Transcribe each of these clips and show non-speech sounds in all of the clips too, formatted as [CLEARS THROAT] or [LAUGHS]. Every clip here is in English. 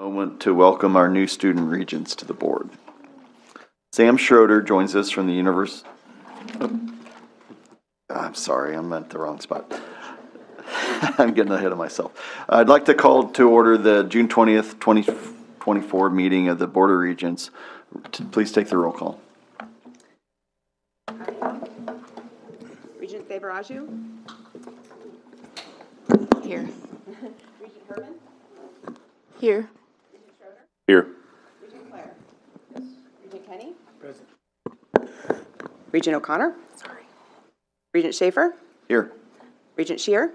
Moment to welcome our new student regents to the board. Sam Schroeder joins us from the univers, oh. I'm sorry, I'm at the wrong spot. [LAUGHS] I'm getting ahead of myself. I'd like to call to order the June twentieth, twenty twenty-four meeting of the Board of Regents. Please take the roll call. Regent Favoraju? Here. [LAUGHS] Regent Herman? Here. Here. Regent Clare? Regent Kenney? Present. Regent O'Connor? Sorry. Regent Schafer? Here. Regent Scheer?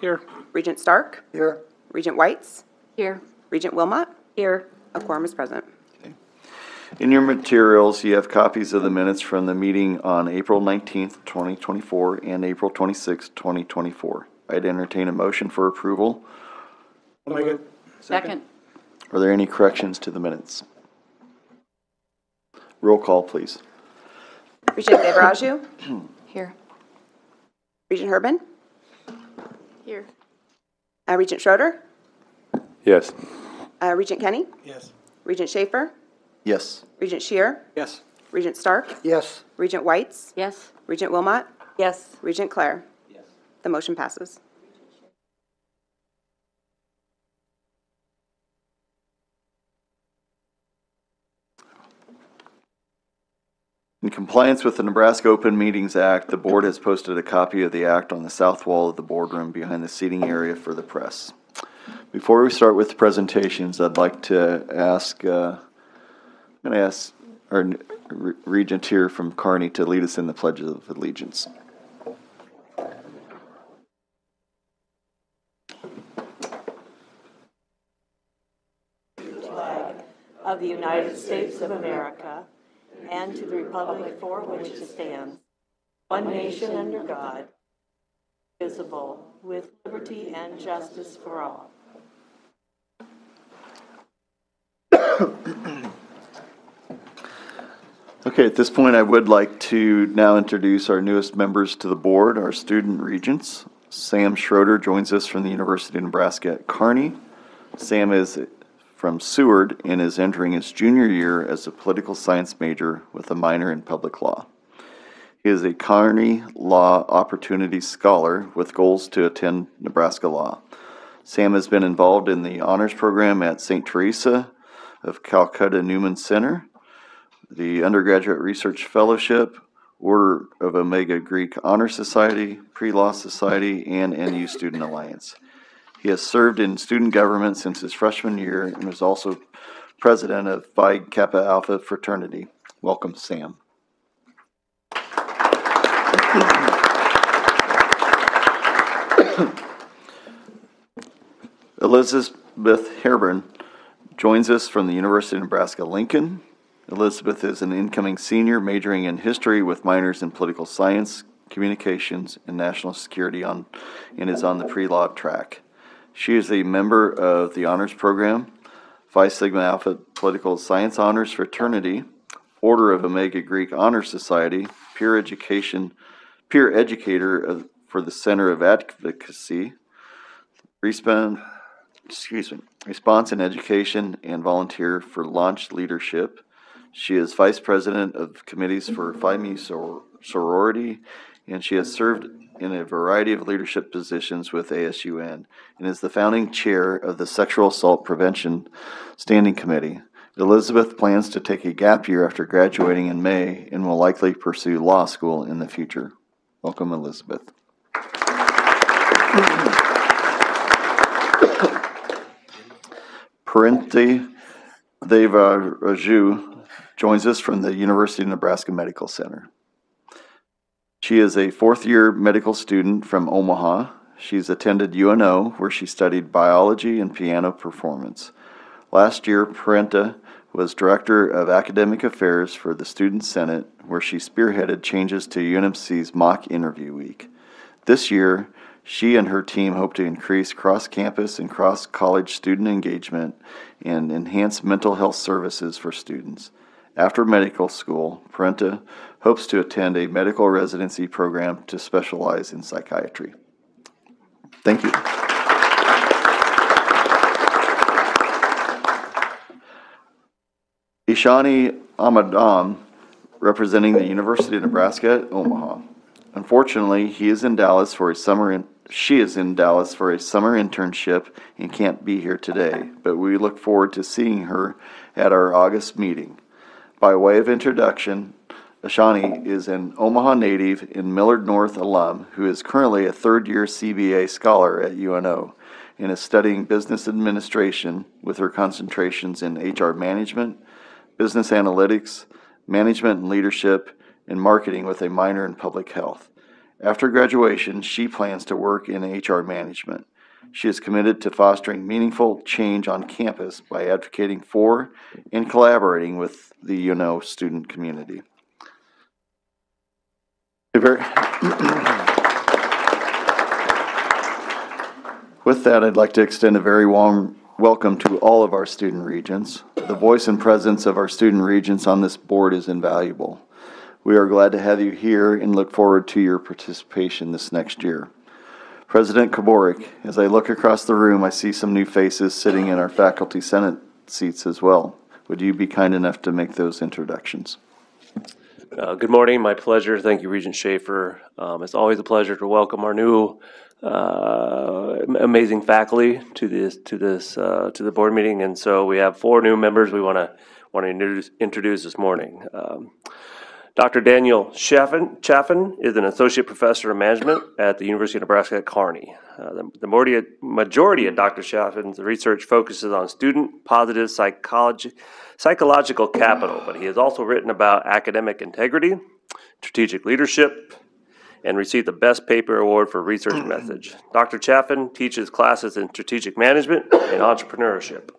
Here. Regent Stark? Here. Regent Weitz? Here. Regent Wilmot? Here. A quorum is present. In your materials, you have copies of the minutes from the meeting on April nineteenth, twenty twenty-four, and April twenty-sixth, twenty twenty-four. I'd entertain a motion for approval. Second. Are there any corrections to the minutes? Roll call, please. Regent Favoraju? [CLEARS THROAT] Here. Regent Herman? Here. Uh, Regent Schroeder? Yes. Uh, Regent Kenney? Yes. Regent Schafer? Yes. Regent Scheer? Yes. Regent Stark? Yes. Regent Weitz? Yes. Regent Wilmot? Yes. Regent Clare? Yes. The motion passes. Compliance with the Nebraska Open Meetings Act, the board has posted a copy of the act on the south wall of the boardroom behind the seating area for the press. Before we start with the presentations, I'd like to ask, uh, I'm going to ask our re- regent here from Kearney to lead us in the Pledge of Allegiance. of the United States of America and to the republic for which it stands, one nation under God, visible, with liberty and justice for all. Okay, at this point, I would like to now introduce our newest members to the board, our student regents. Sam Schroeder joins us from the University of Nebraska at Kearney. Sam is from Seward and is entering his junior year as a political science major with a minor in public law. He is a Kearney Law Opportunity Scholar with goals to attend Nebraska Law. Sam has been involved in the honors program at St. Teresa of Calcutta Newman Center, the Undergraduate Research Fellowship, Order of Omega Greek Honor Society, Pre-Law Society, and NU Student Alliance. He has served in student government since his freshman year and was also president of Phi Kappa Alpha fraternity. Welcome, Sam. Elizabeth Herburn joins us from the University of Nebraska Lincoln. Elizabeth is an incoming senior majoring in history with minors in political science, communications, and national security on, and is on the pre-law track. She is a member of the honors program, Phi Sigma Alpha Political Science Honors Fraternity, Order of Omega Greek Honor Society, peer education, peer educator of, for the Center of Advocacy, excuse me, Response in Education and volunteer for Launch Leadership. She is vice president of committees for Phi Mu Sor- sorority, and she has served in a variety of leadership positions with ASUN and is the founding chair of the Sexual Assault Prevention Standing Committee. Elizabeth plans to take a gap year after graduating in May and will likely pursue law school in the future. Welcome, Elizabeth. Parente Deva Raju joins us from the University of Nebraska Medical Center. She is a fourth year medical student from Omaha. She's attended UNO, where she studied biology and piano performance. Last year, Parenta was Director of Academic Affairs for the Student Senate, where she spearheaded changes to UNMC's mock interview week. This year, she and her team hope to increase cross campus and cross college student engagement and enhance mental health services for students. After medical school, Parenta hopes to attend a medical residency program to specialize in psychiatry. Thank you. Ishani Amadam, representing the University of Nebraska at Omaha. Unfortunately, he is in Dallas for a summer, in- she is in Dallas for a summer internship and can't be here today, but we look forward to seeing her at our August meeting. By way of introduction, Ashani is an Omaha native and Millard North alum who is currently a third-year CBA scholar at UNO and is studying business administration with her concentrations in HR management, business analytics, management and leadership, and marketing with a minor in public health. After graduation, she plans to work in HR management. She is committed to fostering meaningful change on campus by advocating for and collaborating with the UNO student community. With that, I'd like to extend a very warm welcome to all of our student regents. The voice and presence of our student regents on this board is invaluable. We are glad to have you here and look forward to your participation this next year. President Kabourek, as I look across the room, I see some new faces sitting in our faculty senate seats as well. Would you be kind enough to make those introductions? Uh, Good morning, my pleasure. Thank you, Regent Schafer. Um, It's always a pleasure to welcome our new uh, am- amazing faculty to this, to this, uh, to the board meeting. And so we have four new members we want to, want to introduce, introduce this morning. Um, Dr. Daniel Chaffin, Chaffin is an associate professor of management at the University of Nebraska at Kearney. Uh, The the majority, majority of Dr. Chaffin's research focuses on student positive psychology, psychological capital, but he has also written about academic integrity, strategic leadership, and received the Best Paper Award for Research mm. Message. Dr. Chaffin teaches classes in strategic management and entrepreneurship.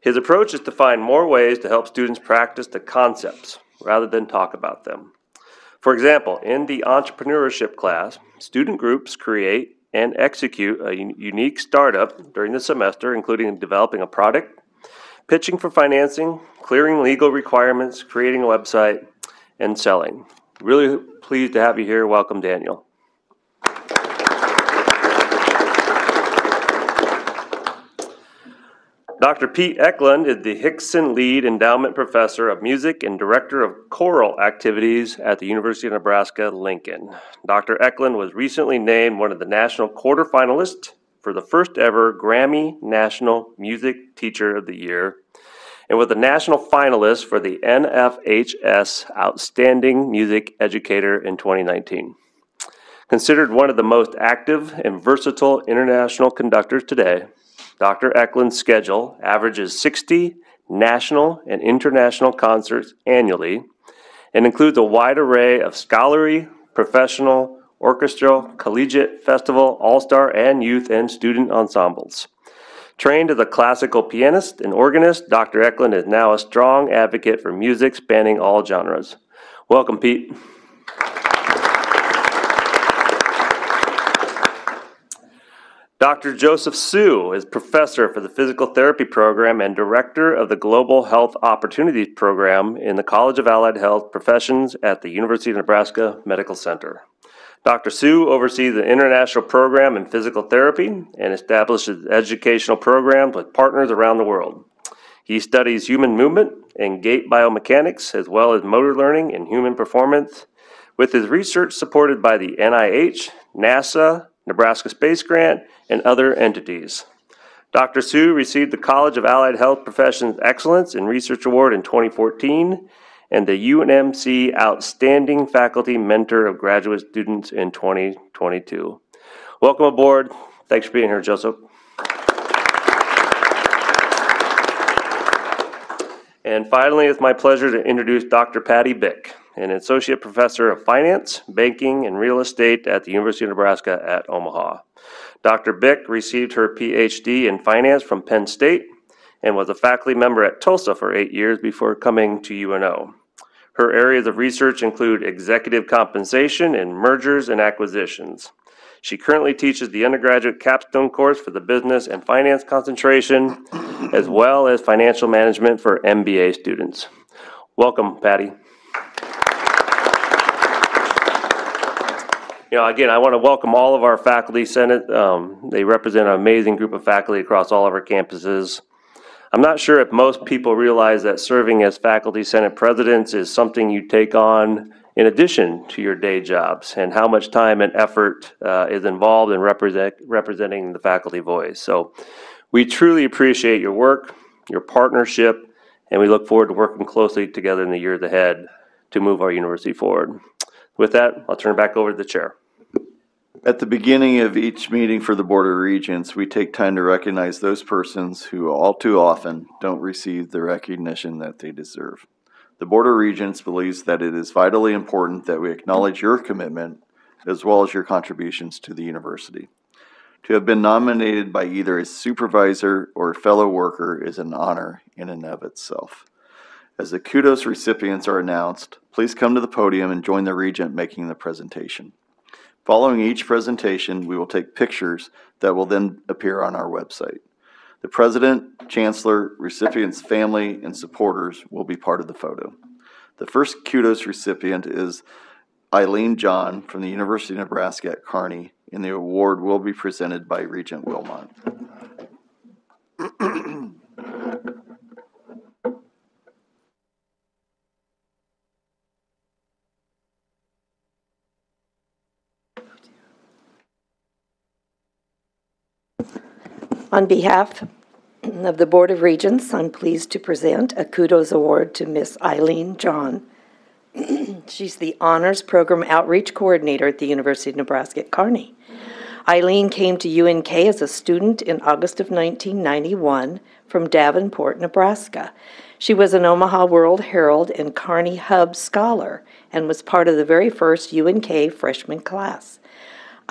His approach is to find more ways to help students practice the concepts rather than talk about them. For example, in the entrepreneurship class, student groups create and execute a unique startup during the semester, including developing a product, pitching for financing, clearing legal requirements, creating a website, and selling. Really pleased to have you here. Welcome, Daniel. Dr. Pete Eklund is the Hixson-Lied Endowment Professor of Music and Director of Choral Activities at the University of Nebraska Lincoln. Dr. Eklund was recently named one of the national quarterfinalists for the first ever Grammy National Music Teacher of the Year and was a national finalist for the NFHS Outstanding Music Educator in 2019. Considered one of the most active and versatile international conductors today, Dr. Eklund's schedule averages 60 national and international concerts annually and includes a wide array of scholarly, professional, orchestral, collegiate, festival, all-star, and youth and student ensembles. Trained as a classical pianist and organist, Dr. Eklund is now a strong advocate for music spanning all genres. Welcome, Pete. Dr. Joseph Siu is professor for the physical therapy program and director of the Global Health Opportunities Program in the College of Allied Health Professions at the University of Nebraska Medical Center. Dr. Siu oversees the international program in physical therapy and establishes educational programs with partners around the world. He studies human movement and gait biomechanics, as well as motor learning and human performance, with his research supported by the NIH, NASA, Nebraska Space Grant, and other entities. Dr. Siu received the College of Allied Health Professions Excellence in Research Award in 2014 and the UNMC Outstanding Faculty Mentor of Graduate Students in 2022. Welcome aboard. Thanks for being here, Joseph. And finally, it's my pleasure to introduce Dr. Patty Bick, an Associate Professor of Finance, Banking, and Real Estate at the University of Nebraska at Omaha. Dr. Bick received her PhD in Finance from Penn State and was a faculty member at Tulsa for eight years before coming to UNO. Her areas of research include executive compensation and mergers and acquisitions. She currently teaches the undergraduate capstone course for the business and finance concentration, as well as financial management for MBA students. Welcome, Patty. You know, again, I want to welcome all of our faculty senate. Um, they represent an amazing group of faculty across all of our campuses. I'm not sure if most people realize that serving as faculty senate presidents is something you take on in addition to your day jobs and how much time and effort uh, is involved in represent, representing the faculty voice. So we truly appreciate your work, your partnership, and we look forward to working closely together in the years ahead to move our university forward. With that, I'll turn it back over to the chair. At the beginning of each meeting for the Board of Regents, we take time to recognize those persons who all too often don't receive the recognition that they deserve. The Board of Regents believes that it is vitally important that we acknowledge your commitment as well as your contributions to the university. To have been nominated by either a supervisor or a fellow worker is an honor in and of itself. As the kudos recipients are announced, please come to the podium and join the regent making the presentation. Following each presentation, we will take pictures that will then appear on our website. The president, chancellor, recipient's family, and supporters will be part of the photo. The first kudos recipient is Eileen John from the University of Nebraska at Kearney, and the award will be presented by Regent Wilmot. [CLEARS THROAT] On behalf of the Board of Regents, I'm pleased to present a kudos award to Miss Eileen John. [CLEARS THROAT] She's the Honors Program Outreach Coordinator at the University of Nebraska at Kearney. Eileen came to UNK as a student in August of 1991 from Davenport, Nebraska. She was an Omaha World Herald and Kearney Hub Scholar and was part of the very first UNK freshman class.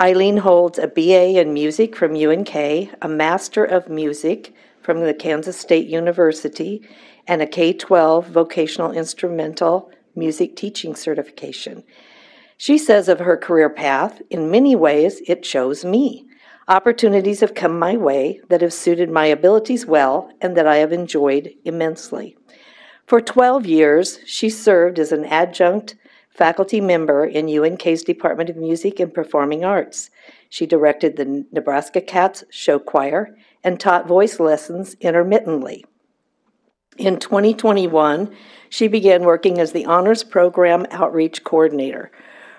Eileen holds a BA in music from UNK, a Master of Music from the Kansas State University, and a K 12 vocational instrumental music teaching certification. She says of her career path, in many ways, it chose me. Opportunities have come my way that have suited my abilities well and that I have enjoyed immensely. For 12 years, she served as an adjunct faculty member in UNK's Department of Music and Performing Arts. She directed the Nebraska Kats Show Choir and taught voice lessons intermittently. In 2021, she began working as the Honors Program Outreach Coordinator.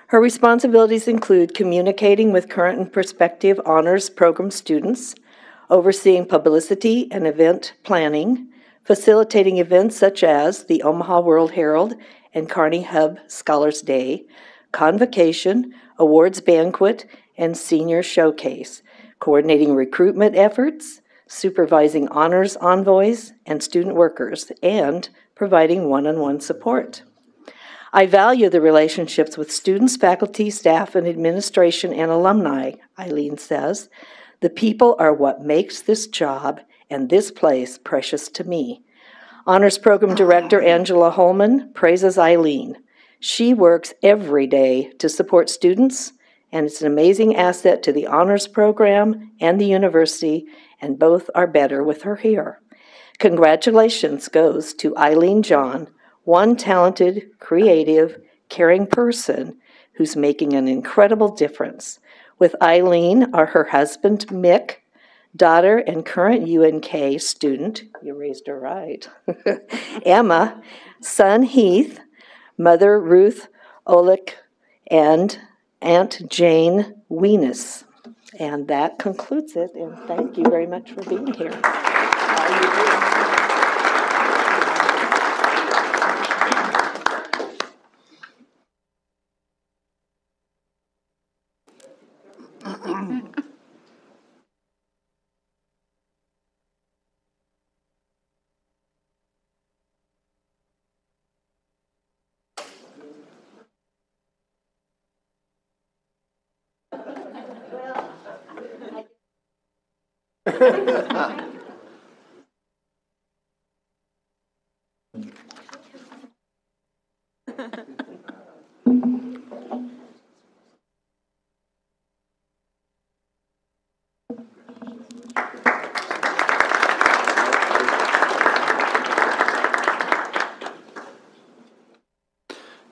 Her responsibilities include communicating with current and prospective Honors Program students, overseeing publicity and event planning, facilitating events such as the Omaha World Herald and Kearney Hub Scholars Day, Convocation, Awards Banquet, and Senior Showcase, coordinating recruitment efforts, supervising honors envoys and student workers, and providing one on one support. I value the relationships with students, faculty, staff, and administration and alumni, Eileen says. The people are what makes this job and this place precious to me. Honors Program Director Angela Holman praises Eileen. She works every day to support students, and it's an amazing asset to the Honors Program and the university, and both are better with her here. Congratulations goes to Eileen John, one talented, creative, caring person who's making an incredible difference. With Eileen are her husband, Mick, daughter and current UNK student, you raised her right, [LAUGHS] Emma, son Heath, mother Ruth Olick, and Aunt Jane Weenus. And that concludes it, and thank you very much for being here.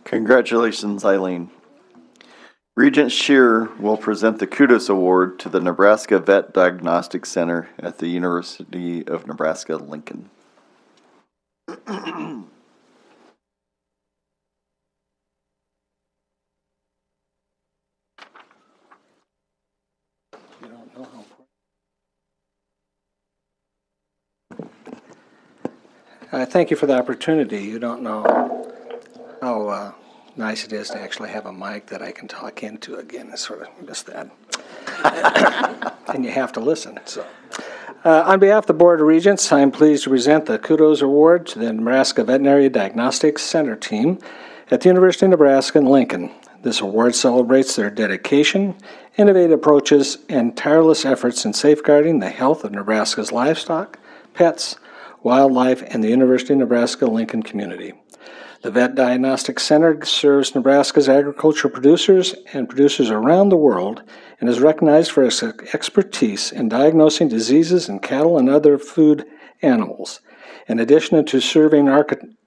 Congratulations, Eileen. Regent Scheer will present the Kudos Award to the Nebraska Vet Diagnostic Center at the University of Nebraska Lincoln. Uh, Thank you for the opportunity. You don't know how uh, nice it is to actually have a mic that I can talk into again. I sort of miss that. [LAUGHS] And you have to listen, so. Uh, On behalf of the Board of Regents, I am pleased to present the Kudos Award to the Nebraska Veterinary Diagnostics Center team at the University of Nebraska in Lincoln. This award celebrates their dedication, innovative approaches, and tireless efforts in safeguarding the health of Nebraska's livestock, pets, wildlife, and the University of Nebraska Lincoln community. The Vet Diagnostics Center serves Nebraska's agricultural producers and producers around the world and is recognized for its expertise in diagnosing diseases in cattle and other food animals. In addition to serving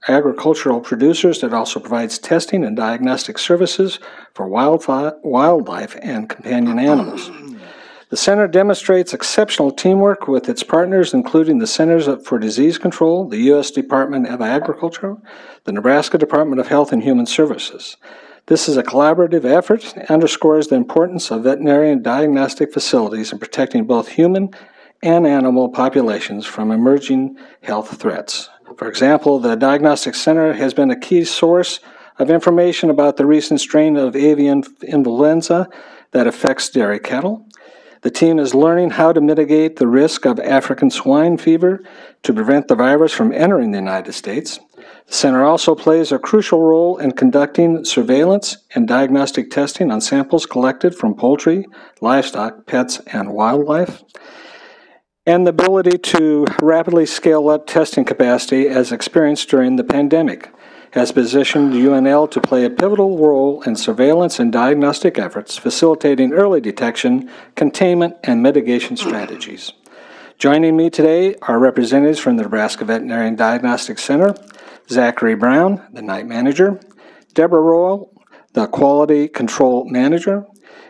agricultural producers, it also provides testing and diagnostic services for wildlife and companion animals. The center demonstrates exceptional teamwork with its partners, including the Centers for Disease Control, the U.S. Department of Agriculture, the Nebraska Department of Health and Human Services. This is a collaborative effort and underscores the importance of veterinary and diagnostic facilities in protecting both human and animal populations from emerging health threats. For example, the Diagnostic Center has been a key source of information about the recent strain of avian influenza that affects dairy cattle. The team is learning how to mitigate the risk of African swine fever to prevent the virus from entering the United States. The center also plays a crucial role in conducting surveillance and diagnostic testing on samples collected from poultry, livestock, pets, and wildlife. And the ability to rapidly scale up testing capacity as experienced during the pandemic has positioned UNL to play a pivotal role in surveillance and diagnostic efforts, facilitating early detection, containment, and mitigation strategies. Joining me today are representatives from the Nebraska Veterinary Diagnostic Center, Zachary Brown, the night manager, Deborah Royal, the quality control manager,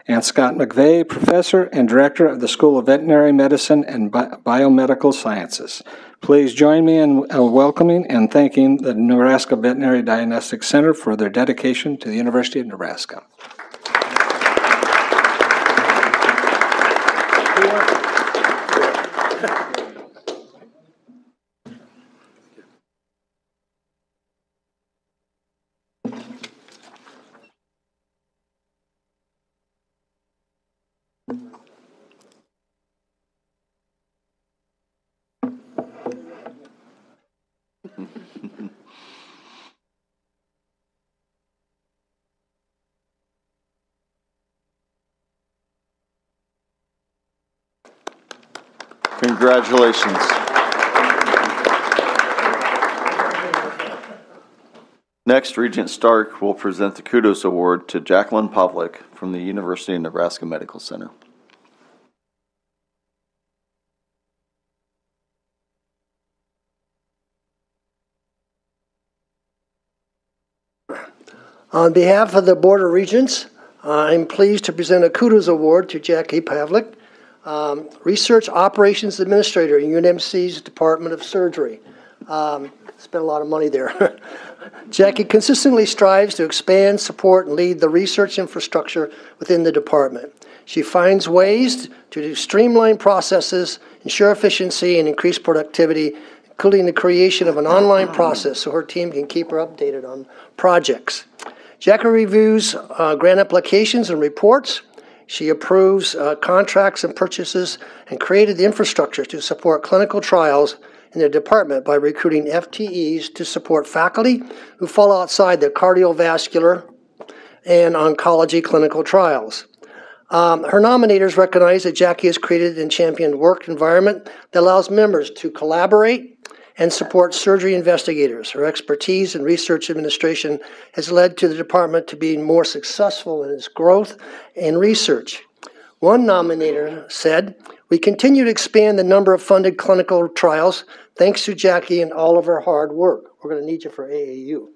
and Scott McVey, professor and director of the School of Veterinary Medicine and Bi- Biomedical Sciences. Please join me in uh, welcoming and thanking the Nebraska Veterinary Diagnostic Center for their dedication to the University of Nebraska. Congratulations. Next, Regent Stark will present the Kudos Award to Jacqueline Pavlik from the University of Nebraska Medical Center. On behalf of the Board of Regents, I'm pleased to present a kudos award to Jackie Pavlik, um, Research Operations Administrator in UNMC's Department of Surgery. Um, Spent a lot of money there. [LAUGHS] Jackie consistently strives to expand, support, and lead the research infrastructure within the department. She finds ways to streamline processes, ensure efficiency, and increase productivity, including the creation of an online process so her team can keep her updated on projects. Jackie reviews uh, grant applications and reports. She approves uh, contracts and purchases and created the infrastructure to support clinical trials in the department by recruiting FTEs to support faculty who fall outside the cardiovascular and oncology clinical trials. Um, her nominators recognize that Jackie has created and championed work environment that allows members to collaborate and support surgery investigators. Her expertise in research administration has led to the department to being more successful in its growth and research. One nominator said, We continue to expand the number of funded clinical trials thanks to Jackie and all of her hard work. We're going to need you for AAU.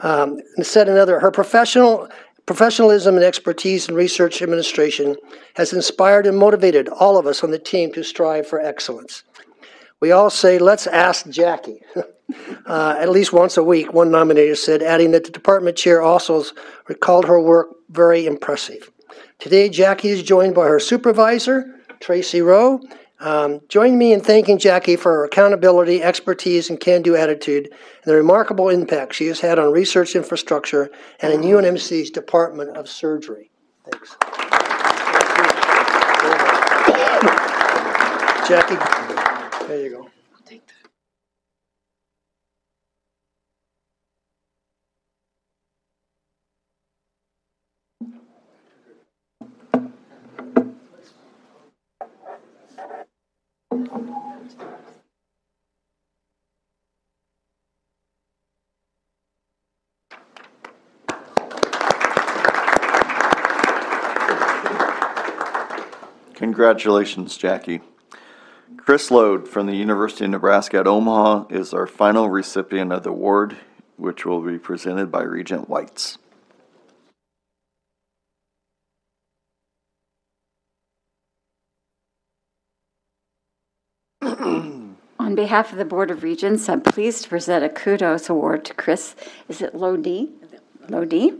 Um, and said another, her professional professionalism and expertise in research administration has inspired and motivated all of us on the team to strive for excellence. We all say, let's ask Jackie. [LAUGHS] uh, at least once a week, one nominator said, adding that the department chair also recalled her work very impressive. Today, Jackie is joined by her supervisor, Tracy Rowe. Um, join me in thanking Jackie for her accountability, expertise, and can-do attitude, and the remarkable impact she has had on research infrastructure and in UNMC's Department of Surgery. Thanks. Jackie, there you go. Congratulations, Jackie. Chris Lode from the University of Nebraska at Omaha is our final recipient of the award, which will be presented by Regent Weitz. On behalf of the Board of Regents, I'm pleased to present a kudos award to Chris, is it Lodi? Lodi,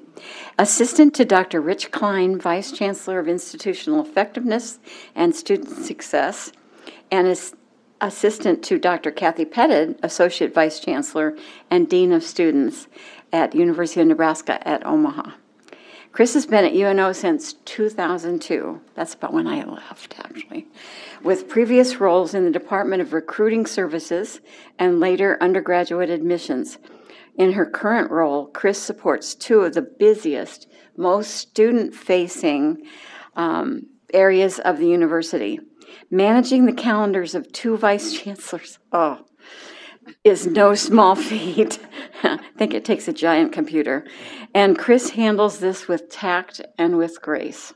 assistant to Dr. Rich Klein, Vice Chancellor of Institutional Effectiveness and Student Success, and is assistant to Dr. Kathy Pettit, Associate Vice Chancellor and Dean of Students at University of Nebraska at Omaha. Chris has been at UNO since 2002. That's about when I left, actually, with previous roles in the Department of Recruiting Services and later undergraduate admissions. In her current role, Chris supports two of the busiest, most student facing um, areas of the university. Managing the calendars of two vice chancellors, oh, is no small [LAUGHS] feat. I think it takes a giant computer. And Chris handles this with tact and with grace.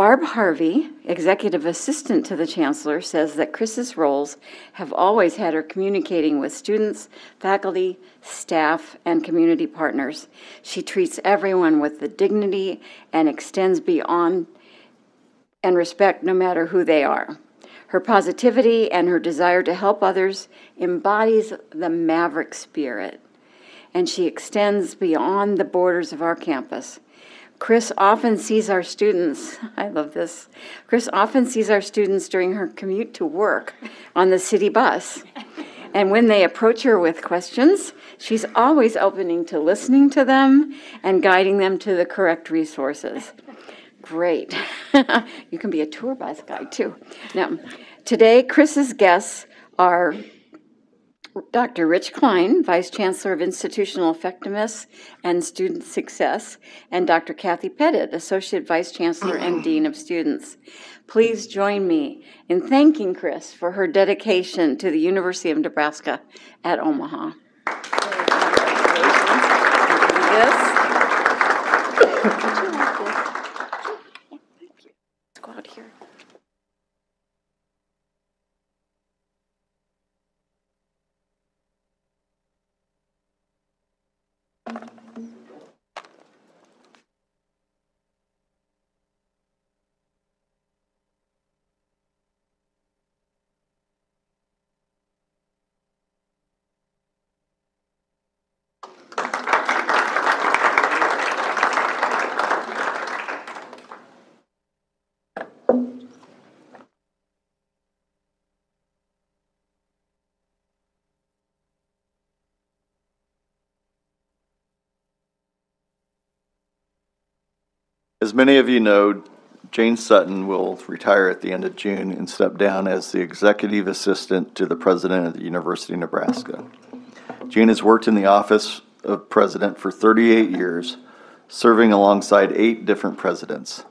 Barb Harvey, executive assistant to the chancellor, says that Chris's roles have always had her communicating with students, faculty, staff, and community partners. She treats everyone with the dignity and extends beyond and respect no matter who they are. Her positivity and her desire to help others embodies the maverick spirit, and she extends beyond the borders of our campus. Chris often sees our students, [LAUGHS] I love this. Chris often sees our students during her commute to work on the city bus. And when they approach her with questions, she's always opening to listening to them and guiding them to the correct resources. Great. [LAUGHS] you can be a tour bus guide too. Now, today, Chris's guests are Dr. Rich Klein, Vice Chancellor of Institutional Effectiveness and Student Success, and Dr. Kathy Pettit, Associate Vice Chancellor and [CLEARS THROAT] Dean of Students. Please join me in thanking Chris for her dedication to the University of Nebraska at Omaha. As many of you know, Jane Sutton will retire at the end of June and step down as the executive assistant to the president of the University of Nebraska. Jane has worked in the office of president for 38 years, serving alongside eight different presidents.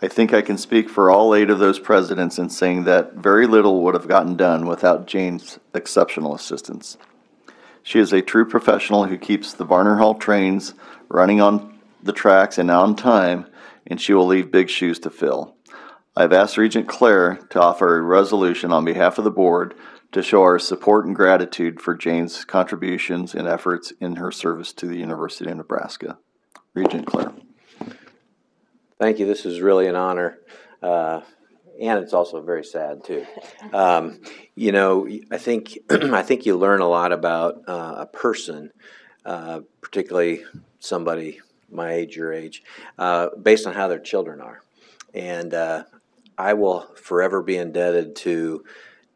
I think I can speak for all eight of those presidents in saying that very little would have gotten done without Jane's exceptional assistance. She is a true professional who keeps the Varner Hall trains running on the tracks and on time, and she will leave big shoes to fill. I've asked Regent Clare to offer a resolution on behalf of the board to show our support and gratitude for Jane's contributions and efforts in her service to the University of Nebraska. Regent Clare. Thank you. This is really an honor. Uh, and it's also very sad too. Um, you know, I think [CLEARS THROAT] I think you learn a lot about uh, a person, uh, particularly somebody my age, your age, uh, based on how their children are, and uh, I will forever be indebted to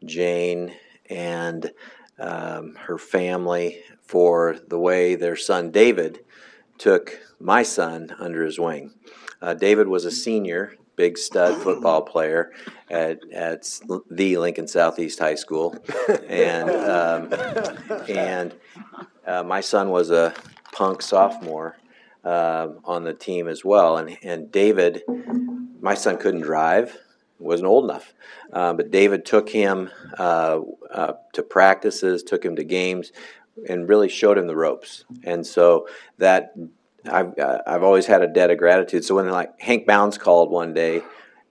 Jane and um, her family for the way their son David took my son under his wing. Uh, David was a senior, big stud football player at, at the Lincoln Southeast High School. And, um, and uh, my son was a punk sophomore uh, on the team as well. And, and David, my son couldn't drive, wasn't old enough. Uh, but David took him uh, uh, to practices, took him to games, and really showed him the ropes. And so that I've uh, I've always had a debt of gratitude. So when like Hank Bounds called one day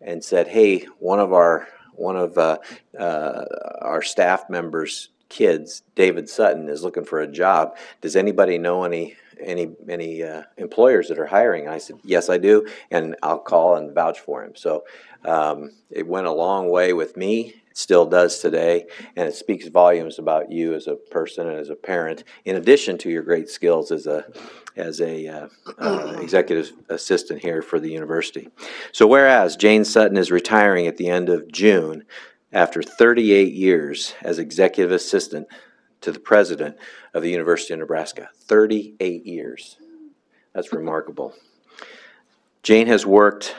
and said, "Hey, one of our one of uh, our staff members' kids, David Sutton, is looking for a job. Does anybody know any?" Any any uh, employers that are hiring? I said yes, I do, and I'll call and vouch for him. So um, it went a long way with me. It still does today, and it speaks volumes about you as a person and as a parent. In addition to your great skills as a as a uh, uh, executive assistant here for the university. So, whereas Jane Sutton is retiring at the end of June after 38 years as executive assistant to the president of the University of Nebraska, 38 years. That's remarkable. Jane has worked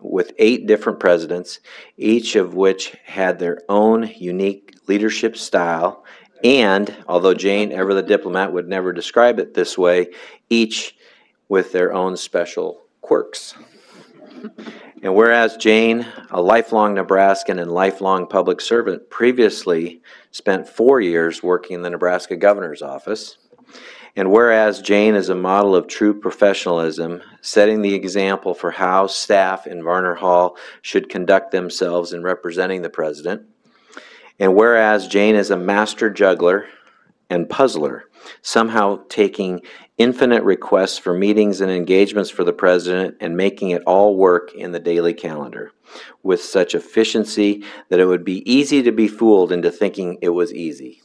with eight different presidents, each of which had their own unique leadership style. And although Jane, ever the diplomat, would never describe it this way, each with their own special quirks. And whereas Jane, a lifelong Nebraskan and lifelong public servant, previously spent four years working in the Nebraska governor's office, and whereas Jane is a model of true professionalism, setting the example for how staff in Varner Hall should conduct themselves in representing the president, and whereas Jane is a master juggler and puzzler, somehow taking infinite requests for meetings and engagements for the president and making it all work in the daily calendar with such efficiency that it would be easy to be fooled into thinking it was easy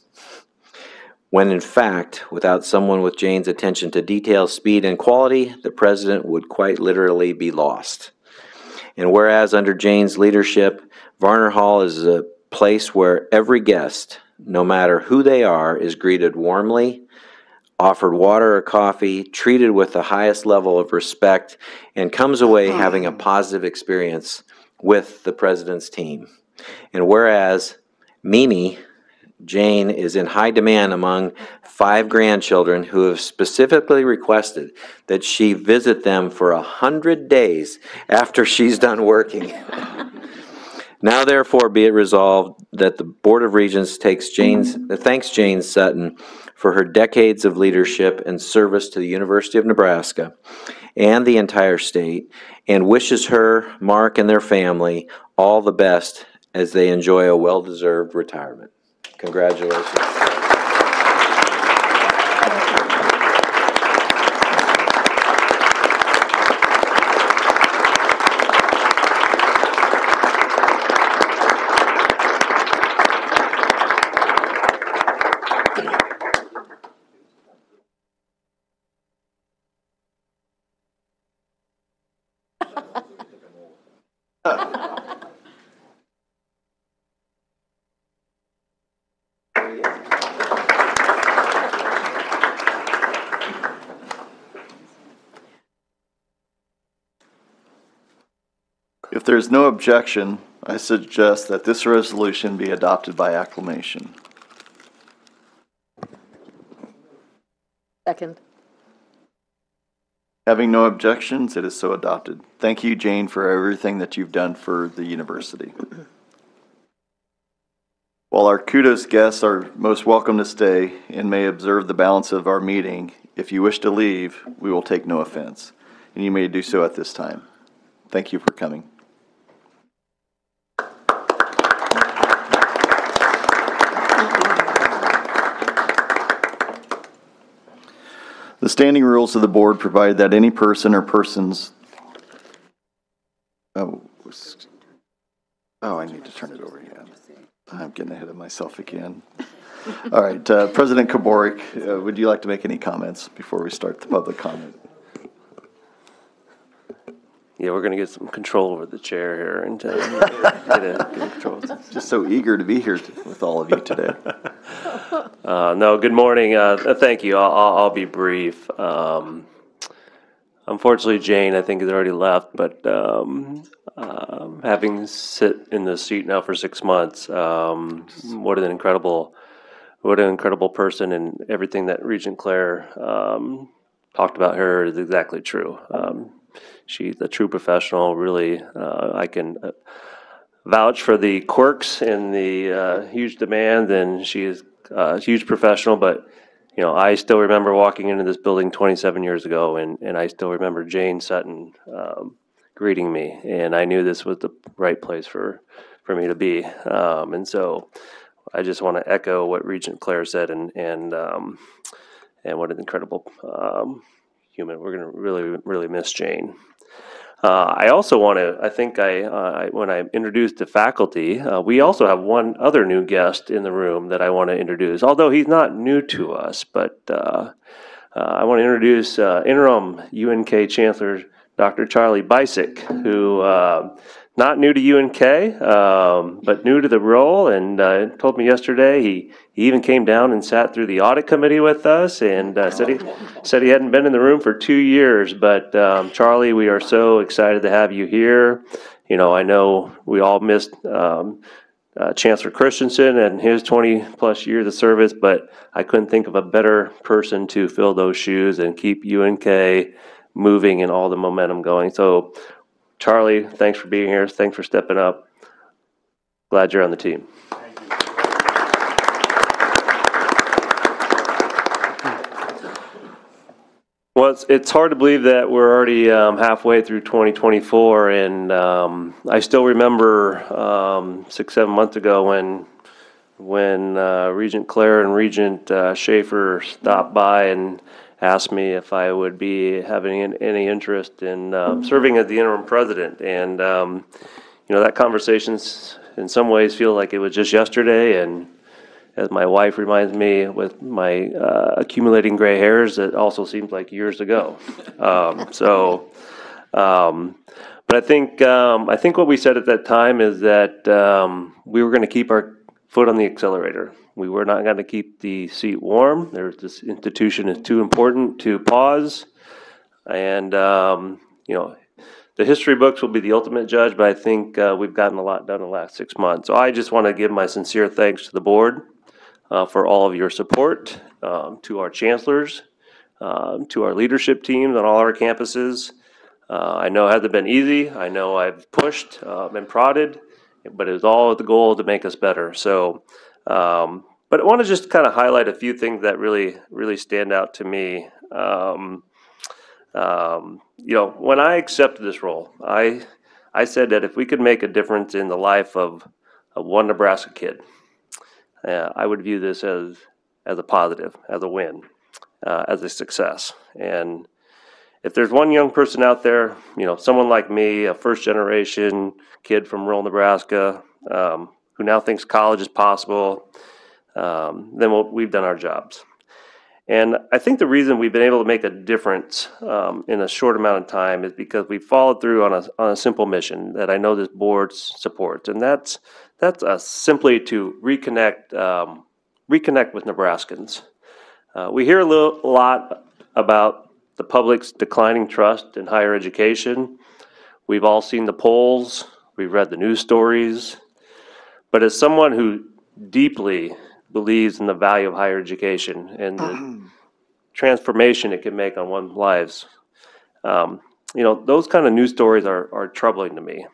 when in fact, without someone with Jane's attention to detail, speed, and quality, the president would quite literally be lost. And whereas under Jane's leadership, Varner Hall is a place where every guest, no matter who they are, is greeted warmly, offered water or coffee, treated with the highest level of respect, and comes away having a positive experience with the president's team. And whereas Mimi, Jane is in high demand among five grandchildren who have specifically requested that she visit them for a hundred days after she's done working. [LAUGHS] Now therefore be it resolved that the Board of Regents takes Jane's, mm-hmm. thanks Jane Sutton for her decades of leadership and service to the University of Nebraska and the entire state, and wishes her, Mark, and their family all the best as they enjoy a well-deserved retirement. Congratulations. If there's no objection, I suggest that this resolution be adopted by acclamation. Second. Having no objections, it is so adopted. Thank you, Jane, for everything that you've done for the university. While our kudos guests are most welcome to stay and may observe the balance of our meeting, if you wish to leave, we will take no offense, and you may do so at this time. Thank you for coming. The standing rules of the board provide that any person or persons, oh, Oh, I need to turn it over again. I'm getting ahead of myself again. All right, uh, President Kabourek, uh, would you like to make any comments before we start the public comment? Yeah, we're gonna get some control over the chair here and uh, [LAUGHS] get a, get a control. Just so eager to be here with all of you today. [LAUGHS] Uh, no, good morning. Uh, thank you. I'll, I'll, I'll be brief. Um, unfortunately, Jane, I think, has already left, but um, um, having sit in the seat now for six months, um, what an incredible, what an incredible person, and everything that Regent Clare um, talked about her is exactly true. Um, she's a true professional. Really, uh, I can. Uh, vouch for the quirks and the uh, huge demand, and she is uh, a huge professional. But you know, I still remember walking into this building 27 years ago, and and I still remember Jane Sutton um, greeting me, and I knew this was the right place for for me to be. Um, and so, I just want to echo what Regent Clare said, and and um, and what an incredible um, human. We're going to really really miss Jane. Uh, I also want to, I think I, uh, when I introduced the faculty, uh, we also have one other new guest in the room that I want to introduce, although he's not new to us, but uh, uh, I want to introduce uh, interim UNK Chancellor Dr. Charlie Bicak, who not new to UNK, um, but new to the role, and uh, told me yesterday he, he even came down and sat through the audit committee with us, and uh, said he said he hadn't been in the room for two years. But um, Charlie, we are so excited to have you here. You know, I know we all missed. Um, uh, Chancellor Kristensen and his 20 plus years of service, but I couldn't think of a better person to fill those shoes and keep UNK moving and all the momentum going. So, Charlie, thanks for being here. Thanks for stepping up. Glad you're on the team. Well, it's, it's hard to believe that we're already um, halfway through 2024, and um, I still remember um, six, seven months ago when when uh, Regent Clare and Regent uh, Schafer stopped by and asked me if I would be having an- any interest in um, serving as the interim president, and um, you know that conversation's in some ways feel like it was just yesterday, and as my wife reminds me, with my uh, accumulating gray hairs, it also seems like years ago. Um, so, um, but I think um, I think what we said at that time is that um, we were going to keep our foot on the accelerator. We were not going to keep the seat warm. This institution is too important to pause, and um, you know the history books will be the ultimate judge, but I think uh, we've gotten a lot done in the last six months. So I just want to give my sincere thanks to the board uh, for all of your support, um, to our chancellors, um, to our leadership teams on all our campuses. Uh, I know it hasn't been easy. I know I've pushed um, and prodded, but it was all with the goal to make us better. So, um, but I want to just kind of highlight a few things that really, really stand out to me. Um, um, you know, when I accepted this role, I I said that if we could make a difference in the life of, of one Nebraska kid, uh, I would view this as as a positive, as a win, uh, as a success. And if there's one young person out there, you know, someone like me, a first generation kid from rural Nebraska, um, who now thinks college is possible, um, then we'll, we've done our jobs. And I think the reason we've been able to make a difference um, in a short amount of time is because we followed through on a, on a simple mission that I know this board supports, and that's that's uh, simply to reconnect um, reconnect with Nebraskans. Uh, we hear a little, a lot about the public's declining trust in higher education. We've all seen the polls. We've read the news stories. But as someone who deeply believes in the value of higher education and the transformation it can make on one's lives. Um, you know, those kind of news stories are, are troubling to me.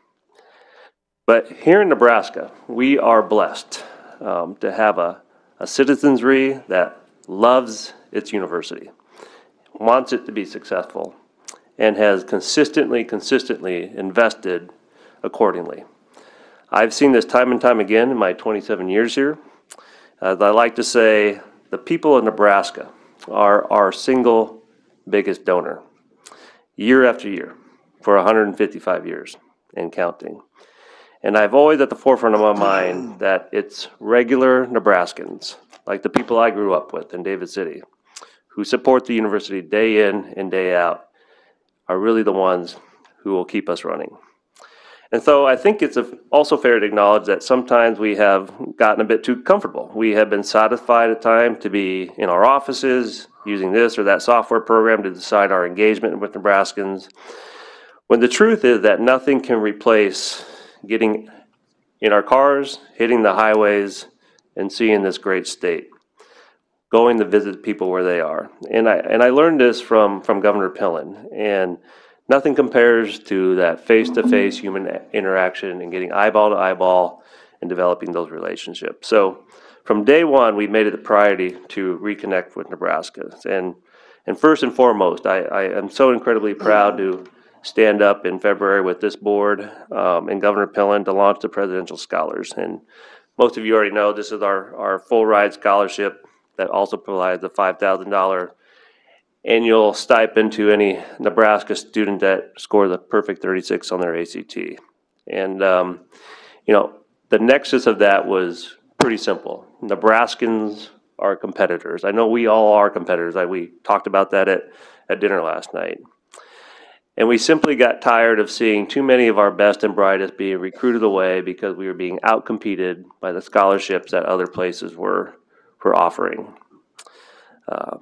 But here in Nebraska, we are blessed um, to have a, a citizenry that loves its university, wants it to be successful, and has consistently, consistently invested accordingly. I've seen this time and time again in my 27 years here. As I like to say, the people of Nebraska are our single biggest donor, year after year, for 155 years and counting. And I've always at the forefront of my mind [CLEARS THROAT] that it's regular Nebraskans, like the people I grew up with in David City, who support the university day in and day out, are really the ones who will keep us running. And so I think it's also fair to acknowledge that sometimes we have gotten a bit too comfortable. We have been satisfied at times to be in our offices, using this or that software program to decide our engagement with Nebraskans. When the truth is that nothing can replace getting in our cars, hitting the highways, and seeing this great state. Going to visit people where they are. And I, and I learned this from, from Governor Pillen. And nothing compares to that face-to-face human interaction and getting eyeball to eyeball and developing those relationships. So from day one, we made it a priority to reconnect with Nebraska. And, and first and foremost, I, I am so incredibly proud to stand up in February with this board um, and Governor Pillen to launch the Presidential Scholars. And most of you already know this is our, our full ride scholarship that also provides a $5,000 annual stipend to any Nebraska student that scored the perfect 36 on their ACT. And, um, you know, the nexus of that was pretty simple. Nebraskans are competitors. I know we all are competitors. I, we talked about that at, at dinner last night. And we simply got tired of seeing too many of our best and brightest being recruited away because we were being outcompeted by the scholarships that other places were, were offering. Uh,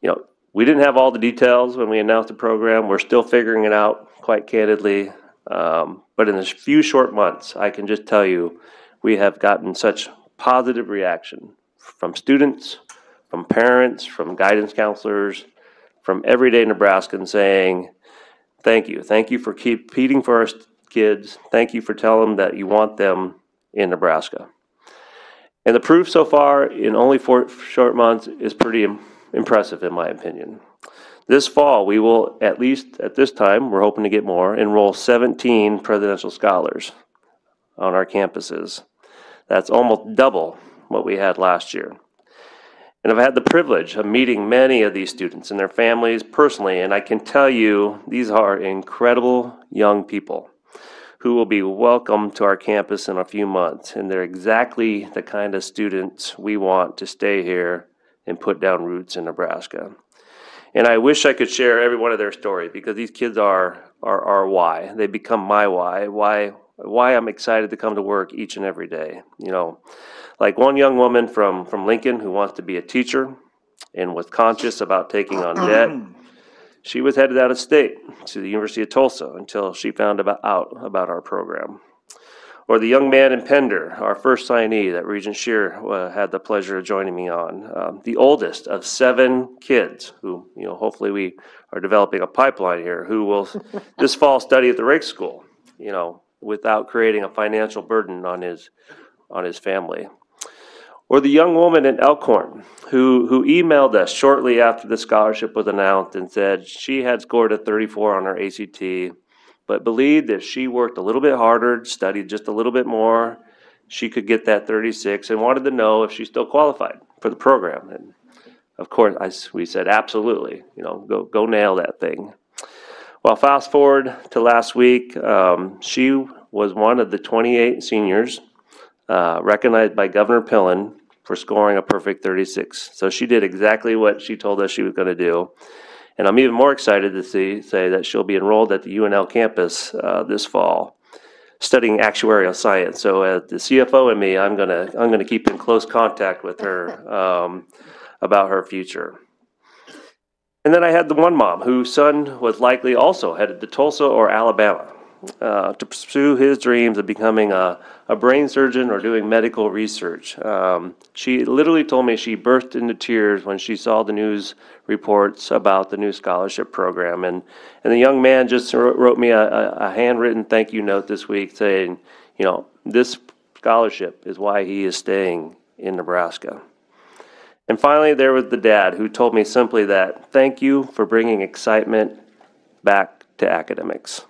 you know, we didn't have all the details when we announced the program. We're still figuring it out, quite candidly. Um, but in a few short months, I can just tell you, we have gotten such positive reaction from students, from parents, from guidance counselors, from everyday Nebraskans saying, thank you. Thank you for competing for our kids. Thank you for telling them that you want them in Nebraska. And the proof so far in only four short months is pretty impressive, in my opinion. This fall, we will, at least at this time, we're hoping to get more, enroll 17 presidential scholars on our campuses. That's almost double what we had last year. And I've had the privilege of meeting many of these students and their families personally, and I can tell you these are incredible young people who will be welcome to our campus in a few months. And they're exactly the kind of students we want to stay here and put down roots in Nebraska. And I wish I could share every one of their stories because these kids are, are, are why. They become my why, why, why I'm excited to come to work each and every day. You know, like one young woman from, from Lincoln who wants to be a teacher and was conscious about taking on debt. She was headed out of state to the University of Tulsa until she found about, out about our program. Or the young man in Pender, our first signee that Regent Scheer uh, had the pleasure of joining me on. Um, the oldest of seven kids who, you know, hopefully we are developing a pipeline here, who will [LAUGHS] this fall study at the Raikes School, you know, without creating a financial burden on his, on his family. Or the young woman in Elkhorn who, who emailed us shortly after the scholarship was announced and said she had scored a 34 on her ACT, but believed if she worked a little bit harder, studied just a little bit more, she could get that 36 and wanted to know if she still qualified for the program. And of course, I we said, absolutely, you know, go, go nail that thing. Well, fast forward to last week, um, she was one of the 28 seniors uh, recognized by Governor Pillen for scoring a perfect 36. So she did exactly what she told us she was going to do. And I'm even more excited to see, say that she'll be enrolled at the UNL campus uh, this fall, studying actuarial science. So as the CFO and me, I'm gonna, I'm gonna keep in close contact with her [LAUGHS] um, about her future. And then I had the one mom whose son was likely also headed to Tulsa or Alabama uh, to pursue his dreams of becoming a, a brain surgeon or doing medical research. Um, she literally told me she burst into tears when she saw the news reports about the new scholarship program. And, and the young man just wrote, me a, a, a handwritten thank you note this week saying, you know, this scholarship is why he is staying in Nebraska. And finally, there was the dad who told me simply that thank you for bringing excitement back to academics.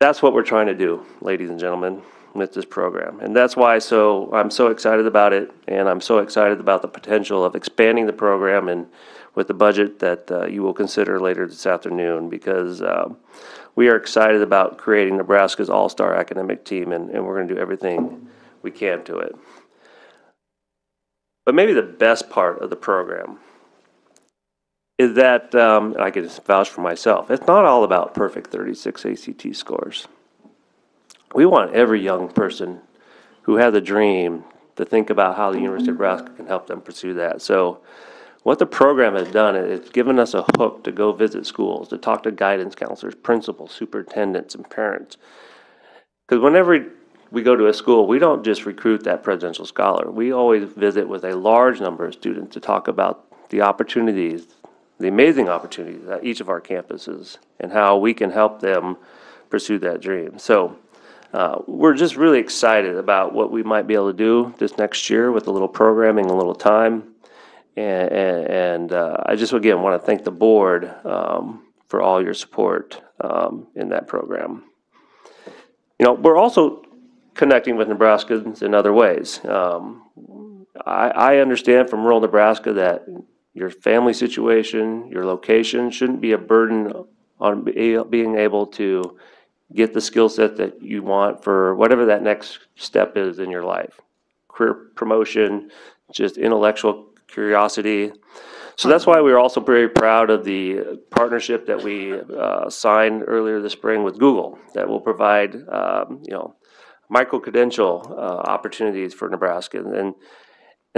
That's what we're trying to do, ladies and gentlemen, with this program. And that's why so I'm so excited about it and I'm so excited about the potential of expanding the program and with the budget that uh, you will consider later this afternoon because uh, we are excited about creating Nebraska's all-star academic team and, and we're going to do everything we can to it. But maybe the best part of the program is that, um, I can vouch for myself, it's not all about perfect 36 ACT scores. We want every young person who has a dream to think about how the University of Nebraska can help them pursue that. So what the program has done is it's given us a hook to go visit schools, to talk to guidance counselors, principals, superintendents, and parents. Because whenever we go to a school, we don't just recruit that presidential scholar. We always visit with a large number of students to talk about the opportunities, the amazing opportunities at each of our campuses, and how we can help them pursue that dream. So uh, we're just really excited about what we might be able to do this next year with a little programming, a little time. And, and, uh, I just again want to thank the board um, for all your support um, in that program. You know, we're also connecting with Nebraskans in other ways. Um, I, I understand from rural Nebraska that your family situation, your location shouldn't be a burden on be- being able to get the skill set that you want for whatever that next step is in your life. Career promotion, just intellectual curiosity. So that's why we are also very proud of the partnership that we uh, signed earlier this spring with Google that will provide, um, you know, micro-credential uh, opportunities for Nebraska. And, and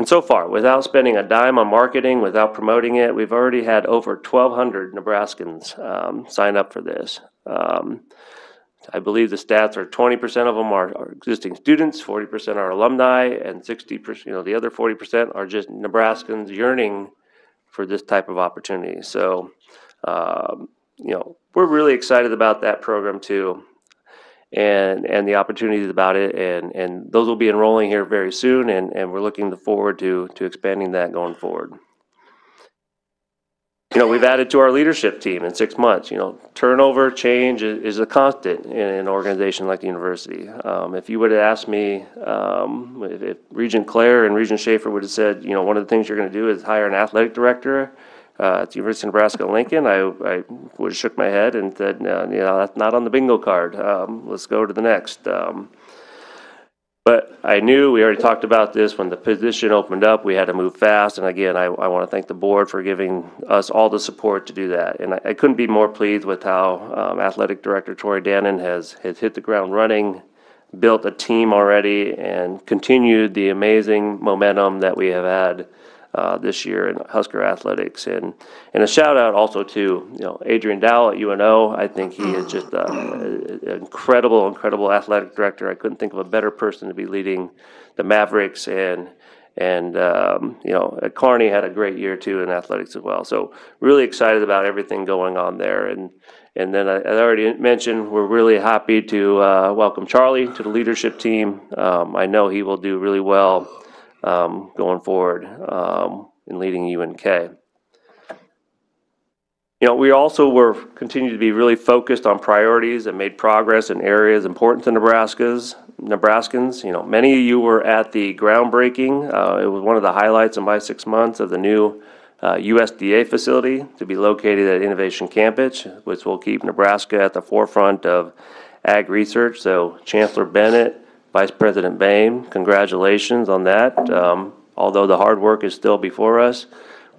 so far, without spending a dime on marketing, without promoting it, we've already had over 1,200 Nebraskans um, sign up for this. Um, I believe the stats are 20% of them are, are existing students, 40% are alumni, and 60%, you know, the other 40% are just Nebraskans yearning for this type of opportunity. So, um, you know, we're really excited about that program too and and the opportunities about it and and those will be enrolling here very soon and and we're looking forward to to expanding that going forward. You know we've added to our leadership team in six months you know turnover change is, a constant in an organization like the university. Um, if you would have asked me um, if, if regent clare and regent schafer would have said you know one of the things you're going to do is hire an athletic director uh, at the University of Nebraska Lincoln, I, I would shook my head and said, no, you know, that's not on the bingo card. Um, let's go to the next. Um, but I knew, we already talked about this, when the position opened up, we had to move fast. And again, I, I want to thank the board for giving us all the support to do that. And I, I couldn't be more pleased with how um, Athletic Director Troy Dannen has, has hit the ground running, built a team already, and continued the amazing momentum that we have had uh, this year in Husker athletics. And and a shout out also to you know Adrian Dow at UNO. I think he is just uh, an incredible, incredible athletic director. I couldn't think of a better person to be leading the Mavericks and. And um, you know, Kearney had a great year too in athletics as well. So really excited about everything going on there. And and then I, I already mentioned we're really happy to uh, welcome Charlie to the leadership team. Um, I know he will do really well um, going forward um, in leading UNK. You know, we also were continue to be really focused on priorities and made progress in areas important to Nebraska's Nebraskans. You know, many of you were at the groundbreaking. Uh, it was one of the highlights of my six months of the new uh, USDA facility to be located at Innovation Campus, which will keep Nebraska at the forefront of ag research. So Chancellor Bennett, Vice President Boehm, congratulations on that. Um, although the hard work is still before us,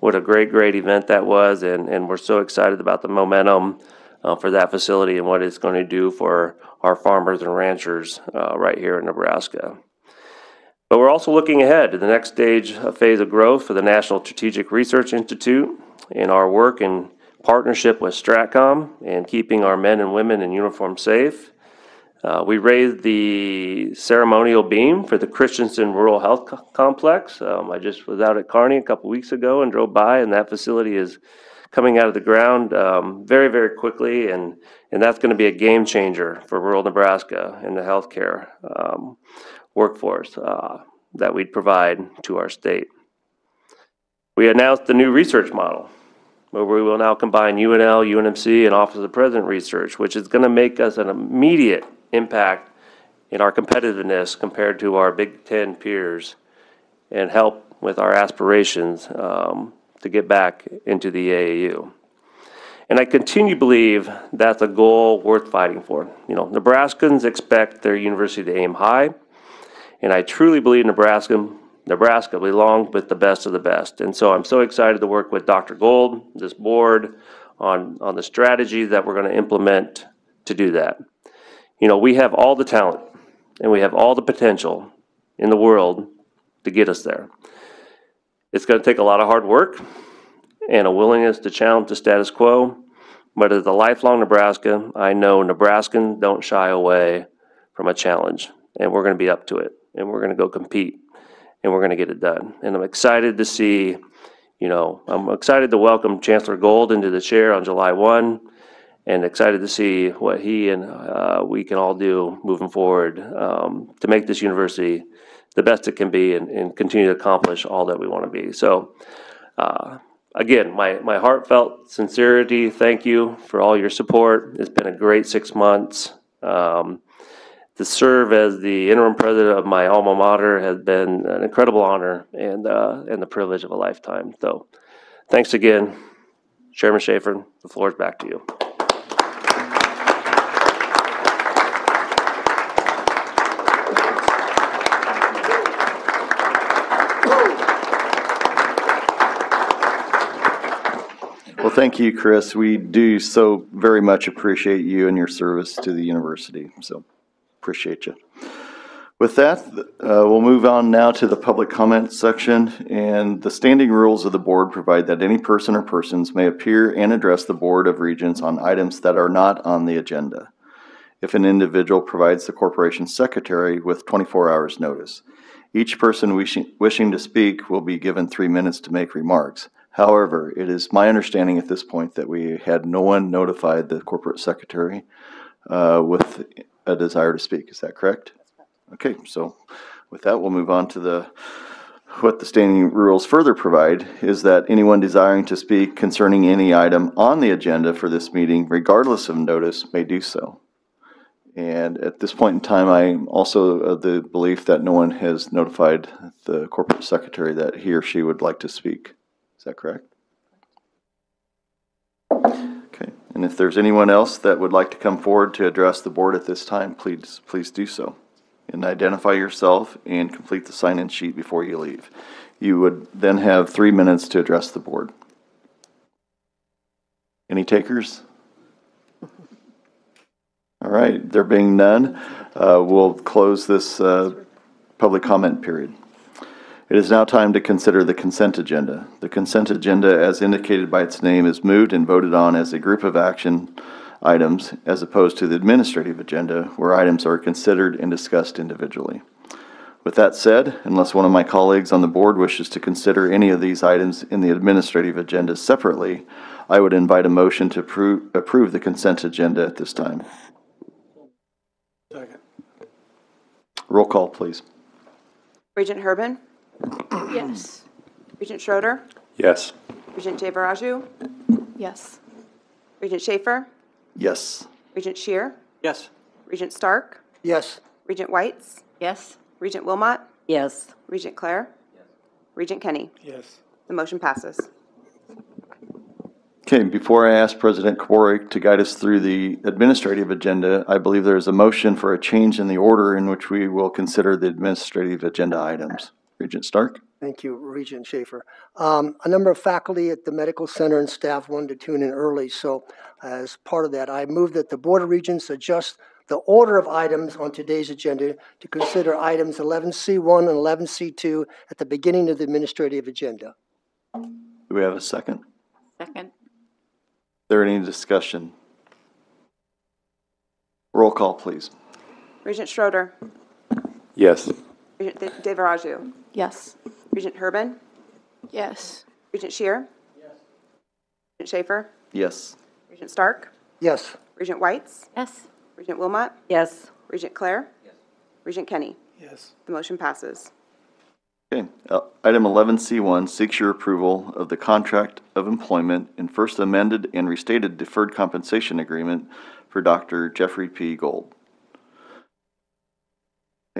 what a great, great event that was, and, and we're so excited about the momentum uh, for that facility and what it's going to do for our farmers and ranchers uh, right here in Nebraska. But we're also looking ahead to the next stage, phase of growth for the National Strategic Research Institute in our work in partnership with Stratcom and keeping our men and women in uniform safe. Uh, we raised the ceremonial beam for the Kristensen Rural Health Co- Complex. Um, I just was out at Kearney a couple weeks ago and drove by, and that facility is coming out of the ground um, very, very quickly, and and that's going to be a game changer for rural Nebraska in the healthcare um, workforce uh, that we'd provide to our state. We announced the new research model where we will now combine UNL, UNMC, and Office of the President research, which is going to make us an immediate impact in our competitiveness compared to our Big Ten peers and help with our aspirations um, to get back into the AAU. And I continue to believe that's a goal worth fighting for. You know, Nebraskans expect their university to aim high, and I truly believe Nebraska, Nebraska belongs with the best of the best. And so I'm so excited to work with Dr. Gold, this board, on, on the strategy that we're gonna implement to do that. You know, we have all the talent, and we have all the potential in the world to get us there. It's gonna take a lot of hard work and a willingness to challenge the status quo. But as a lifelong Nebraska, I know Nebraskans don't shy away from a challenge, and we're gonna be up to it, and we're gonna go compete, and we're gonna get it done. And I'm excited to see, you know, I'm excited to welcome Chancellor Gold into the chair on July one, and excited to see what he and uh, we can all do moving forward um, to make this university the best it can be and, and continue to accomplish all that we want to be. So, uh, again, my, my heartfelt sincerity, thank you for all your support. It's been a great six months. Um, to serve as the interim president of my alma mater has been an incredible honor and, uh, and the privilege of a lifetime. So, thanks again, Chairman Schafer. The floor is back to you. Well, thank you, Chris. We do so very much appreciate you and your service to the university, so appreciate you. With that, uh, we'll move on now to the public comment section, and the standing rules of the board provide that any person or persons may appear and address the Board of Regents on items that are not on the agenda. If an individual provides the corporation secretary with 24 hours' notice. Each person wishing, wishing to speak will be given three minutes to make remarks. However, it is my understanding at this point that we had no one notified the corporate secretary uh, with a desire to speak. Is that correct? Okay, so with that, we'll move on to the, what the standing rules further provide is that anyone desiring to speak concerning any item on the agenda for this meeting, regardless of notice, may do so. And at this point in time, I'm also of the belief that no one has notified the corporate secretary that he or she would like to speak. Is that correct? Okay, and if there's anyone else that would like to come forward to address the board at this time, please, please do so. And identify yourself and complete the sign-in sheet before you leave. You would then have three minutes to address the board. Any takers? [LAUGHS] All right, there being none, uh, we'll close this uh, public comment period. It is now time to consider the consent agenda. The consent agenda, as indicated by its name, is moved and voted on as a group of action items as opposed to the administrative agenda, where items are considered and discussed individually. With that said, unless one of my colleagues on the board wishes to consider any of these items in the administrative agenda separately, I would invite a motion to approve, approve the consent agenda at this time. Second. Roll call, please. Regent Herbin, Yes. Regent Schroeder, Yes. Regent Devaraju, Yes. Regent Schafer, Yes. Regent Scheer, Yes. Regent Stark, Yes. Regent Weitz, Yes? Regent Wilmot, Yes. Regent Clare, Yes. Regent Kenney. Yes. The motion passes. Okay, before I ask President Kabourek to guide us through the administrative agenda, I believe there is a motion for a change in the order in which we will consider the administrative agenda items. Regent Stark? Thank you, Regent Schafer. Um, a number of faculty at the medical center and staff wanted to tune in early, so as part of that, I move that the Board of Regents adjust the order of items on today's agenda to consider items 11C1 and 11C2 at the beginning of the administrative agenda. Do we have a second? Second? Is there any discussion? Roll call, please. Regent Schroeder, Yes. Regent De- Devaraju, Yes. Regent Herbin, Yes. Regent Scheer. Yes. Regent Schafer, Yes. Regent Stark, Yes. Regent Weitz, Yes. Regent Wilmot, Yes. Regent Clare, Yes. Regent Kenney. Yes. The motion passes. Okay, uh, item eleven C one seeks your approval of the contract of employment and first amended and restated deferred compensation agreement for Dr. Jeffrey P. Gold.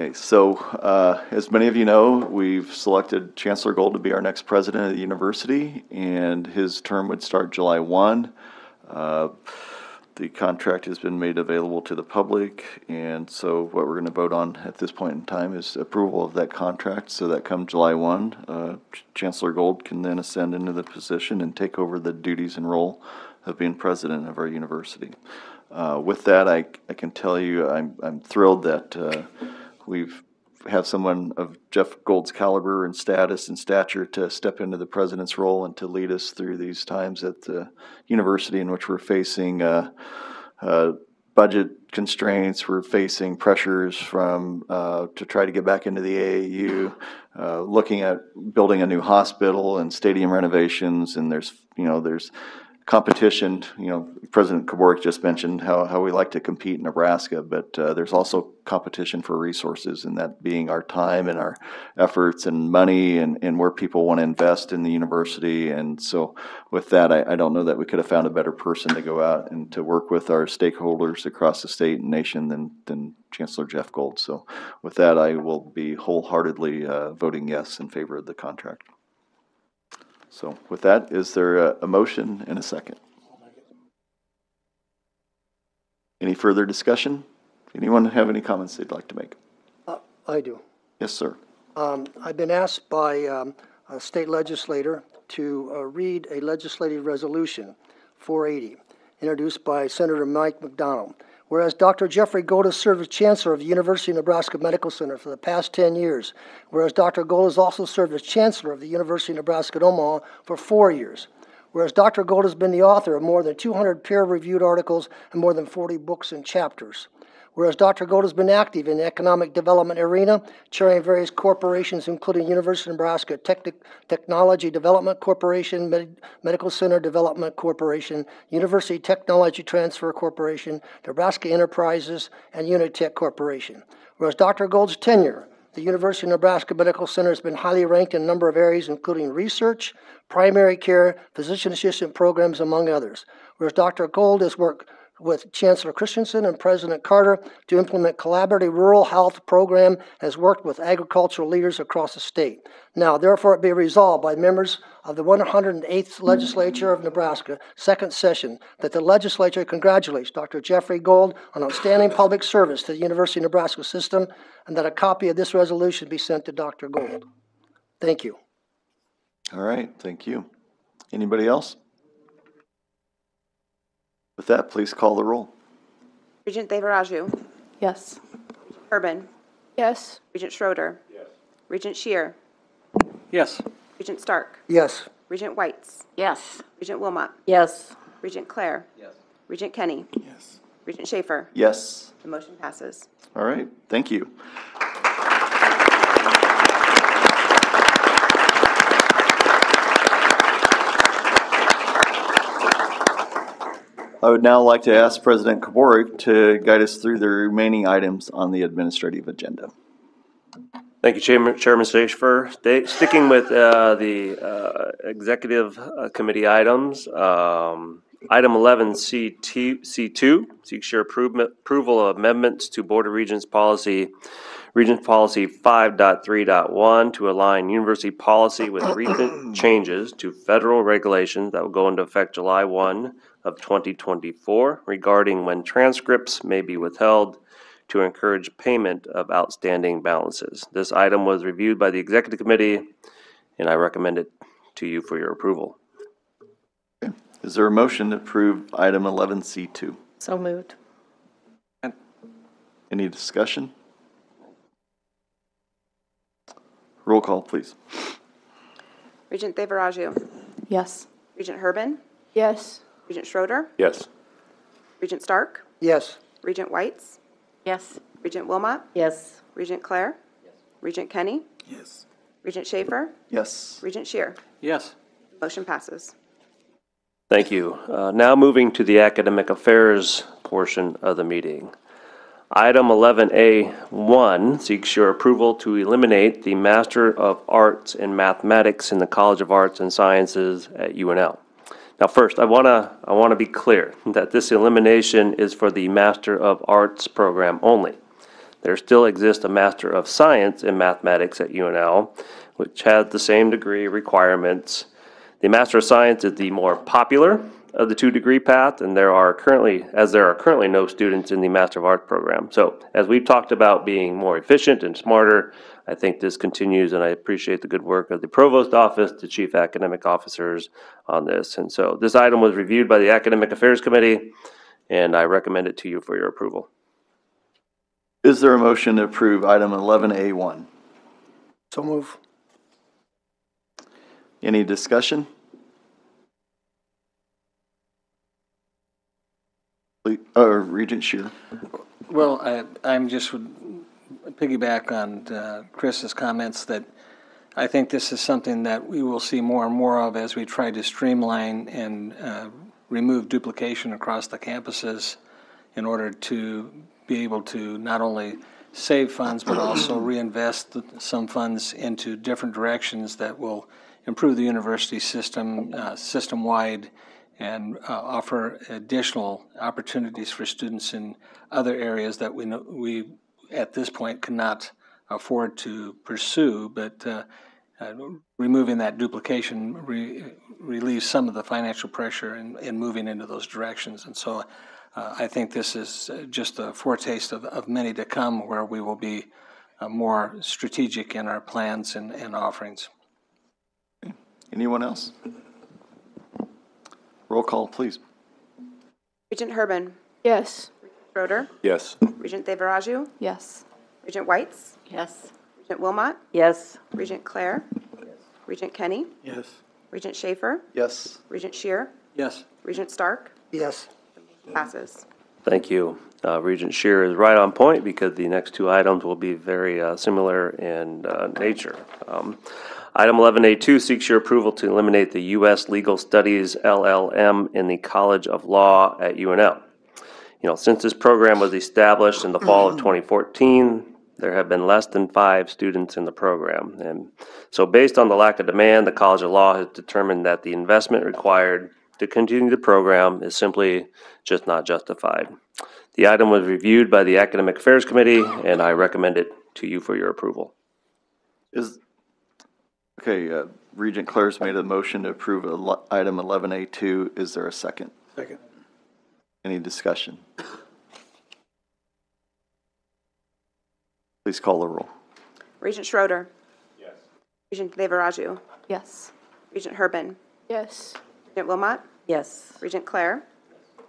Okay, so uh, as many of you know, we've selected Chancellor Gold to be our next president of the university, and his term would start July 1. Uh, The contract has been made available to the public, and so what we're going to vote on at this point in time is approval of that contract, so that come July 1, uh, Chancellor Gold can then ascend into the position and take over the duties and role of being president of our university. Uh, With that, I, I can tell you, I'm, I'm thrilled that uh, we've have someone of Jeff Gold's caliber and status and stature to step into the president's role and to lead us through these times at the university in which we're facing uh, uh, budget constraints, we're facing pressures from uh, to try to get back into the AAU, uh, looking at building a new hospital and stadium renovations, and there's you know there's competition. You know, President Kabourek just mentioned how, how we like to compete in Nebraska, but uh, there's also competition for resources, and that being our time and our efforts and money and, and where people want to invest in the university. And so, with that, I, I don't know that we could have found a better person to go out and to work with our stakeholders across the state and nation than, than Chancellor Jeff Gold. So, with that, I will be wholeheartedly uh, voting yes in favor of the contract. So with that, is there a, a motion and a second? Any further discussion? Anyone have any comments they'd like to make? I do. Yes, sir. Um, I've been asked by um, a state legislator to uh, read a legislative resolution, 480, introduced by Senator Mike McDonnell. Whereas Dr. Jeffrey Gold has served as chancellor of the University of Nebraska Medical Center for the past 10 years, whereas Dr. Gold has also served as chancellor of the University of Nebraska at Omaha for four years, whereas Dr. Gold has been the author of more than 200 peer-reviewed articles and more than 40 books and chapters. Whereas Dr. Gold has been active in the economic development arena, chairing various corporations including University of Nebraska Technology Development Corporation, Med- Medical Center Development Corporation, University Technology Transfer Corporation, Nebraska Enterprises, and Unitech Corporation. Whereas Dr. Gold's tenure the University of Nebraska Medical Center has been highly ranked in a number of areas, including research, primary care, physician assistant programs, among others. Whereas Dr. Gold has worked with Chancellor Kristensen and President Carter to implement collaborative rural health program, has worked with agricultural leaders across the state. Now, therefore, it be resolved by members of the 108th Legislature of Nebraska, second session, that the legislature congratulates Dr. Jeffrey Gold on outstanding public service to the University of Nebraska system, and that a copy of this resolution be sent to Dr. Gold. Thank you. All right, thank you. Anybody else? With that, please call the roll. Regent Devaraju, Yes. Urban, Yes. Regent Schroeder. Yes. Regent Scheer, Yes. Regent Stark, Yes. Regent Weitz, Yes. Regent Wilmot, Yes. Regent Clare. Yes. Regent Kenney. Yes. Regent Schafer. Yes. The motion passes. All right, thank you. I would now like to ask President Kabourek to guide us through the remaining items on the administrative agenda. Thank you, Chairman, Chairman Schafer. Sta- Sticking with uh, the uh, executive uh, committee items, um, item 11C2, C2 seeks your approval approval of amendments to Board of Regents policy, Regents Policy 5.3.1 to align university policy with recent [CLEARS THROAT] changes to federal regulations that will go into effect July 1 of 2024 regarding when transcripts may be withheld to encourage payment of outstanding balances. This item was reviewed by the Executive Committee, and I recommend it to you for your approval. Is there a motion to approve item 11C2? So moved. Any discussion? Roll call, please. Regent Devaraju, Yes. Regent Herbin, Yes. Regent Schroeder, Yes. Regent Stark, Yes. Regent Weitz, Yes. Regent Wilmot, Yes. Regent Clare. Yes. Regent Kenney, Yes. Regent Schafer, Yes. Regent Scheer. Yes. Motion passes. Thank you. Uh, Now moving to the academic affairs portion of the meeting. Item 11A1 seeks your approval to eliminate the Master of Arts in Mathematics in the College of Arts and Sciences at UNL. Now, first, I want to, I want to be clear that this elimination is for the Master of Arts program only. There still exists a Master of Science in Mathematics at UNL, which has the same degree requirements. The Master of Science is the more popular of the two degree path, and there are currently, as there are currently no students in the Master of Arts program. So as we've talked about being more efficient and smarter, I think this continues, and I appreciate the good work of the Provost Office, the Chief Academic Officers on this. And so this item was reviewed by the Academic Affairs Committee, and I recommend it to you for your approval. Is there a motion to approve item eleven A one? So move. Any discussion? Ple- Uh, Regent Scheer. Well, I, I'm just would piggyback on uh, Chris's comments that I think this is something that we will see more and more of as we try to streamline and uh, remove duplication across the campuses in order to be able to not only save funds, but also [CLEARS THROAT] reinvest some funds into different directions that will improve the university system, uh, system-wide, and uh, offer additional opportunities for students in other areas that we know, we, at this point, cannot afford to pursue, but uh, uh, removing that duplication re- relieves some of the financial pressure in, in moving into those directions. And so uh, I think this is uh, just a foretaste of, of many to come where we will be uh, more strategic in our plans and, and offerings. Anyone else? Roll call, please. Regent Herbin, Yes. Schroeder, Yes. Regent Devaraju, Yes. Regent Weitz, Yes. Regent Wilmot, Yes. Regent Clare, Yes. Regent Kenney, Yes. Regent Schafer, Yes. Regent Scheer, Yes. Regent Stark, Yes. passes. Thank you. Uh, Regent Scheer is right on point because the next two items will be very uh, similar in uh, nature. Um, Item 11A2 seeks your approval to eliminate the U.S. Legal Studies LLM in the College of Law at UNL. You know, since this program was established in the fall of 2014, there have been less than five students in the program. And so based on the lack of demand, the College of Law has determined that the investment required to continue the program is simply just not justified. The item was reviewed by the Academic Affairs Committee, and I recommend it to you for your approval. Is, okay, uh, Regent Clare's made a motion to approve ele- item eleven A two. Is there a second? Second. Any discussion? Please call the roll. Regent Schroeder. Yes. Regent Devaraju, Yes. Regent Herbin, Yes. Regent Wilmot, Yes. Regent Clare,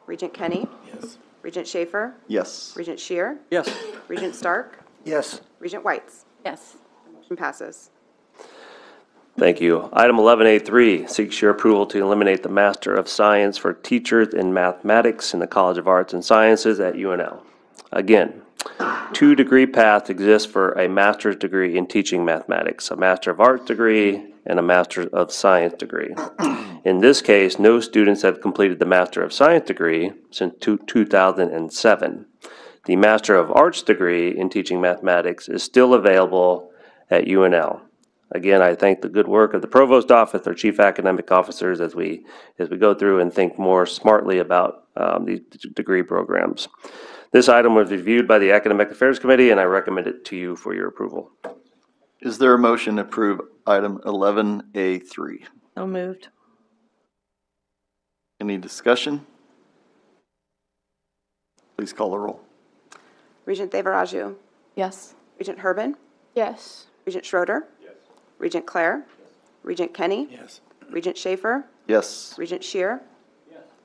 Regent Kenney, Yes. Regent Schafer, Yes. Regent Scheer, Yes. Regent Stark, Yes. Regent Weitz. Yes. Motion passes. Thank you. Item 11A3 seeks your approval to eliminate the Master of Science for teachers in mathematics in the College of Arts and Sciences at UNL. Again, two degree paths exist for a master's degree in teaching mathematics, a Master of Arts degree and a Master of Science degree. In this case, no students have completed the Master of Science degree since two- 2007. The Master of Arts degree in teaching mathematics is still available at UNL. Again, I thank the good work of the provost office, our chief academic officers, as we, as we go through and think more smartly about um, these degree programs. This item was reviewed by the Academic Affairs Committee, and I recommend it to you for your approval. Is there a motion to approve item eleven A three? So moved. Any discussion? Please call the roll. Regent Devaraju, Yes. Regent Herbin, Yes. Regent Schroeder. Regent Clare, Regent Kenney, Yes. Regent Schafer, Yes. Regent Scheer,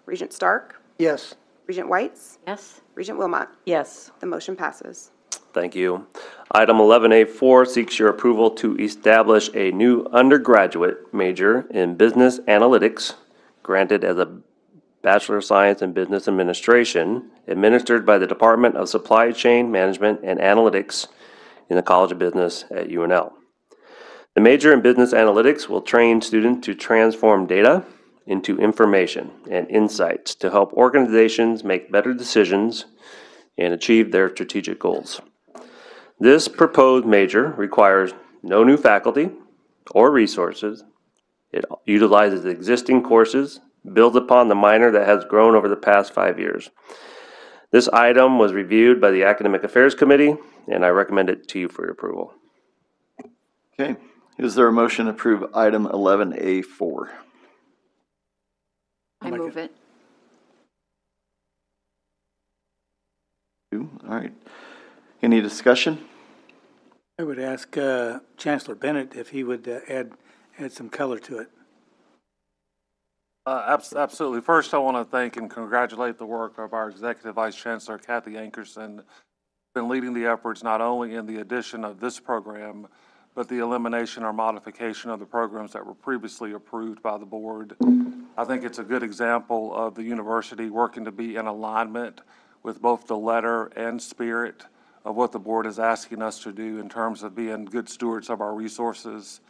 Regent Stark, Yes. Regent Weitz, Yes. Regent Wilmot. Yes. The motion passes. Thank you. Item 11A4 seeks your approval to establish a new undergraduate major in business analytics, granted as a Bachelor of Science in Business Administration, administered by the Department of Supply Chain Management and Analytics in the College of Business at UNL. The major in business analytics will train students to transform data into information and insights to help organizations make better decisions and achieve their strategic goals. This proposed major requires no new faculty or resources. It utilizes existing courses, builds upon the minor that has grown over the past five years. This item was reviewed by the Academic Affairs Committee, and I recommend it to you for your approval. Okay, is there a motion to approve item eleven A four? I move it. All right. Any discussion? I would ask uh, Chancellor Bennett if he would uh, add, add some color to it. Uh, abs- Absolutely. First, I want to thank and congratulate the work of our Executive Vice Chancellor Kathy Ankerson, been leading the efforts not only in the addition of this program, but the elimination or modification of the programs that were previously approved by the board. I think it's a good example of the university working to be in alignment with both the letter and spirit of what the board is asking us to do in terms of being good stewards of our resources.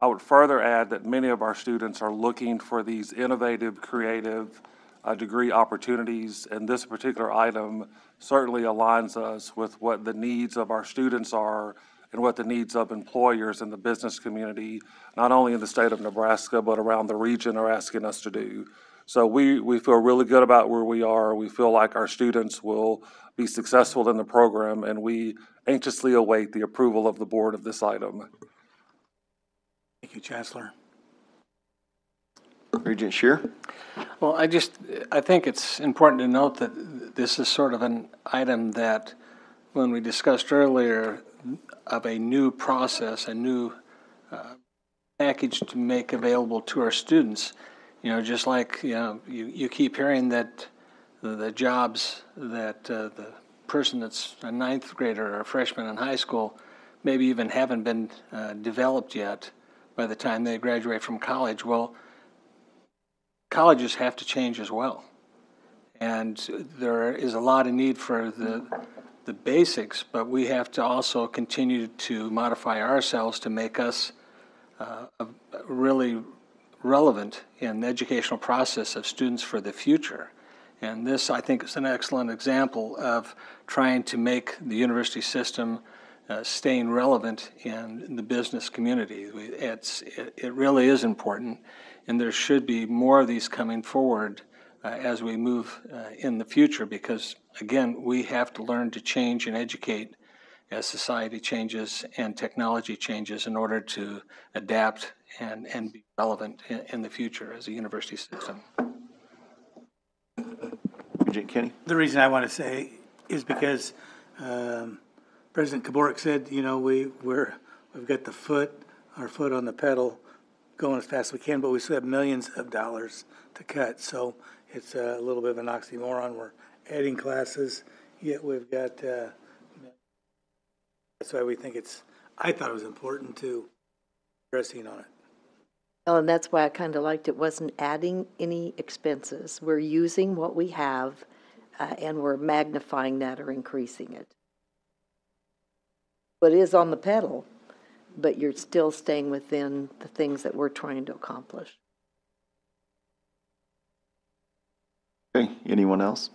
I would further add that many of our students are looking for these innovative, creative uh, degree opportunities, and this particular item certainly aligns us with what the needs of our students are and what the needs of employers in the business community, not only in the state of Nebraska, but around the region, are asking us to do. So we, we feel really good about where we are. We feel like our students will be successful in the program, and we anxiously await the approval of the board of this item. Thank you, Chancellor. Regent Scheer? Well, I just, I think it's important to note that this is sort of an item that, when we discussed earlier of a new process, a new uh, package to make available to our students, you know, just like, you know, you, you keep hearing that the, the jobs that uh, the person that's a ninth grader or a freshman in high school maybe even haven't been uh, developed yet by the time they graduate from college. Well, colleges have to change as well. And there is a lot of need for the, the basics, but we have to also continue to modify ourselves to make us uh, really relevant in the educational process of students for the future. And this, I think, is an excellent example of trying to make the university system uh, staying relevant in the business community. It's, it, it really is important, and there should be more of these coming forward uh, as we move uh, in the future, because, again, we have to learn to change and educate as society changes and technology changes in order to adapt and, and be relevant in, in the future as a university system. Regent Kenney? The reason I want to say is because um, President Kabourek said, you know, we, we're, we've got the foot, our foot on the pedal, going as fast as we can, but we still have millions of dollars to cut. So it's a little bit of an oxymoron. We're adding classes, yet we've got, uh, that's why we think it's, I thought it was important to pressing on it. Well, and that's why I kind of liked it wasn't adding any expenses. We're using what we have, uh, and we're magnifying that or increasing it. But it is on the pedal, but you're still staying within the things that we're trying to accomplish. Okay, anyone else?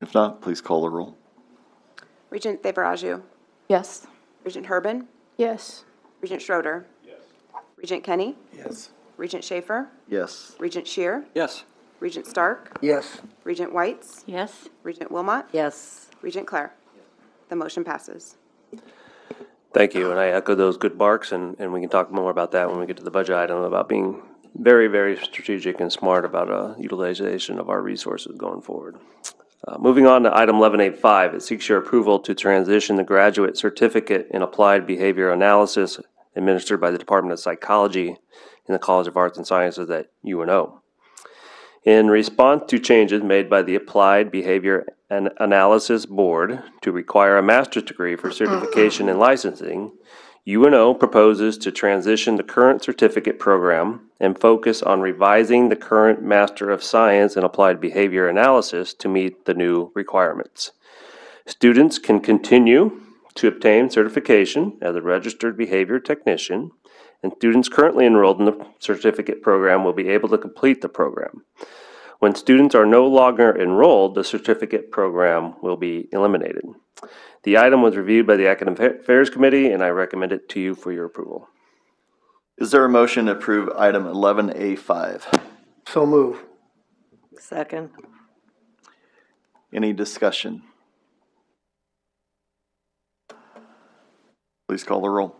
If not, please call the roll. Regent Devaraju, Yes. Regent Herbin, Yes. Regent Schroeder. Yes. Regent Kenney, Yes. Regent Schafer, Yes. Regent Scheer, Yes. Regent Stark, Yes. Regent Weitz, Yes? Regent Wilmot, Yes, Regent Clare. The motion passes. Thank you, and I echo those good barks, and, and we can talk more about that when we get to the budget item, about being very, very strategic and smart about uh, utilization of our resources going forward. Uh, Moving on to item 1185, it seeks your approval to transition the graduate certificate in applied behavior analysis administered by the Department of Psychology in the College of Arts and Sciences at UNO. In response to changes made by the Applied Behavior and Analysis Board to require a master's degree for certification and licensing, UNO proposes to transition the current certificate program and focus on revising the current Master of Science in Applied Behavior Analysis to meet the new requirements. Students can continue to obtain certification as a registered behavior technician, and students currently enrolled in the certificate program will be able to complete the program. When students are no longer enrolled, the certificate program will be eliminated. The item was reviewed by the Academic Affairs Committee, and I recommend it to you for your approval. Is there a motion to approve item eleven A five? So move. second. Any discussion? Please call the roll.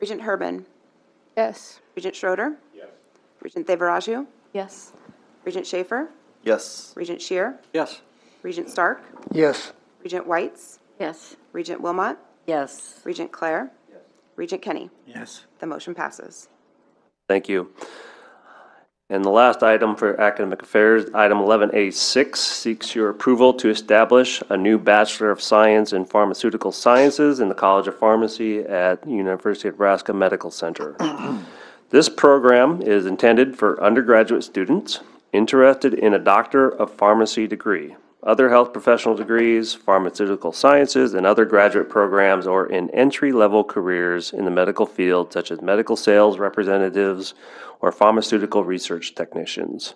Regent Herbin, Yes. Regent Schroeder. Yes. Regent Devaraju, Yes. Regent Schafer, Yes. Regent Scheer, Yes. Regent Stark, Yes. Regent Weitz, Yes. Regent Wilmot, Yes. Regent Clare, Yes, Regent Kenney. Yes. The motion passes. Thank you. And the last item for academic affairs, item 11A6, seeks your approval to establish a new Bachelor of Science in Pharmaceutical Sciences in the College of Pharmacy at University of Nebraska Medical Center. [CLEARS THROAT] This program is intended for undergraduate students interested in a Doctor of Pharmacy degree, other health professional degrees, pharmaceutical sciences, and other graduate programs, or in entry-level careers in the medical field such as medical sales representatives or pharmaceutical research technicians.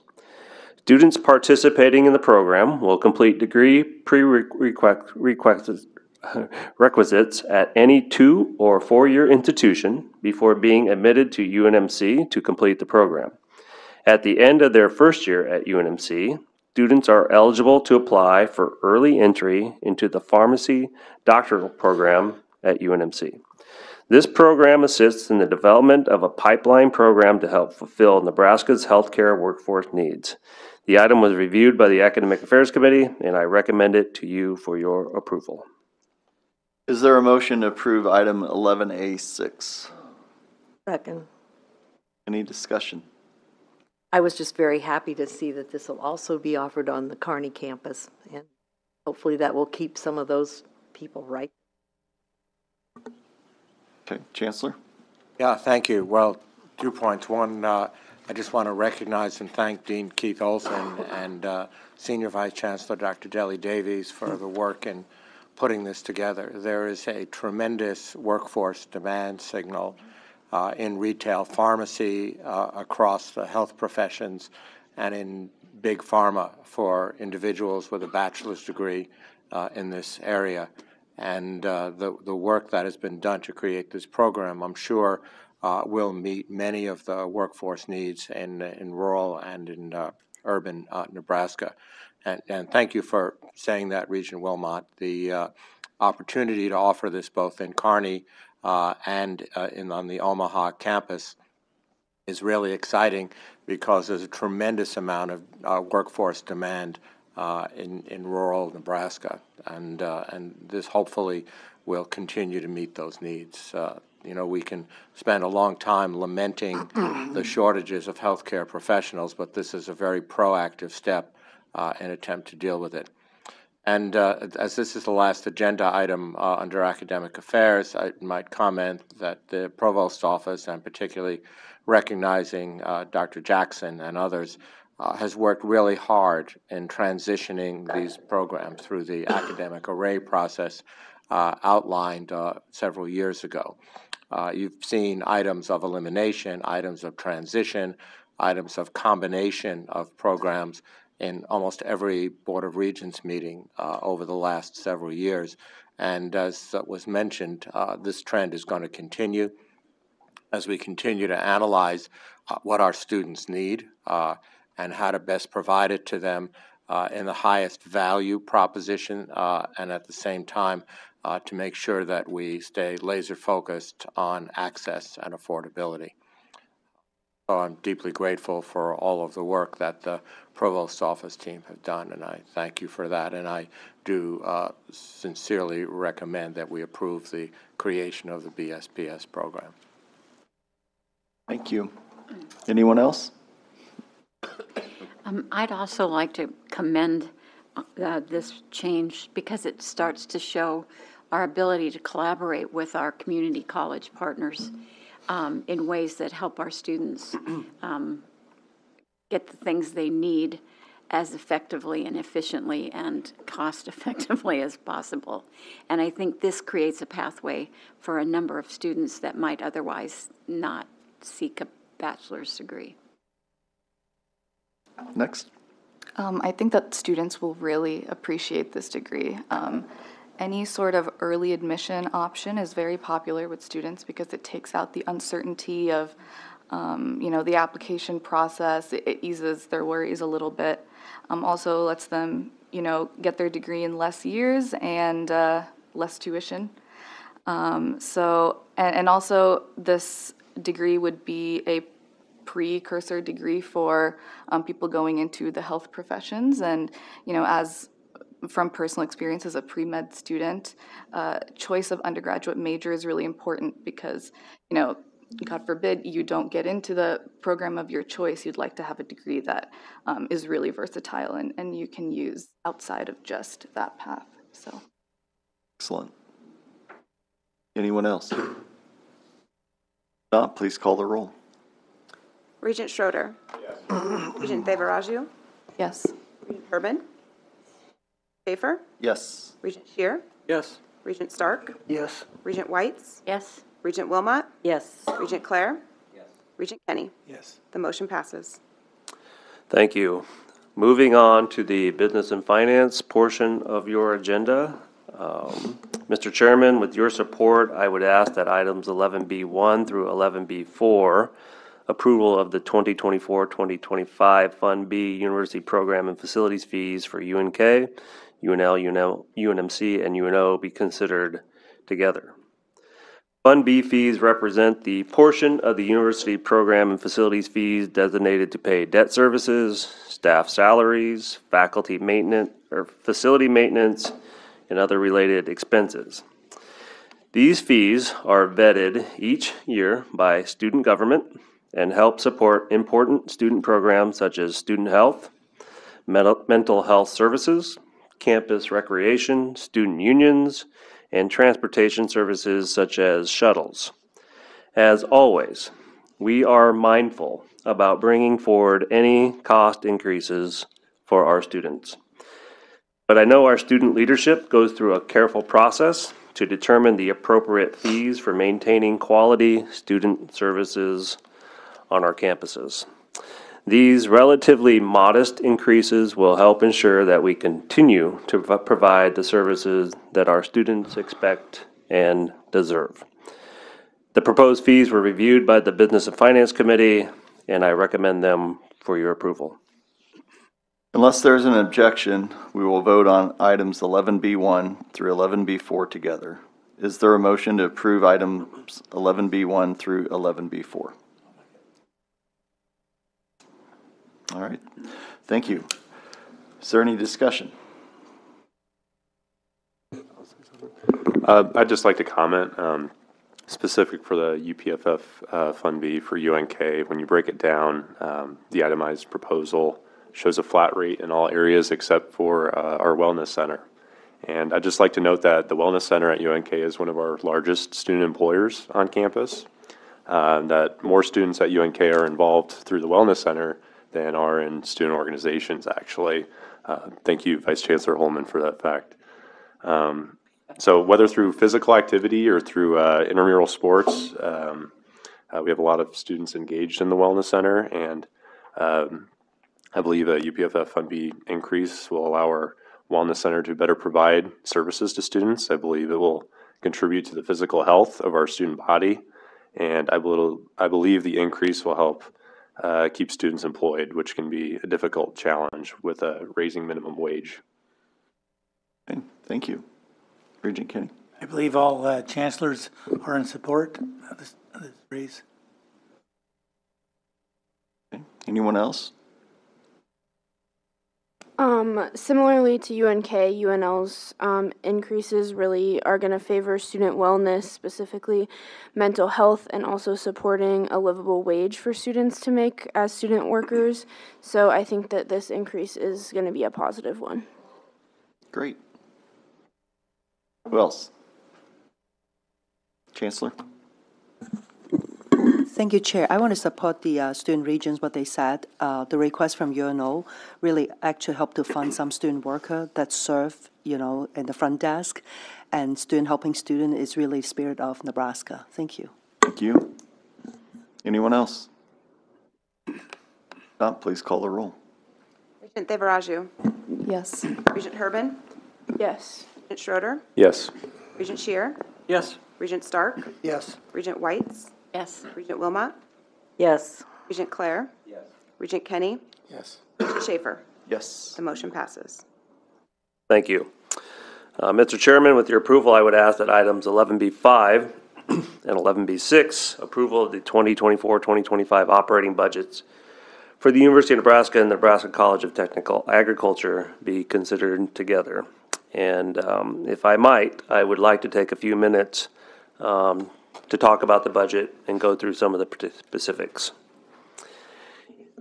Students participating in the program will complete degree prerequisites requisites at any two or four-year institution before being admitted to UNMC to complete the program. At the end of their first year at UNMC, students are eligible to apply for early entry into the pharmacy doctoral program at UNMC. This program assists in the development of a pipeline program to help fulfill Nebraska's healthcare workforce needs. The item was reviewed by the Academic Affairs Committee, and I recommend it to you for your approval. Is there a motion to approve item 11A6? Second. Any discussion? I was just very happy to see that this will also be offered on the Kearney campus, and hopefully that will keep some of those people right. Okay, Chancellor? Yeah, thank you. Well, two points. One, uh, I just want to recognize and thank Dean Keith Olsen and uh, Senior Vice Chancellor Dr. Dele Davies for the work in putting this together. There is a tremendous workforce demand signal uh, in retail pharmacy, uh, across the health professions, and in big pharma for individuals with a bachelor's degree uh, in this area. And uh, the, the work that has been done to create this program, I'm sure, uh, will meet many of the workforce needs in, in rural and in uh, urban Nebraska. And, and thank you for saying that, Region Wilmot. The opportunity to offer this both in Kearney and uh, in, on the Omaha campus is really exciting because there's a tremendous amount of uh, workforce demand uh, in, in rural Nebraska. And, uh, and this hopefully will continue to meet those needs. Uh, you know, we can spend a long time lamenting [CLEARS THROAT] the shortages of healthcare professionals, but this is a very proactive step uh, in attempt to deal with it. And uh, as this is the last agenda item uh, under academic affairs, I might comment that the provost office, and particularly recognizing uh, Dr. Jackson and others, uh, has worked really hard in transitioning these programs through the academic array process uh, outlined uh, several years ago. You've seen items of elimination, items of transition, items of combination of programs in almost every Board of Regents meeting uh, over the last several years. And as was mentioned, uh, this trend is going to continue as we continue to analyze uh, what our students need uh, and how to best provide it to them uh, in the highest value proposition, uh, and at the same time to make sure that we stay laser focused on access and affordability. So I'm deeply grateful for all of the work that the Provost's office team have done, and I thank you for that. And I do uh, sincerely recommend that we approve the creation of the BSPS program. Thank you. Anyone else? Um, I'd also like to commend uh, this change because it starts to show our ability to collaborate with our community college partners um, in ways that help our students [CLEARS THROAT] um, get the things they need as effectively and efficiently and cost [LAUGHS] effectively as possible. And I think this creates a pathway for a number of students that might otherwise not seek a bachelor's degree. Next. Um, I think that students will really appreciate this degree. Um, any sort of early admission option is very popular with students because it takes out the uncertainty of, um, you know, the application process. It, it eases their worries a little bit. Um, also lets them, you know, get their degree in less years and uh, less tuition. Um, so, and, and also this degree would be a precursor degree for um, people going into the health professions. And, you know, as from personal experience as a pre-med student, uh, choice of undergraduate major is really important because, you know, God forbid you don't get into the program of your choice, you'd like to have a degree that um, is really versatile and, and you can use outside of just that path. So. Excellent. Anyone else? Not, please call the roll. Regent Schroeder. Yes. Regent Devaraju. Yes. Regent Urban. Schafer. Yes. Regent Scheer. Yes. Regent Stark. Yes. Regent Weitz. Yes. Regent Wilmot. Yes. Regent Clare. Yes. Regent Kenney. Yes. The motion passes. Thank you. Moving on to the business and finance portion of your agenda. Um, Mr. Chairman, with your support, I would ask that items 11B1 through 11B4, approval of the 2024-2025 Fund B University Program and Facilities Fees for UNK, UNL, UNL, UNMC, and UNO be considered together. Fund B fees represent the portion of the university program and facilities fees designated to pay debt services, staff salaries, faculty maintenance, or facility maintenance, and other related expenses. These fees are vetted each year by student government and help support important student programs such as student health, mental, mental health services, campus recreation, student unions, and transportation services such as shuttles. As always, we are mindful about bringing forward any cost increases for our students. But I know our student leadership goes through a careful process to determine the appropriate fees for maintaining quality student services on our campuses. These relatively modest increases will help ensure that we continue to provide the services that our students expect and deserve. The proposed fees were reviewed by the Business and Finance Committee, and I recommend them for your approval. Unless there's an objection, we will vote on items 11B1 through 11B4 together. Is there a motion to approve items 11B1 through 11B4? All right, thank you. Is there any discussion? Uh, I'd just like to comment, um, specific for the UPFF uh, Fund B for UNK, when you break it down, um, the itemized proposal shows a flat rate in all areas except for uh, our wellness center. And I'd just like to note that the wellness center at UNK is one of our largest student employers on campus, uh, that more students at UNK are involved through the wellness center than are in student organizations, actually. Uh, Thank you, Vice Chancellor Holman, for that fact. Um, So whether through physical activity or through uh, intramural sports, um, uh, we have a lot of students engaged in the Wellness Center, and um, I believe a UPFF Fund B increase will allow our Wellness Center to better provide services to students. I believe it will contribute to the physical health of our student body, and I believe, I believe the increase will help uh, keep students employed, which can be a difficult challenge with a raising minimum wage. Okay, Thank you. Regent Kenney? I believe all uh, chancellors are in support of this, of this raise. Okay, Anyone else? Um, similarly to UNK, UNL's um, increases really are going to favor student wellness, specifically mental health, and also supporting a livable wage for students to make as student workers. So I think that this increase is going to be a positive one. Great. Who else? Chancellor? Thank you, Chair. I want to support the uh, student regions, what they said. Uh, The request from UNO really actually helped to fund some student worker that serve, you know, in the front desk. And student helping student is really spirit of Nebraska. Thank you. Thank you. Anyone else? Not, please call the roll. Regent Devaraju. Yes. Regent Herbin. Yes. Regent Schroeder. Yes. Regent Scheer. Yes. Regent Stark. Yes. Regent Weitz. Yes. Regent Wilmot. Yes. Regent Clare. Yes. Regent Kenney. Yes. Regent Schafer. Yes. The motion passes. Thank you. Uh, Mr. Chairman, with your approval, I would ask that items 11B5 [CLEARS THROAT] and 11B6, approval of the 2024-2025 operating budgets for the University of Nebraska and the Nebraska College of Technical Agriculture be considered together. And um, if I might, I would like to take a few minutes um, to talk about the budget and go through some of the specifics.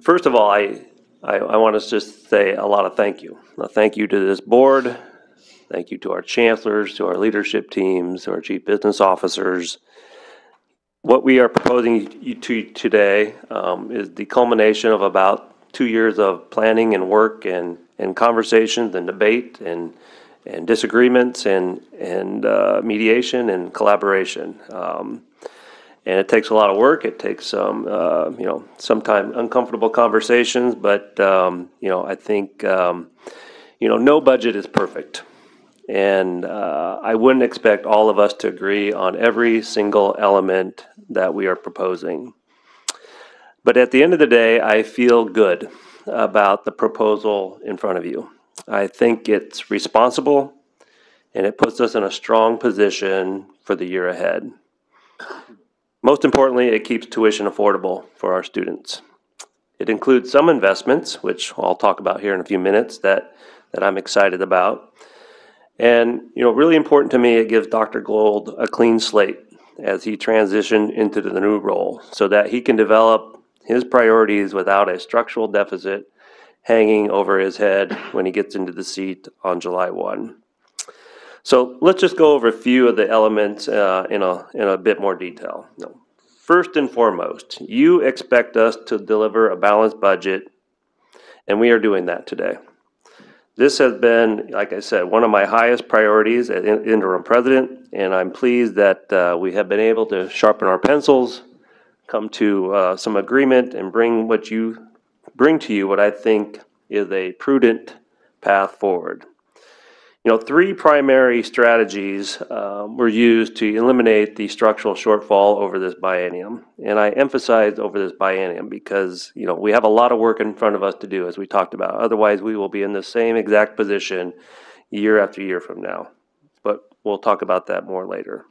First of all, I, I, I want to just say a lot of thank you. A thank you to this board, thank you to our chancellors, to our leadership teams, to our chief business officers. What we are proposing to today um, is the culmination of about two years of planning and work and, and conversations and debate and, and disagreements and, and uh, mediation and collaboration. Um, and it takes a lot of work. It takes some, uh, you know, sometimes uncomfortable conversations. But um, you know, I think, um, you know, no budget is perfect, and uh, I wouldn't expect all of us to agree on every single element that we are proposing. But at the end of the day, I feel good about the proposal in front of you. I think it's responsible, and it puts us in a strong position for the year ahead. Most importantly, it keeps tuition affordable for our students. It includes some investments, which I'll talk about here in a few minutes, that, that I'm excited about. And, you know, really important to me, it gives Dr. Gold a clean slate as he transitioned into the new role so that he can develop his priorities without a structural deficit hanging over his head when he gets into the seat on July 1. So let's just go over a few of the elements uh, in, a, in a bit more detail. No. First and foremost, you expect us to deliver a balanced budget, and we are doing that today. This has been, like I said, one of my highest priorities as interim president, and I'm pleased that uh, we have been able to sharpen our pencils, come to uh, some agreement, and bring what you bring to you what I think is a prudent path forward. You know, three primary strategies um, were used to eliminate the structural shortfall over this biennium. And I emphasize over this biennium because, you know, we have a lot of work in front of us to do, as we talked about. Otherwise, we will be in the same exact position year after year from now. But we'll talk about that more later.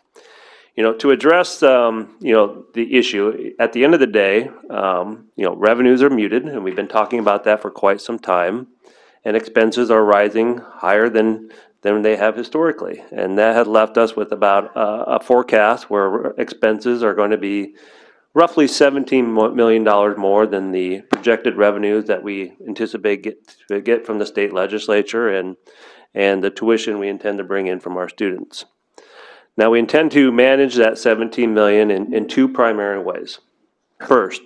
You know, to address, um, you know, the issue, at the end of the day, um, you know, revenues are muted, and we've been talking about that for quite some time and expenses are rising higher than than they have historically. And that had left us with about uh, a forecast where expenses are going to be roughly $17 million more than the projected revenues that we anticipate get, get from the state legislature and, and the tuition we intend to bring in from our students. Now, we intend to manage that 17 million in, in two primary ways. First,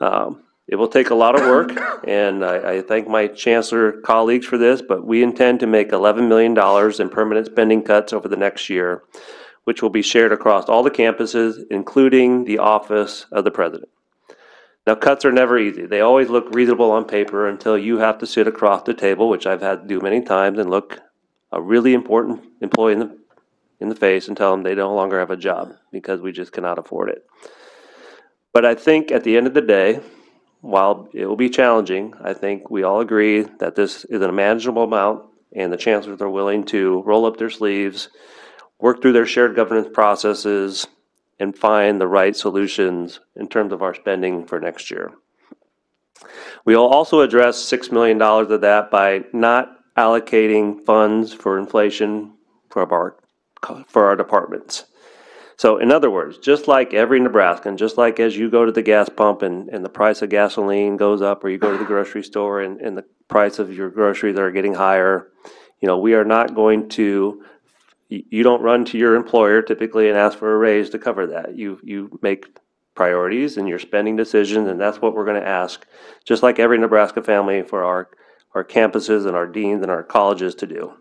um, it will take a lot of work, and I, I thank my chancellor colleagues for this, but we intend to make $11 million in permanent spending cuts over the next year, which will be shared across all the campuses, including the office of the president. Now, cuts are never easy. They always look reasonable on paper until you have to sit across the table, which I've had to do many times, and look a really important employee in the, in the face and tell them they no longer have a job because we just cannot afford it. But I think at the end of the day, while it will be challenging, I think we all agree that this is an manageable amount, and the chancellors are willing to roll up their sleeves, work through their shared governance processes, and find the right solutions in terms of our spending for next year. We will also address $6 million of that by not allocating funds for inflation for our, for our departments. So, in other words, just like every Nebraskan, just like as you go to the gas pump and, and the price of gasoline goes up, or you go to the grocery store and, and the price of your groceries are getting higher, you know, we are not going to, you don't run to your employer typically and ask for a raise to cover that. You, you make priorities and your spending decisions, and that's what we're going to ask, just like every Nebraska family, for our, our campuses and our deans and our colleges to do.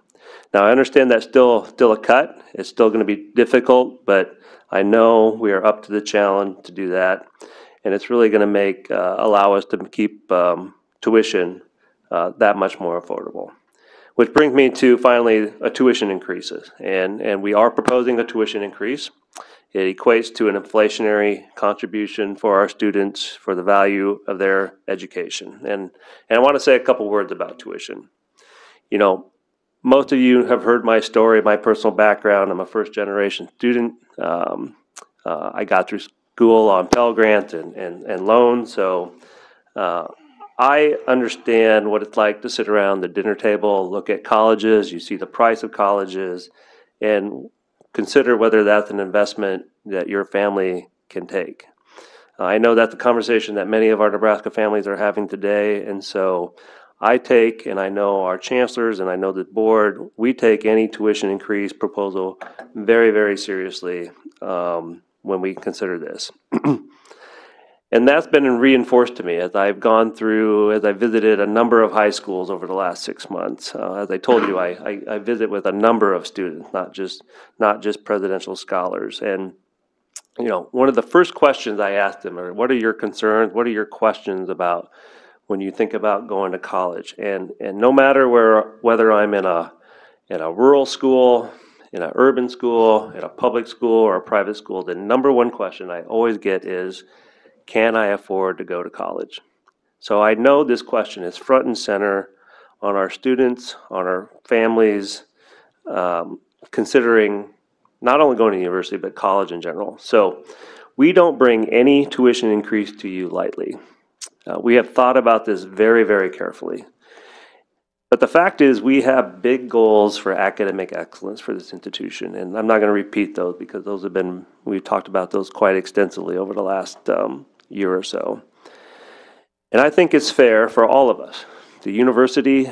Now, I understand that's still still a cut. It's still going to be difficult, but I know we are up to the challenge to do that, and it's really going to make uh, allow us to keep um, tuition uh, that much more affordable. Which brings me to finally a tuition increases, and and we are proposing a tuition increase. It equates to an inflationary contribution for our students for the value of their education. And and I want to say a couple words about tuition. You know, most of you have heard my story, my personal background. I'm a first generation student. Um, uh, I got through school on Pell Grant and, and, and loans, so uh, I understand what it's like to sit around the dinner table, look at colleges, you see the price of colleges, and consider whether that's an investment that your family can take. I know that's the conversation that many of our Nebraska families are having today, and so I take, and I know our chancellors, and I know the board, we take any tuition increase proposal very, very seriously um, when we consider this. [CLEARS THROAT] and that's been reinforced to me as I've gone through, as I visited a number of high schools over the last six months. Uh, as I told you, I, I, I visit with a number of students, not just not just presidential scholars, and you know, one of the first questions I asked them are, "What are your concerns? What are your questions about when you think about going to college?" And and no matter where whether I'm in a in a rural school, in an urban school, in a public school, or a private school, the number one question I always get is, "Can I afford to go to college?" So I know this question is front and center on our students, on our families, um, considering not only going to university, but college in general. So we don't bring any tuition increase to you lightly. Uh, we have thought about this very, very carefully. But the fact is, we have big goals for academic excellence for this institution, and I'm not going to repeat those because those have been, we've talked about those quite extensively over the last um, year or so. And I think it's fair for all of us, the university,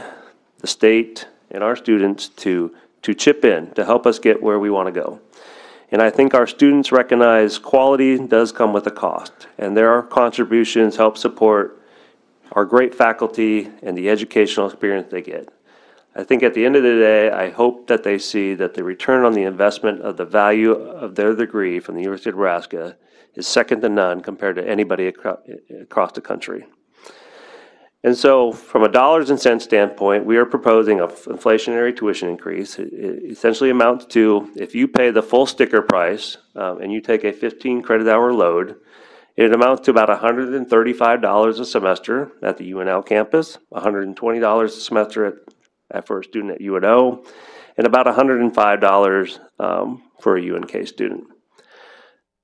the state, and our students to to chip in to help us get where we want to go. And I think our students recognize quality does come with a cost, and their contributions help support our great faculty and the educational experience they get. I think at the end of the day, I hope that they see that the return on the investment of the value of their degree from the University of Nebraska is second to none compared to anybody acro- across the country. And so, from a dollars and cents standpoint, we are proposing a f- inflationary tuition increase. It it essentially amounts to if you pay the full sticker price um, and you take a 15 credit hour load, it amounts to about $135 a semester at the UNL campus, $120 a semester at, at for a student at UNO, and about $105 um, for a UNK student.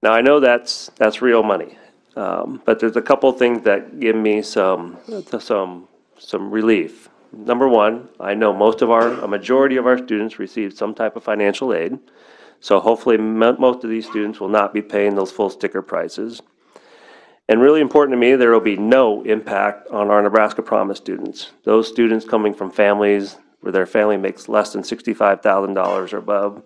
Now, I know that's that's real money. Um, but there's a couple things that give me some, some, some relief. Number one, I know most of our, a majority of our students receive some type of financial aid. So hopefully, mo- most of these students will not be paying those full sticker prices. And really important to me, there will be no impact on our Nebraska Promise students. Those students coming from families where their family makes less than sixty-five thousand dollars or above.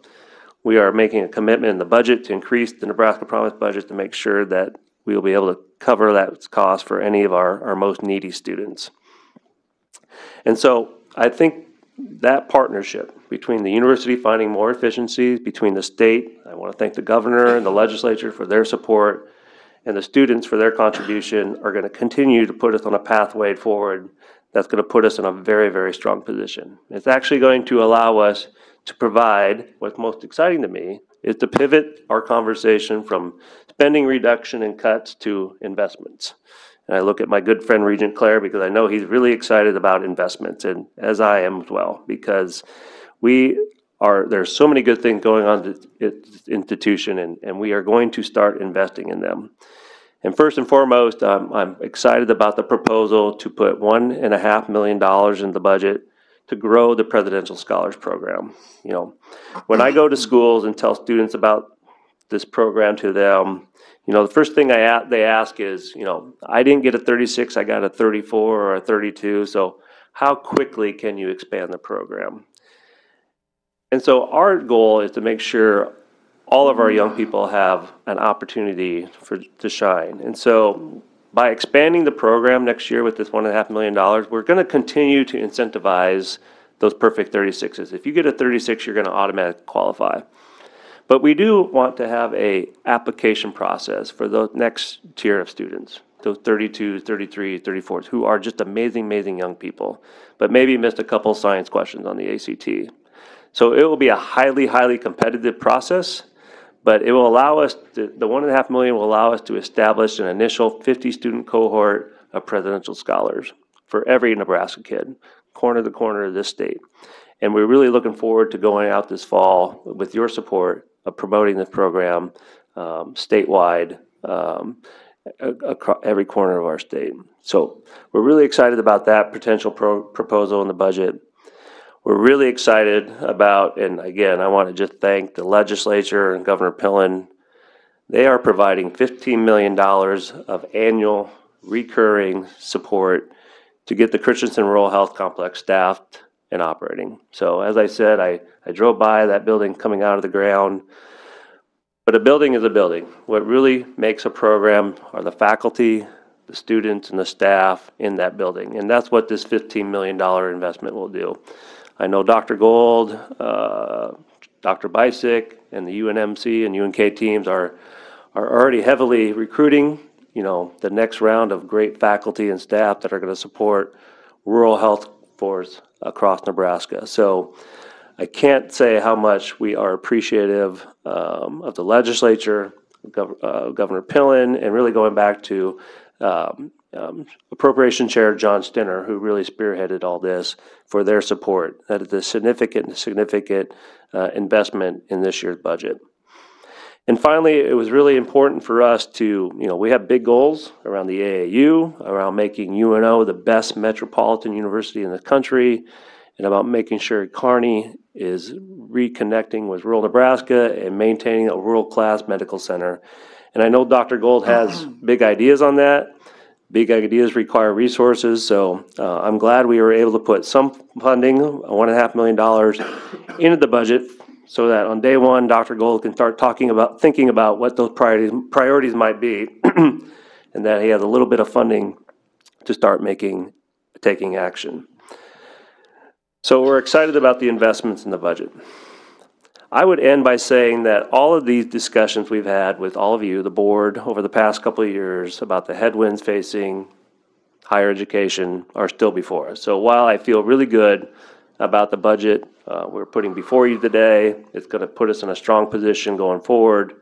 We are making a commitment in the budget to increase the Nebraska Promise budget to make sure that we will be able to cover that cost for any of our, our most needy students. And so I think that partnership between the university finding more efficiencies, between the state, I want to thank the governor and the legislature for their support, and the students for their contribution are going to continue to put us on a pathway forward that's going to put us in a very, very strong position. It's actually going to allow us to provide, what's most exciting to me, is to pivot our conversation from spending reduction and cuts to investments. And I look at my good friend Regent Clare because I know he's really excited about investments, and as I am as well, because we are there's so many good things going on at this institution, and, and we are going to start investing in them. And first and foremost, um, I'm excited about the proposal to put one and a half million dollars in the budget to grow the Presidential Scholars Program. You know, when I go to schools and tell students about this program to them, you know, the first thing they ask is, you know, I didn't get a 36, I got a 34 or a 32. So how quickly can you expand the program? And so our goal is to make sure all of our young people have an opportunity for to shine. And so by expanding the program next year with this one and a half million dollars, we're going to continue to incentivize those perfect 36s. If you get a 36, you're going to automatically qualify. But we do want to have a application process for the next tier of students, those 32, 33, 34s, who are just amazing, amazing young people, but maybe missed a couple science questions on the ACT. So it will be a highly, highly competitive process, but it will allow us, to, the one and a half million will allow us to establish an initial 50 student cohort of presidential scholars for every Nebraska kid, corner to corner of this state. And we're really looking forward to going out this fall with your support of promoting this program um, statewide, um, across every corner of our state. So we're really excited about that potential pro- proposal in the budget. We're really excited about, and again, I want to just thank the legislature and Governor Pillen. They are providing $15 million of annual recurring support to get the Kristensen Rural Health Complex staffed and operating. So as I said, I, I drove by that building coming out of the ground. But a building is a building. What really makes a program are the faculty, the students, and the staff in that building. And that's what this $15 million investment will do. I know Dr. Gold, uh, Dr. Bicak, and the UNMC and UNK teams are, are already heavily recruiting, you know, the next round of great faculty and staff that are going to support rural health force across Nebraska. So I can't say how much we are appreciative um, of the legislature, Gov- uh, Governor Pillen, and really going back to um, um, Appropriation Chair John Stinner, who really spearheaded all this, for their support. That is a significant, significant uh, investment in this year's budget. And finally, it was really important for us to, you know, we have big goals around the AAU, around making UNO the best metropolitan university in the country, and about making sure Kearney is reconnecting with rural Nebraska and maintaining a world-class medical center. And I know Dr. Gold has [CLEARS THROAT] big ideas on that. Big ideas require resources, so uh, I'm glad we were able to put some funding, one and a half million dollars, into the budget so that on day one, Dr. Gold can start talking about, thinking about what those priorities, priorities might be, [CLEARS THROAT] and that he has a little bit of funding to start making, taking action. So we're excited about the investments in the budget. I would end by saying that all of these discussions we've had with all of you, the board, over the past couple of years about the headwinds facing higher education are still before us. So while I feel really good about the budget uh, we're putting before you today, it's going to put us in a strong position going forward.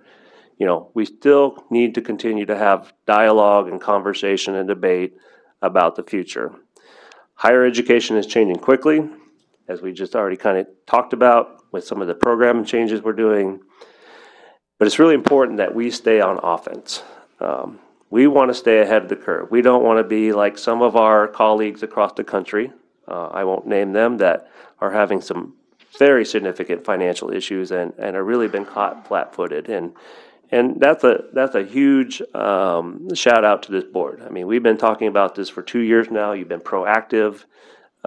You know, we still need to continue to have dialogue and conversation and debate about the future. Higher education is changing quickly as we just already kind of talked about with some of the program changes we're doing. But it's really important that we stay on offense. Um, we want to stay ahead of the curve. We don't want to be like some of our colleagues across the country. Uh, I won't name them that are having some very significant financial issues and, and are really been caught flat-footed. And and that's a that's a huge um, shout out to this board. I mean, we've been talking about this for two years now. You've been proactive.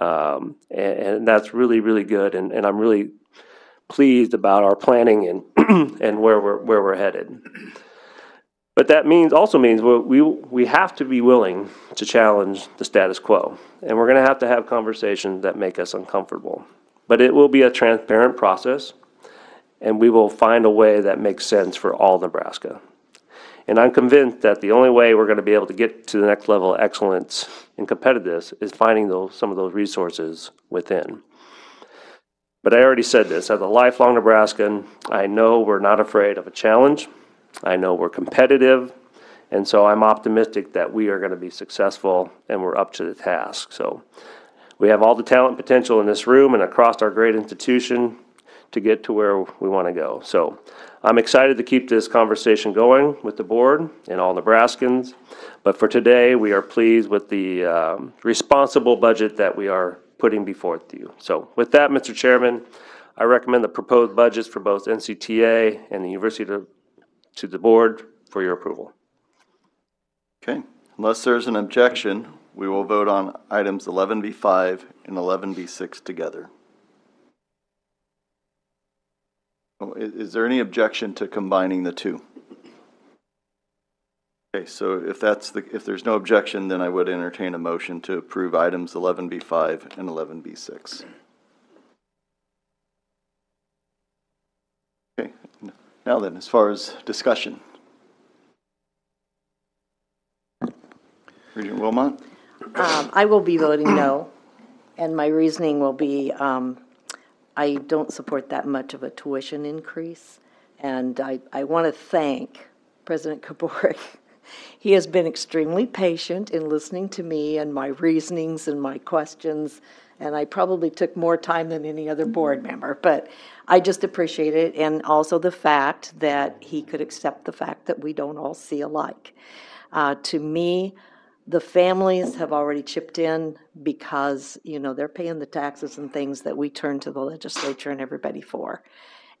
Um, and, and that's really, really good. And, and I'm really pleased about our planning and, [CLEARS THROAT] and where we're, where we're headed. But that means, also means we, we have to be willing to challenge the status quo. And we're going to have to have conversations that make us uncomfortable. But it will be a transparent process, and we will find a way that makes sense for all Nebraska. And I'm convinced that the only way we're going to be able to get to the next level of excellence and competitiveness is finding those, some of those resources within. But I already said this, as a lifelong Nebraskan, I know we're not afraid of a challenge. I know we're competitive, and so I'm optimistic that we are going to be successful and we're up to the task. So we have all the talent potential in this room and across our great institution to get to where we want to go. So I'm excited to keep this conversation going with the board and all Nebraskans. But for today, we are pleased with the um, responsible budget that we are putting before you. So with that, Mr. Chairman, I recommend the proposed budgets for both NCTA and the university to, to the board for your approval. Okay, unless there's an objection, we will vote on items 11B5 and 11B6 together. Oh, i- Is there any objection to combining the two? Okay, so if that's the, if there's no objection, then I would entertain a motion to approve items 11B5 and 11B6. Okay, now then, as far as discussion. Regent Wilmot? Um, I will be voting no, and my reasoning will be, um, I don't support that much of a tuition increase. And I, I want to thank President Kabourek [LAUGHS] He has been extremely patient in listening to me and my reasonings and my questions, and I probably took more time than any other board member, but I just appreciate it, and also the fact that he could accept the fact that we don't all see alike. Uh, to me, the families have already chipped in because, you know, they're paying the taxes and things that we turn to the legislature and everybody for.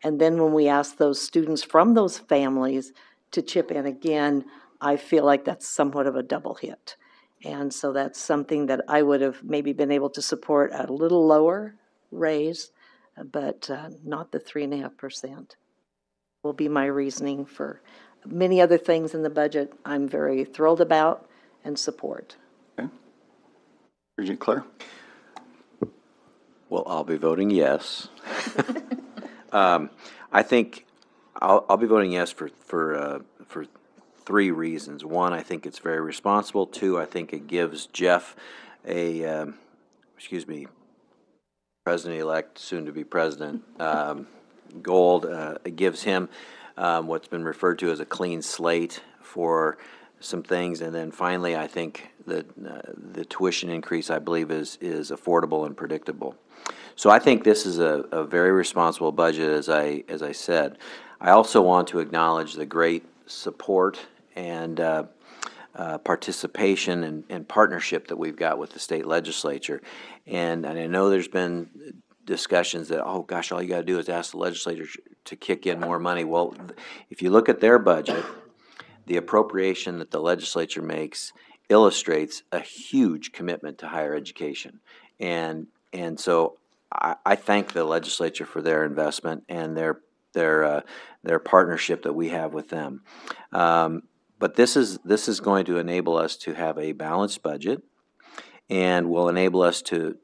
And then when we ask those students from those families to chip in again, I feel like that's somewhat of a double hit. And so that's something that I would have maybe been able to support a little lower raise, but uh, not the three and a half percent. Will be my reasoning for many other things in the budget I'm very thrilled about and support. Regent Clare? Well, I'll be voting yes. [LAUGHS] Um, I think I'll, I'll be voting yes for, for, uh, for three reasons. One, I think it's very responsible. Two, I think it gives Jeff a, um, excuse me, President-elect, soon-to-be President, um, Gold, uh, it gives him um, what's been referred to as a clean slate for some things. And then finally, I think that uh, the tuition increase, I believe, is, is affordable and predictable. So I think this is a, a very responsible budget, as I, as I said. I also want to acknowledge the great support and uh, uh, participation and, and partnership that we've got with the state legislature. And, and I know there's been discussions that, oh gosh, all you gotta do is ask the legislature to kick in more money. Well, if you look at their budget, the appropriation that the legislature makes illustrates a huge commitment to higher education. And, and so I, I thank the legislature for their investment and their, their, uh, their partnership that we have with them. Um, but this is, this is going to enable us to have a balanced budget and will enable us to,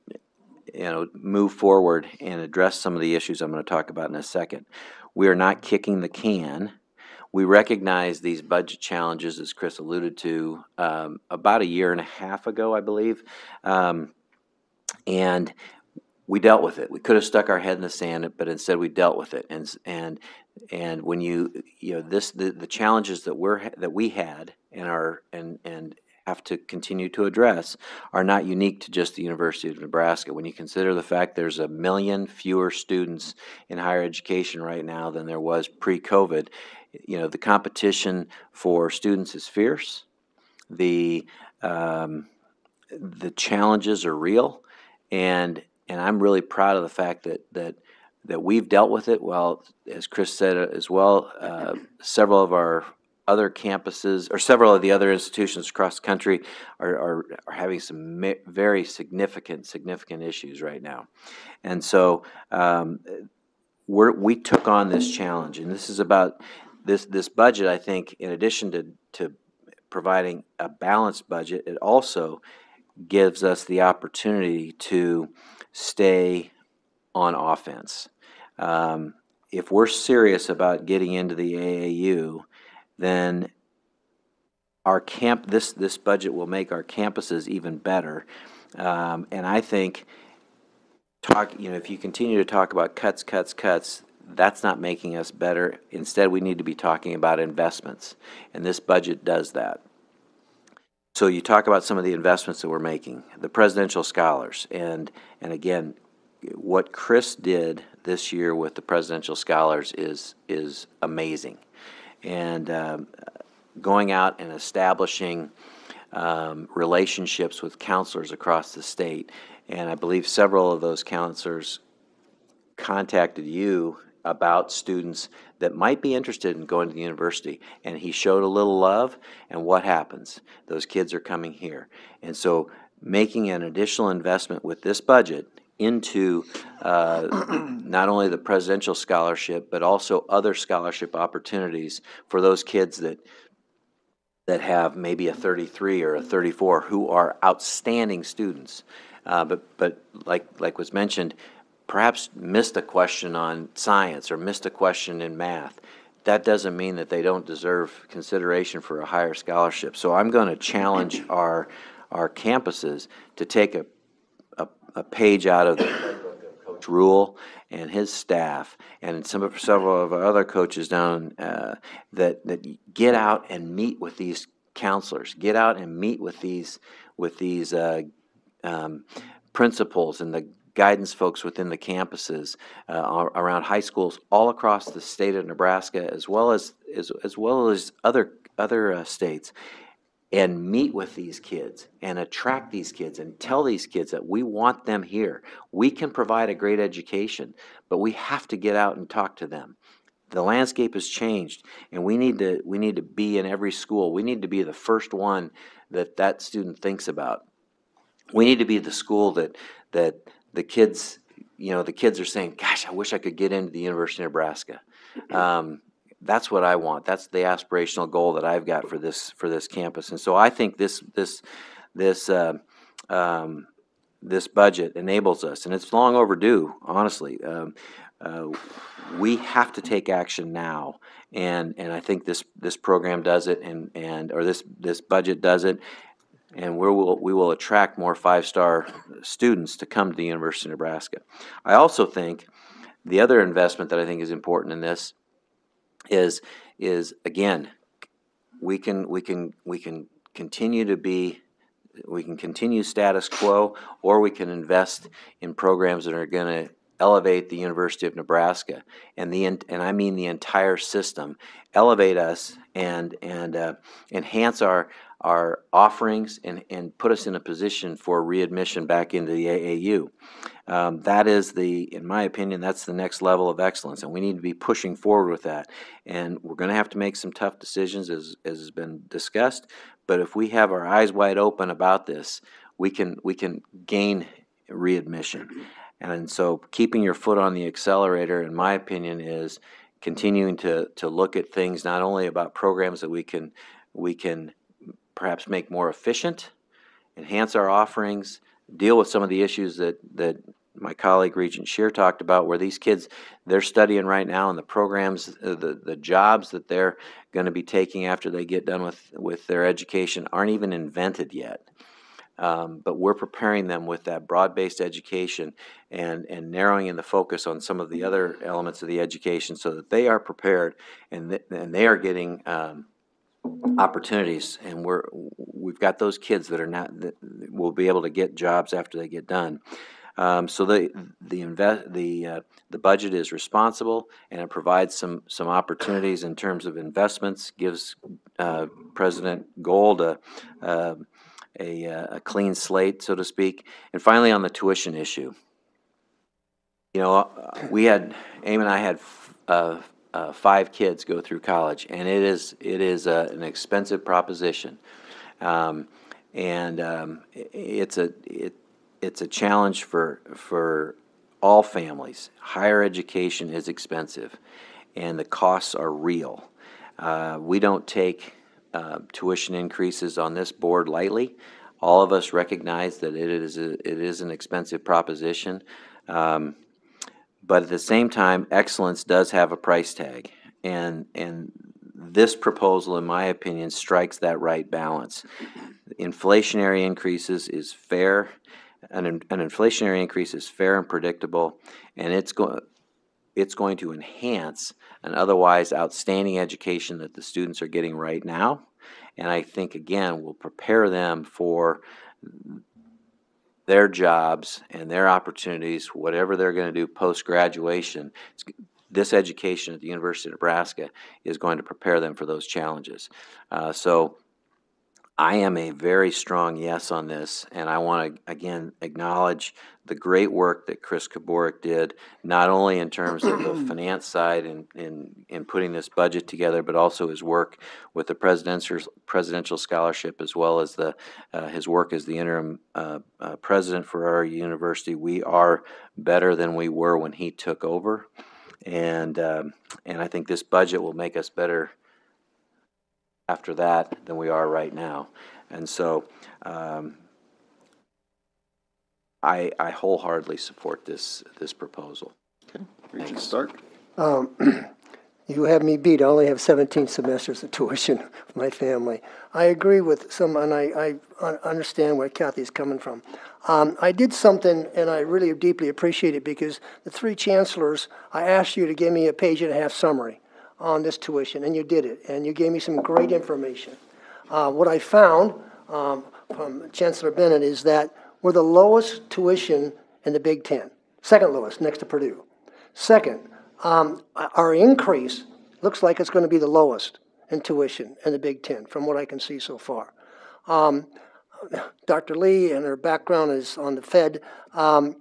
you know, move forward and address some of the issues I'm going to talk about in a second. We are not kicking the can. We recognize these budget challenges, as Chris alluded to, um, about a year and a half ago, I believe. Um, and we dealt with it. We could have stuck our head in the sand, but instead we dealt with it. And and and when you you know this the, the challenges that we're that we had and are and and have to continue to address are not unique to just the University of Nebraska. When you consider the fact there's a million fewer students in higher education right now than there was pre-COVID, you know the competition for students is fierce. The um, the challenges are real, and and I'm really proud of the fact that that that we've dealt with it. Well, as Chris said uh, as well, uh, several of our other campuses or several of the other institutions across the country are, are, are having some ma- very significant significant issues right now, and so. Um, we took on this challenge, and this is about this this budget. I think, in addition to to providing a balanced budget, it also gives us the opportunity to stay on offense. Um, if we're serious about getting into the AAU, then our camp this this budget will make our campuses even better. Um, and I think talk you know if you continue to talk about cuts, cuts, cuts, that's not making us better. Instead, we need to be talking about investments, and this budget does that. So you talk about some of the investments that we're making, the presidential scholars, and, and again, what Chris did this year with the presidential scholars is, is amazing. And um, going out and establishing um, relationships with counselors across the state, and I believe several of those counselors contacted you about students that might be interested in going to the university. And he showed a little love, and what happens? Those kids are coming here. And so making an additional investment with this budget into uh, [CLEARS THROAT] not only the presidential scholarship, but also other scholarship opportunities for those kids that that have maybe a 33 or a 34 who are outstanding students. Uh, but, but like, like was mentioned, perhaps missed a question on science or missed a question in math. That doesn't mean that they don't deserve consideration for a higher scholarship. So I'm going to challenge [CLEARS THROAT] our, our campuses to take a, a, a page out of the Coach Rhule and his staff and some of, several of our other coaches down uh, that, that get out and meet with these counselors. Get out and meet with these with these uh, um, principals and the guidance folks within the campuses uh, around high schools all across the state of Nebraska, as well as as, as well as other other uh, states, and meet with these kids and attract these kids and tell these kids that we want them here. We can provide a great education, but we have to get out and talk to them. The landscape has changed, and we need to we need to be in every school. We need to be the first one that that student thinks about. We need to be the school that that the kids, you know, the kids are saying, "Gosh, I wish I could get into the University of Nebraska." [LAUGHS] Um, that's what I want. That's the aspirational goal that I've got for this for this campus. And so I think this this this uh, um, this budget enables us, and it's long overdue. Honestly, um, uh, we have to take action now, and and I think this this program does it, and and or this this budget does it. And we will we will attract more five star students to come to the University of Nebraska. I also think the other investment that I think is important in this is is again we can we can we can continue to be we can continue status quo or we can invest in programs that are going to elevate the University of Nebraska and the and I mean the entire system elevate us and and uh, enhance our our offerings and, and put us in a position for readmission back into the AAU. Um, that is the, in my opinion, that's the next level of excellence, and we need to be pushing forward with that. And we're going to have to make some tough decisions, as, as has been discussed. But if we have our eyes wide open about this, we can we can gain readmission. And so, keeping your foot on the accelerator, in my opinion, is continuing to to look at things not only about programs that we can we can perhaps make more efficient, enhance our offerings, deal with some of the issues that, that my colleague Regent Scheer talked about, where these kids, they're studying right now and the programs, uh, the, the jobs that they're going to be taking after they get done with, with their education aren't even invented yet. Um, but we're preparing them with that broad-based education and, and narrowing in the focus on some of the other elements of the education so that they are prepared and, th- and they are getting um, opportunities, and we're we've got those kids that are not that will be able to get jobs after they get done. Um, so the the invest the uh, the budget is responsible and it provides some some opportunities in terms of investments. Gives uh, President Gold a uh, a, a clean slate, so to speak. And finally, on the tuition issue, you know, uh, we had Aim and I had uh, five kids go through college, and it is it is uh, an expensive proposition, um, and um, it's a it, it's a challenge for for all families. Higher education is expensive, and the costs are real. Uh, we don't take uh, tuition increases on this board lightly. All of us recognize that it is a, it is an expensive proposition. Um, but at the same time, excellence does have a price tag. And, and this proposal, in my opinion, strikes that right balance. Inflationary increases is fair, an, an inflationary increase is fair and predictable, and it's going, it's going to enhance an otherwise outstanding education that the students are getting right now. And I think, again, will prepare them for their jobs and their opportunities, whatever they're going to do post graduation. This education at the University of Nebraska is going to prepare them for those challenges. Uh, so I am a very strong yes on this, and I want to again acknowledge the great work that Chris Kabourek did, not only in terms of the [CLEARS THROAT] finance side and in, in putting this budget together, but also his work with the presidential presidential scholarship, as well as the uh, his work as the interim uh, uh, president for our university. We are better than we were when he took over, and um, and I think this budget will make us better after that than we are right now. And so um, I, I wholeheartedly support this, this proposal. Okay, Regent Stark? Um, [CLEARS THROAT] you have me beat. I only have 17 semesters of tuition [LAUGHS] for my family. I agree with some, and I, I understand where Kathy's coming from. Um, I did something, and I really deeply appreciate it because the three chancellors, I asked you to give me a page and a half summary on this tuition, and you did it, and you gave me some great information. Uh, What I found um, from Chancellor Bennett is that we're the lowest tuition in the Big Ten, second lowest, next to Purdue. Second, um, our increase looks like it's going to be the lowest in tuition in the Big Ten, from what I can see so far. Um, Dr. Li and her background is on the Fed. Um,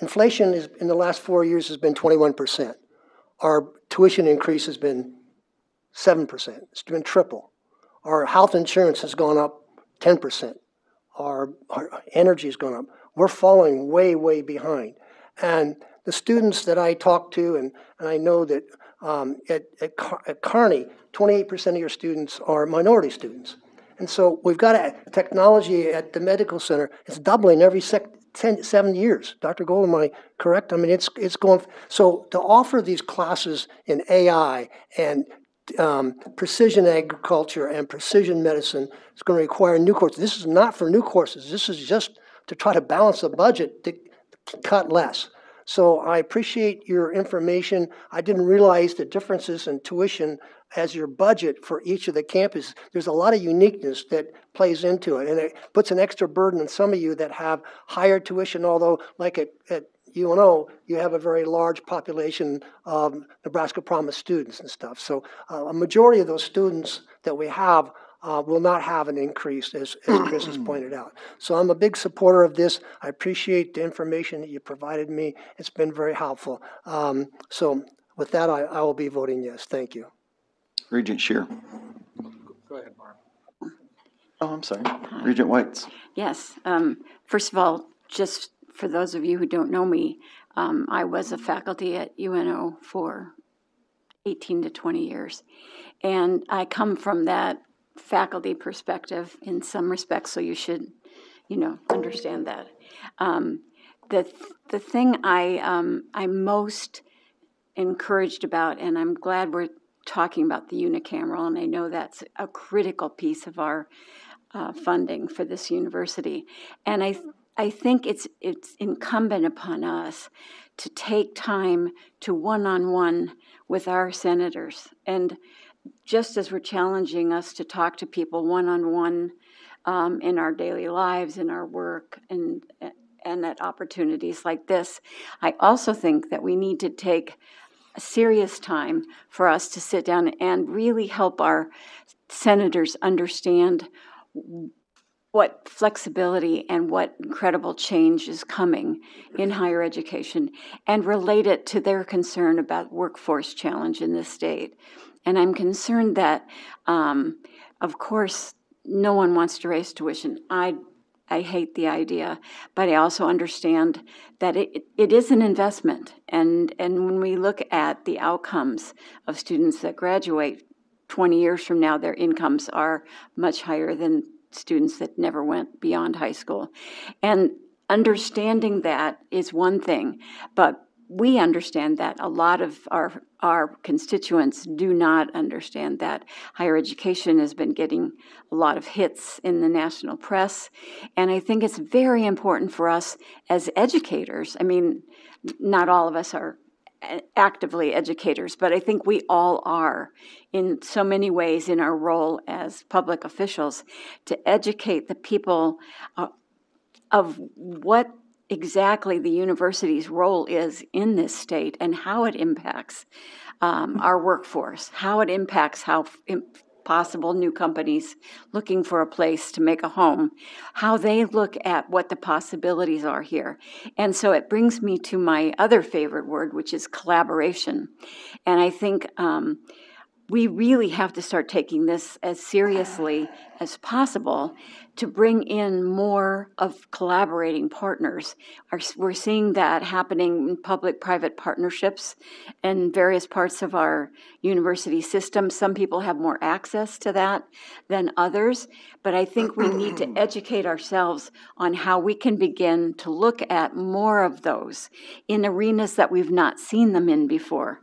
inflation is, in the last four years has been 21%. Our tuition increase has been 7%. It's been triple. Our health insurance has gone up 10%. Our, our energy has gone up. We're falling way, way behind. And the students that I talk to, and, and I know that um, at, at, Car- at Kearney, 28% of your students are minority students. And so we've got a technology at the medical center. It's doubling every sec, 10, seven years. Dr. Gold, am I correct? I mean, it's, it's going. So to offer these classes in AI and um, precision agriculture and precision medicine is going to require new courses. This is not for new courses. This is just to try to balance the budget to cut less. So I appreciate your information. I didn't realize the differences in tuition as your budget for each of the campuses. There's a lot of uniqueness that plays into it, and it puts an extra burden on some of you that have higher tuition, although, like at, at UNO, you have a very large population of Nebraska Promise students and stuff. So uh, a majority of those students that we have uh, will not have an increase, as, as Chris has [CLEARS THROAT] pointed out. So I'm a big supporter of this. I appreciate the information that you provided me. It's been very helpful. Um, so with that, I, I will be voting yes. Thank you. Regent Scheer. Go ahead, Barb. Oh, I'm sorry. Regent Weitz. Yes. Um, first of all, just for those of you who don't know me, um, I was a faculty at UNO for 18 to 20 years. And I come from that faculty perspective in some respects, so you should, you know, understand that. Um, the, the thing I, um, I'm most encouraged about, and I'm glad we're talking about the unicameral, and I know that's a critical piece of our uh, funding for this university. And I, I think it's, it's incumbent upon us to take time to one on one with our senators. And just as we're challenging us to talk to people one on one in our daily lives, in our work, and, and at opportunities like this, I also think that we need to take a serious time for us to sit down and really help our senators understand what flexibility and what incredible change is coming in higher education and relate it to their concern about workforce challenge in this state. And I'm concerned that, um, of course, no one wants to raise tuition. I I hate the idea, but I also understand that it, it is an investment. And, and when we look at the outcomes of students that graduate 20 years from now, their incomes are much higher than students that never went beyond high school. And understanding that is one thing, but we understand that. A lot of our our constituents do not understand that. Higher education has been getting a lot of hits in the national press, and I think it's very important for us as educators. I mean, not all of us are actively educators, but I think we all are in so many ways in our role as public officials to educate the people uh, of what exactly the university's role is in this state and how it impacts um, our workforce, how it impacts how possible new companies looking for a place to make a home, how they look at what the possibilities are here. And so it brings me to my other favorite word, which is collaboration. And I think um, we really have to start taking this as seriously [SIGHS] as possible to bring in more of collaborating partners. We're seeing that happening in public private partnerships in various parts of our university system. Some people have more access to that than others, but I think we need to [CLEARS THROAT] educate ourselves on how we can begin to look at more of those in arenas that we've not seen them in before.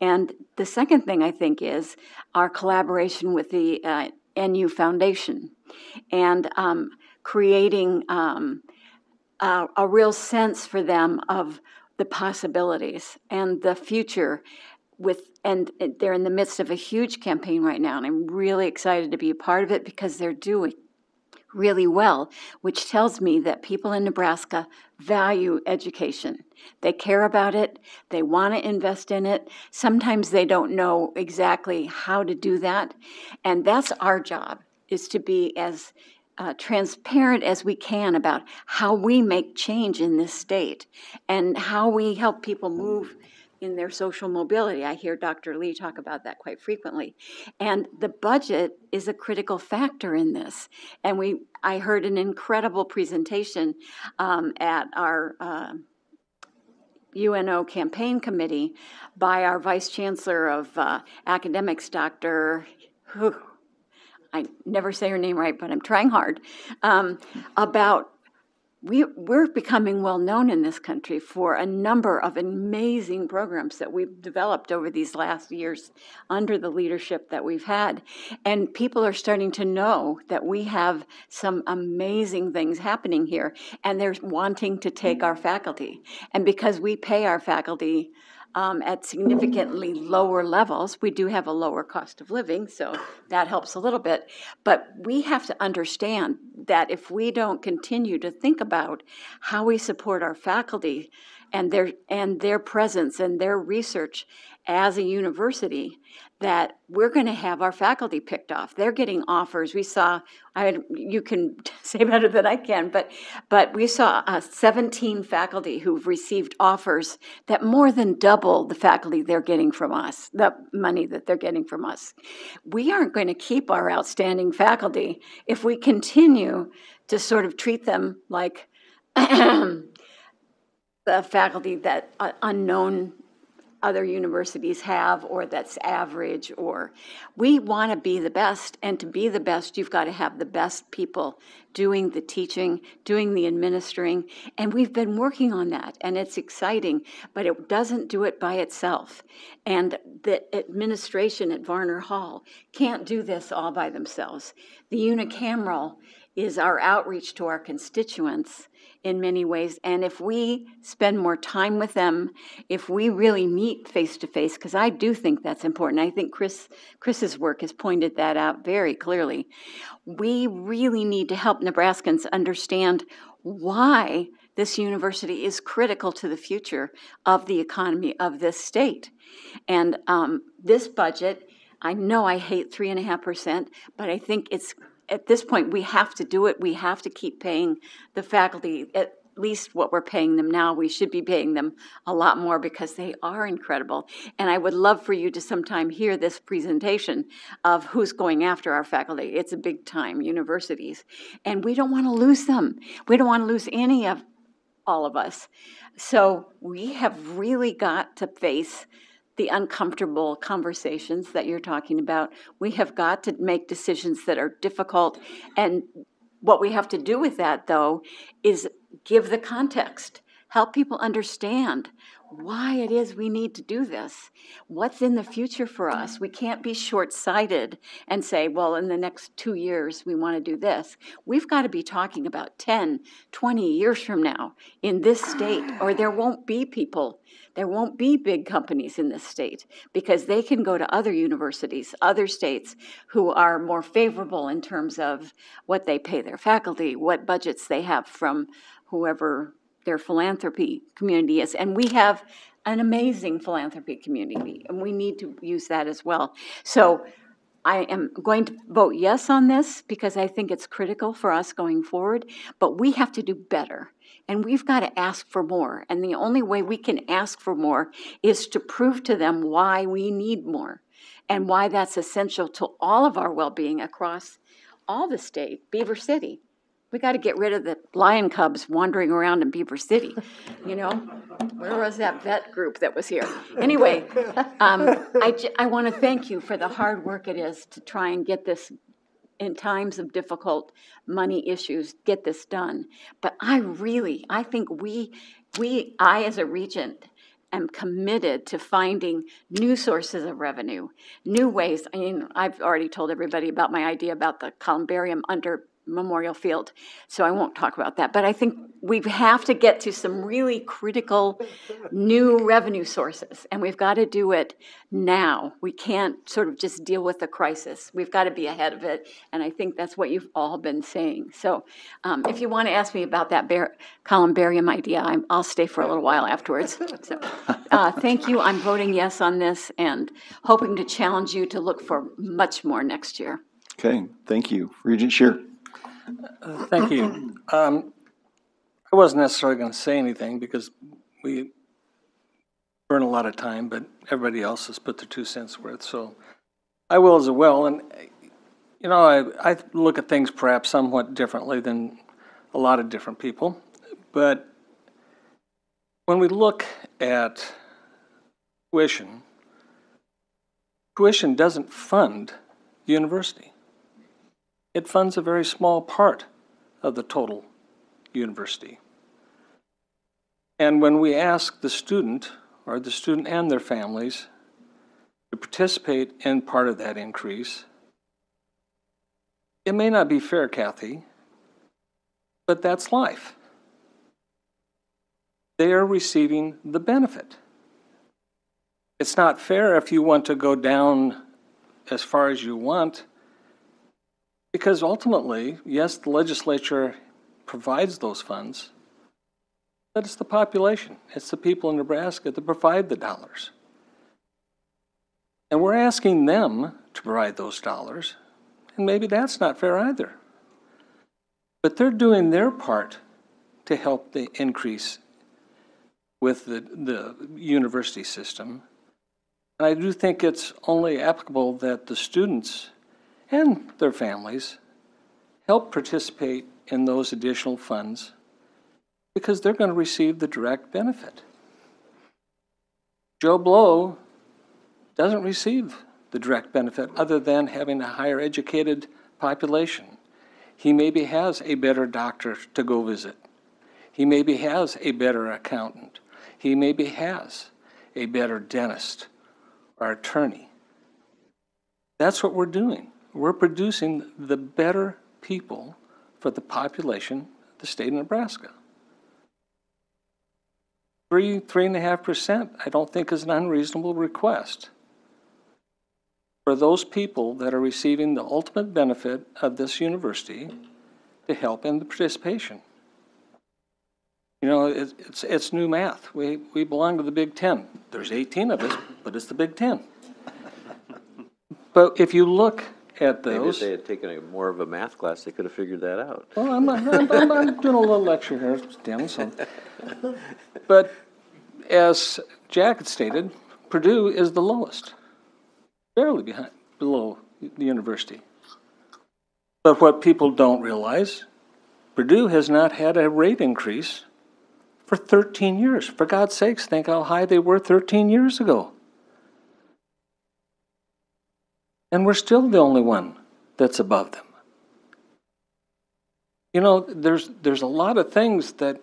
And the second thing I think is our collaboration with the uh, NU Foundation. And um, creating um, a, a real sense for them of the possibilities and the future with, and they're in the midst of a huge campaign right now, and I'm really excited to be a part of it because they're doing really well, which tells me that people in Nebraska value education. They care about it, they want to invest in it. Sometimes they don't know exactly how to do that, and that's our job is to be as uh, transparent as we can about how we make change in this state and how we help people move in their social mobility. I hear Dr. Li talk about that quite frequently. And the budget is a critical factor in this. And we, I heard an incredible presentation um, at our uh, UNO campaign committee by our vice chancellor of uh, academics, Dr. Whew, I never say her name right, but I'm trying hard, um, about we, we're becoming well known in this country for a number of amazing programs that we've developed over these last years under the leadership that we've had. And people are starting to know that we have some amazing things happening here, and they're wanting to take our faculty. And because we pay our faculty um, at significantly lower levels. We do have a lower cost of living, so that helps a little bit. But we have to understand that if we don't continue to think about how we support our faculty and their and their presence and their research as a university that we're going to have our faculty picked off. They're getting offers. We saw, I you can [LAUGHS] say better than I can, but but we saw uh, 17 faculty who've received offers that more than double the faculty they're getting from us, the money that they're getting from us. We aren't going to keep our outstanding faculty if we continue to sort of treat them like [CLEARS THROAT] the faculty that uh, unknown other universities have or that's average or we want to be the best and to be the best you've got to have the best people doing the teaching doing the administering and we've been working on that and it's exciting but it doesn't do it by itself. And the administration at varner hall can't do this all by themselves. The unicameral is our outreach to our constituents in many ways. And if we spend more time with them, if we really meet face to face, because I do think that's important. I think Chris Chris's work has pointed that out very clearly. We really need to help Nebraskans understand why this university is critical to the future of the economy of this state. And um, this budget, I know I hate three and a half percent, but I think it's at this point, we have to do it. We have to keep paying the faculty at least what we're paying them now. We should be paying them a lot more because they are incredible. And I would love for you to sometime hear this presentation of who's going after our faculty. It's a big time universities. And we don't want to lose them. We don't want to lose any of all of us. So we have really got to face the uncomfortable conversations that you're talking about. We have got to make decisions that are difficult. And what we have to do with that, though, is give the context, help people understand why it is we need to do this. What's in the future for us? We can't be short sighted and say, well, in the next two years, we want to do this. We've got to be talking about 10, 20 years from now in this state, or there won't be people, there won't be big companies in this state because they can go to other universities, other states who are more favorable in terms of what they pay their faculty, what budgets they have from whoever their philanthropy community is. And we have an amazing philanthropy community, and we need to use that as well. So I am going to vote yes on this because I think it's critical for us going forward, but we have to do better. And we've got to ask for more. And the only way we can ask for more is to prove to them why we need more and why that's essential to all of our well being across all the state, Beaver City we got to get rid of the lion cubs wandering around in Beaver City. You know, where was that vet group that was here? Anyway, um, I, I want to thank you for the hard work it is to try and get this in times of difficult money issues get this done. But i really i think we we i as a regent am committed to finding new sources of revenue new ways. I mean i've already told everybody about my idea about the columbarium under Memorial Field, so I won't talk about that. But I think we have to get to some really critical new revenue sources, and we've got to do it now. We can't sort of just deal with the crisis. We've got to be ahead of it, and I think that's what you've all been saying. So um, if you want to ask me about that bar- columbarium idea, I'm, I'll stay for a little while afterwards. So uh, thank you. I'm voting yes on this and hoping to challenge you to look for much more next year. Okay, thank you. Regent Scheer. Thank you. Um, I wasn't necessarily going to say anything because we burn a lot of time, but everybody else has put their two cents worth, so I will as well. And, you know, I, I look at things perhaps somewhat differently than a lot of different people. But when we look at tuition, tuition doesn't fund the university. It funds a very small part of the total university. And when we ask the student, or the student and their families, to participate in part of that increase, it may not be fair, Kathy, but that's life. They are receiving the benefit. It's not fair if you want to go down as far as you want because ultimately, yes, the legislature provides those funds, but it's the population, it's the people in Nebraska that provide the dollars. And we're asking them to provide those dollars, and maybe that's not fair either. But they're doing their part to help the increase with the, the university system. And I do think it's only applicable that the students and their families help participate in those additional funds because they're going to receive the direct benefit. Joe Blow doesn't receive the direct benefit other than having a higher educated population. He maybe has a better doctor to go visit. He maybe has a better accountant. He maybe has a better dentist or attorney. That's what we're doing. We're producing the better people for the population of the state of Nebraska. Three, three and a half percent, I don't think is an unreasonable request for those people that are receiving the ultimate benefit of this university to help in the participation. You know, it's, it's, it's new math. We, we belong to the Big Ten. There's 18 of us, but it's the Big Ten. [LAUGHS] But if you look at Maybe if those. they had taken a more of a math class, they could have figured that out. Well, I'm, I'm, I'm, I'm [LAUGHS] doing a little lecture here, so. But as Jack had stated, Purdue is the lowest, barely behind, below the university. But what people don't realize, Purdue has not had a rate increase for 13 years. For God's sakes, think how high they were 13 years ago. And we're still the only one that's above them. You know, there's there's a lot of things that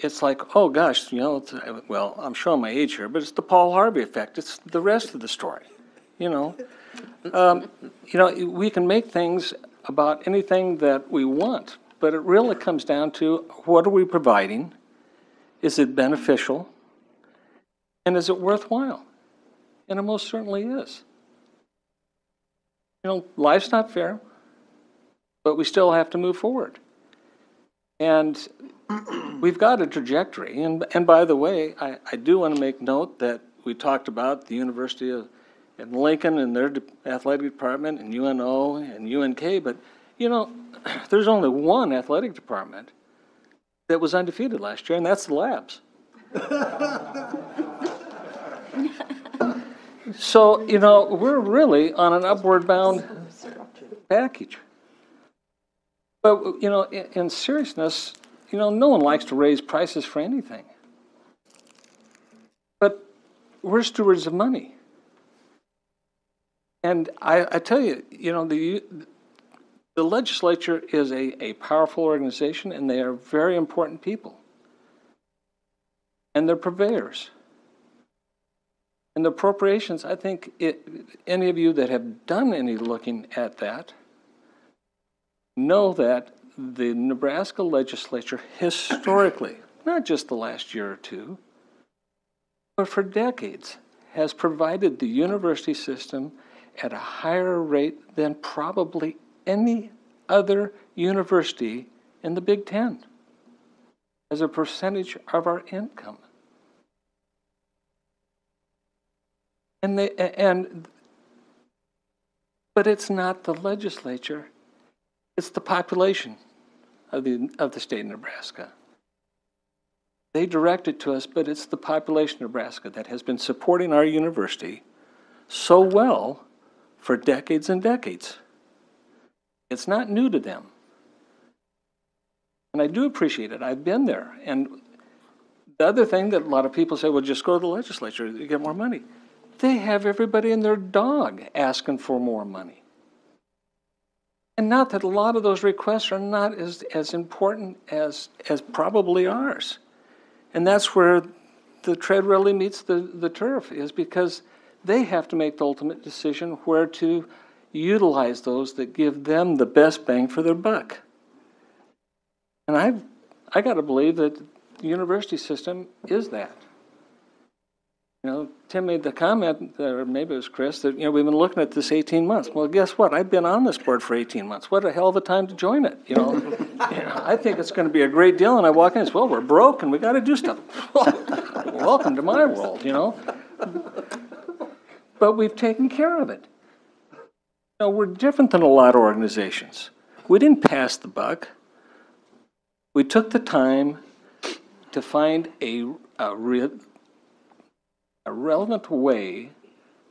it's like, oh gosh, you know, well, I'm showing my age here, but it's the Paul Harvey effect. It's the rest of the story. You know, um, you know, we can make things about anything that we want, but it really comes down to what are we providing? Is it beneficial? And is it worthwhile? And it most certainly is. You know, life's not fair, but we still have to move forward. And [CLEARS THROAT] we've got a trajectory. And, and by the way, I, I do want to make note that we talked about the University of in Lincoln and their athletic department and UNO and UNK, but you know, [CLEARS THROAT] there's only one athletic department that was undefeated last year, and that's the Labs. [LAUGHS] So, you know, we're really on an upward bound package. But, you know, in, in seriousness, you know, no one likes to raise prices for anything. But we're stewards of money. And I, I tell you, you know, the, the legislature is a, a powerful organization and they are very important people. And they're purveyors. And the appropriations, I think it, any of you that have done any looking at that know that the Nebraska legislature historically, not just the last year or two, but for decades, has provided the university system at a higher rate than probably any other university in the Big Ten as a percentage of our income. And they, and, but it's not the legislature, it's the population of the, of the state of Nebraska. They direct it to us, but it's the population of Nebraska that has been supporting our university so well for decades and decades. It's not new to them. And I do appreciate it. I've been there. And the other thing that a lot of people say, well, just go to the legislature, you get more money. They have everybody and their dog asking for more money. And not that a lot of those requests are not as, as important as, as probably ours. And that's where the tread really meets the, the turf, is because they have to make the ultimate decision where to utilize those that give them the best bang for their buck. And I, I got to believe that the university system is that. You know, Tim made the comment, or maybe it was Chris, that, you know, we've been looking at this 18 months. Well, guess what? I've been on this board for 18 months. What a hell of a time to join it, you know? [LAUGHS] you know I think it's going to be a great deal, and I walk in and say, well, we're broke and we got to do stuff. [LAUGHS] Welcome to my world, you know? But we've taken care of it. You know, we're different than a lot of organizations. We didn't pass the buck. We took the time to find a, a, re, a relevant way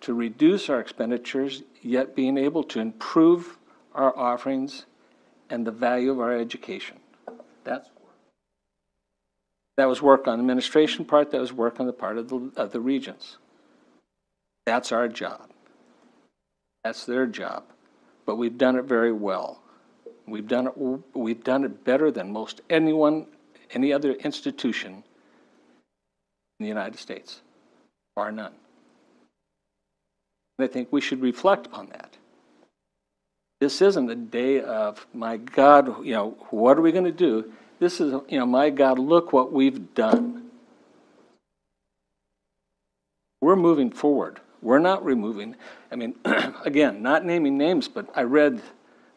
to reduce our expenditures, yet being able to improve our offerings and the value of our education. That's that was work on the administration part, that was work on the part of the, of the regents. That's our job. That's their job. But we've done it very well. We've done it, we've done it better than most anyone, any other institution in the United States, bar none. And I think we should reflect upon that. This isn't a day of, my God, you know, what are we going to do? This is, you know, my God, look what we've done. We're moving forward. We're not removing. I mean, [CLEARS THROAT] again, not naming names, but I read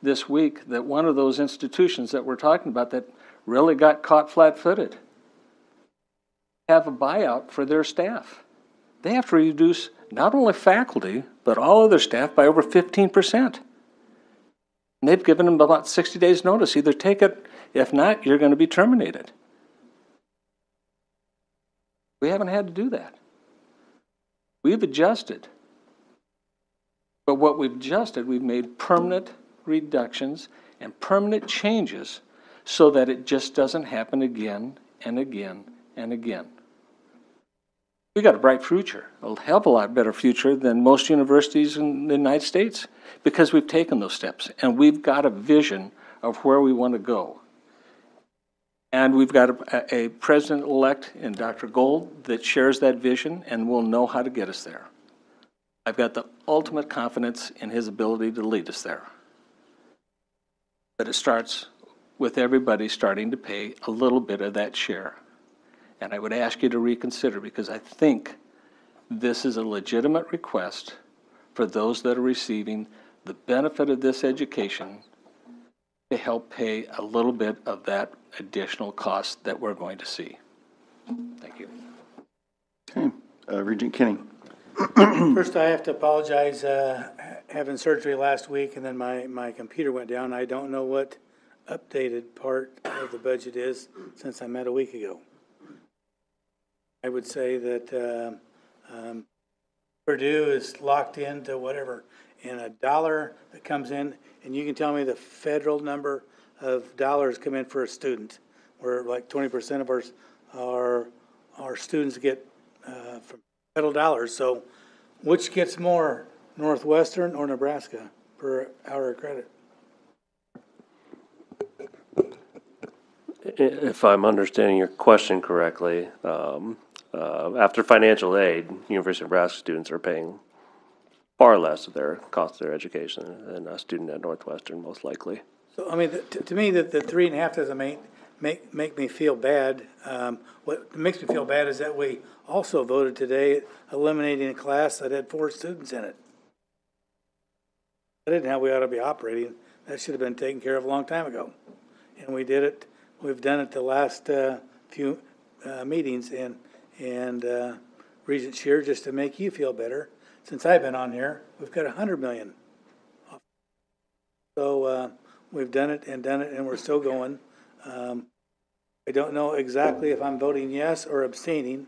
this week that one of those institutions that we're talking about that really got caught flat footed have a buyout for their staff. They have to reduce not only faculty, but all other staff by over 15%. And they've given them about 60 days' notice. Either take it, if not, you're going to be terminated. We haven't had to do that. We've adjusted. But what we've adjusted, we've made permanent reductions and permanent changes so that it just doesn't happen again and again and again. We got a bright future, a hell of a lot better future than most universities in the United States because we've taken those steps and we've got a vision of where we want to go. And we've got a, a president-elect in Dr. Gold that shares that vision and will know how to get us there. I've got the ultimate confidence in his ability to lead us there. But it starts with everybody starting to pay a little bit of that share. And I would ask you to reconsider because I think this is a legitimate request for those that are receiving the benefit of this education to help pay a little bit of that additional cost that we're going to see. Thank you. Okay, uh, Regent Kenney. [CLEARS THROAT] First, I have to apologize, uh, having surgery last week and then my, my computer went down. I don't know what updated part of the budget is since I met a week ago. I would say that, uh, um, Purdue is locked into whatever, in a dollar that comes in, and you can tell me the federal number of dollars come in for a student, where like twenty percent of our, our, our students get, uh, from federal dollars, so which gets more, Northwestern or Nebraska per hour of credit? If I'm understanding your question correctly, um, uh, after financial aid, University of Nebraska students are paying far less of their cost of their education than a student at Northwestern, most likely. So, I mean, the- to, to me, the, the three and a half doesn't make, make, make me feel bad. Um, what makes me feel bad is that we also voted today eliminating a class that had four students in it. That isn't how we ought to be operating. That should have been taken care of a long time ago. And we did it, we've done it the last, uh, few, uh, meetings and, and, uh, Regent Scheer, just to make you feel better, since I've been on here, we've got a hundred million. So, uh, we've done it and done it and we're still going. Um, I don't know exactly if I'm voting yes or abstaining,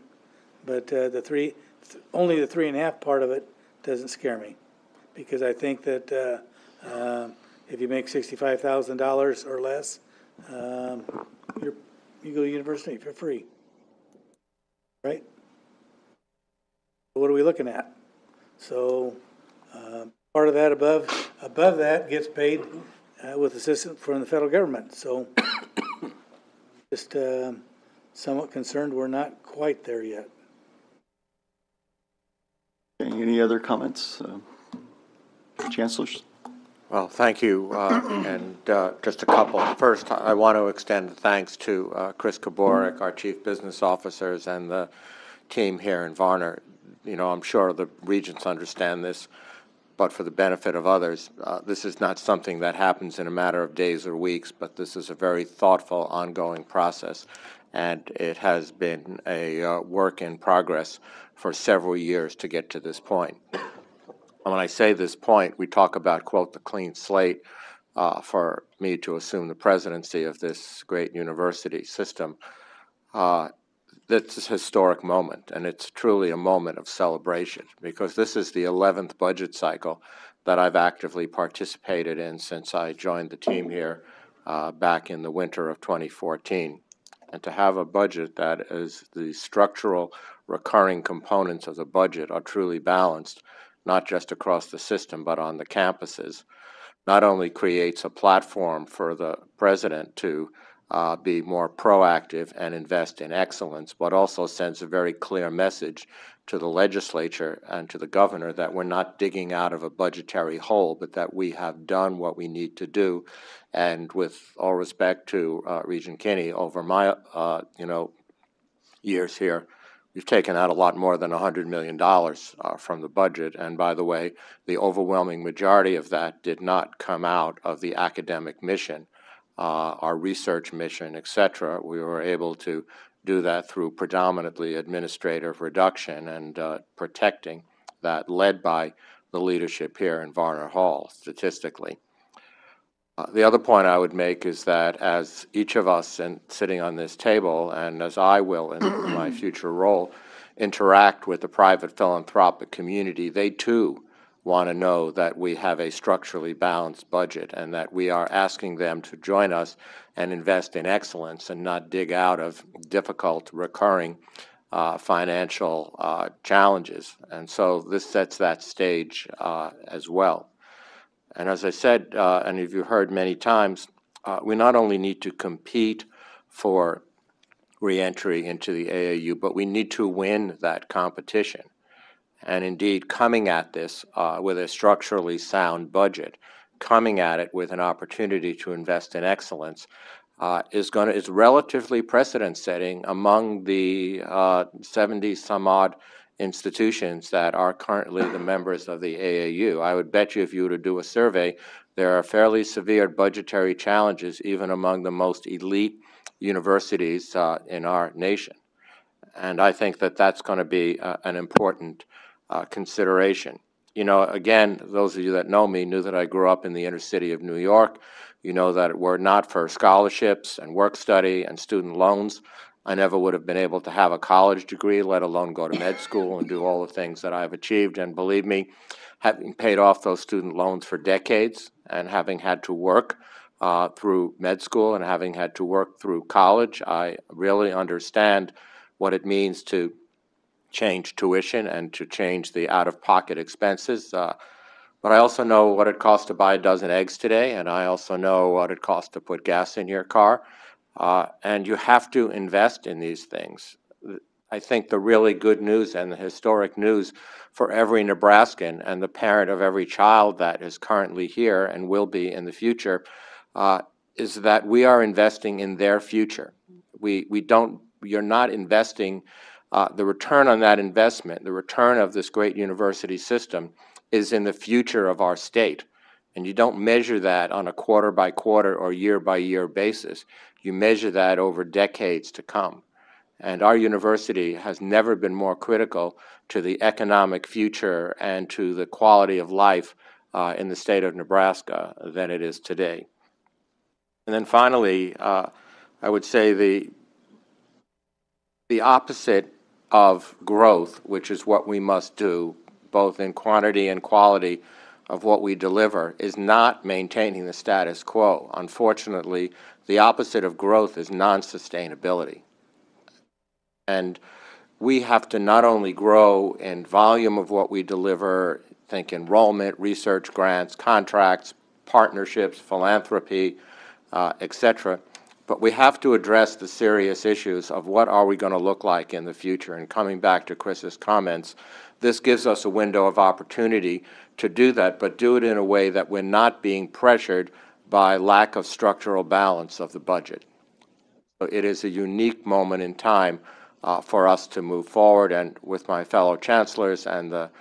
but, uh, the three, th- only the three and a half part of it doesn't scare me. Because I think that, uh, uh, if you make sixty-five thousand dollars or less, um, you go to university for free. Right? What are we looking at? So, uh, part of that above, above that gets paid, uh, with assistance from the federal government, so [COUGHS] just, um, somewhat concerned we're not quite there yet. Any other comments? uh, Chancellors? Well, thank you, uh, [CLEARS THROAT] and uh, just a couple. First, I want to extend thanks to uh, Chris Kabourek, our Chief Business Officers, and the team here in Varner. You know, I'm sure the regents understand this, but for the benefit of others, uh, this is not something that happens in a matter of days or weeks, but this is a very thoughtful, ongoing process, and it has been a uh, work in progress for several years to get to this point. And when I say this point, we talk about, quote, the clean slate uh, for me to assume the presidency of this great university system. Uh, That's a historic moment, and it's truly a moment of celebration because this is the 11th budget cycle that I've actively participated in since I joined the team here uh, back in the winter of 2014. And to have a budget that is the structural recurring components of the budget are truly balanced, not just across the system, but on the campuses, not only creates a platform for the president to uh, be more proactive and invest in excellence, but also sends a very clear message to the legislature and to the governor that we're not digging out of a budgetary hole, but that we have done what we need to do. And with all respect to uh, Regent Kenney, over my uh, you know years here, we've taken out a lot more than $100 million uh, from the budget. And by the way, the overwhelming majority of that did not come out of the academic mission, uh, our research mission, et cetera. We were able to do that through predominantly administrative reduction and uh, protecting that, led by the leadership here in Varner Hall statistically. Uh, the other point I would make is that as each of us in, sitting on this table, and as I will in [CLEARS THROAT] my future role, interact with the private philanthropic community, they too want to know that we have a structurally balanced budget and that we are asking them to join us and invest in excellence and not dig out of difficult recurring uh, financial uh, challenges. And so this sets that stage uh, as well. And as I said, uh, and if you heard many times, uh, we not only need to compete for reentry into the AAU, but we need to win that competition. And indeed, coming at this uh, with a structurally sound budget, coming at it with an opportunity to invest in excellence, uh, is going is relatively precedent setting among the uh, 70 some odd institutions that are currently the members of the AAU. I would bet you if you were to do a survey, there are fairly severe budgetary challenges even among the most elite universities uh, in our nation. And I think that that's going to be uh, an important uh, consideration. You know, again, those of you that know me knew that I grew up in the inner city of New York. You know that it were not for scholarships and work study and student loans, I never would have been able to have a college degree, let alone go to med school and do all the things that I've achieved. And believe me, having paid off those student loans for decades and having had to work uh, through med school and having had to work through college, I really understand what it means to change tuition and to change the out-of-pocket expenses. Uh, but I also know what it costs to buy a dozen eggs today, and I also know what it costs to put gas in your car. Uh, and you have to invest in these things. I think the really good news and the historic news for every Nebraskan and the parent of every child that is currently here and will be in the future uh, is that we are investing in their future. We, we don't, you're not investing, uh, the return on that investment, the return of this great university system is in the future of our state. And you don't measure that on a quarter by quarter or year by year basis. You measure that over decades to come. And our university has never been more critical to the economic future and to the quality of life uh, in the state of Nebraska than it is today. And then finally, uh, I would say the, the opposite of growth, which is what we must do, both in quantity and quality of what we deliver, is not maintaining the status quo. Unfortunately, the opposite of growth is non-sustainability. And we have to not only grow in volume of what we deliver, think enrollment, research grants, contracts, partnerships, philanthropy, uh, et cetera, but we have to address the serious issues of what are we going to look like in the future. And coming back to Chris's comments, this gives us a window of opportunity to do that, but do it in a way that we're not being pressured by lack of structural balance of the budget. So it is a unique moment in time uh, for us to move forward, and with my fellow chancellors and the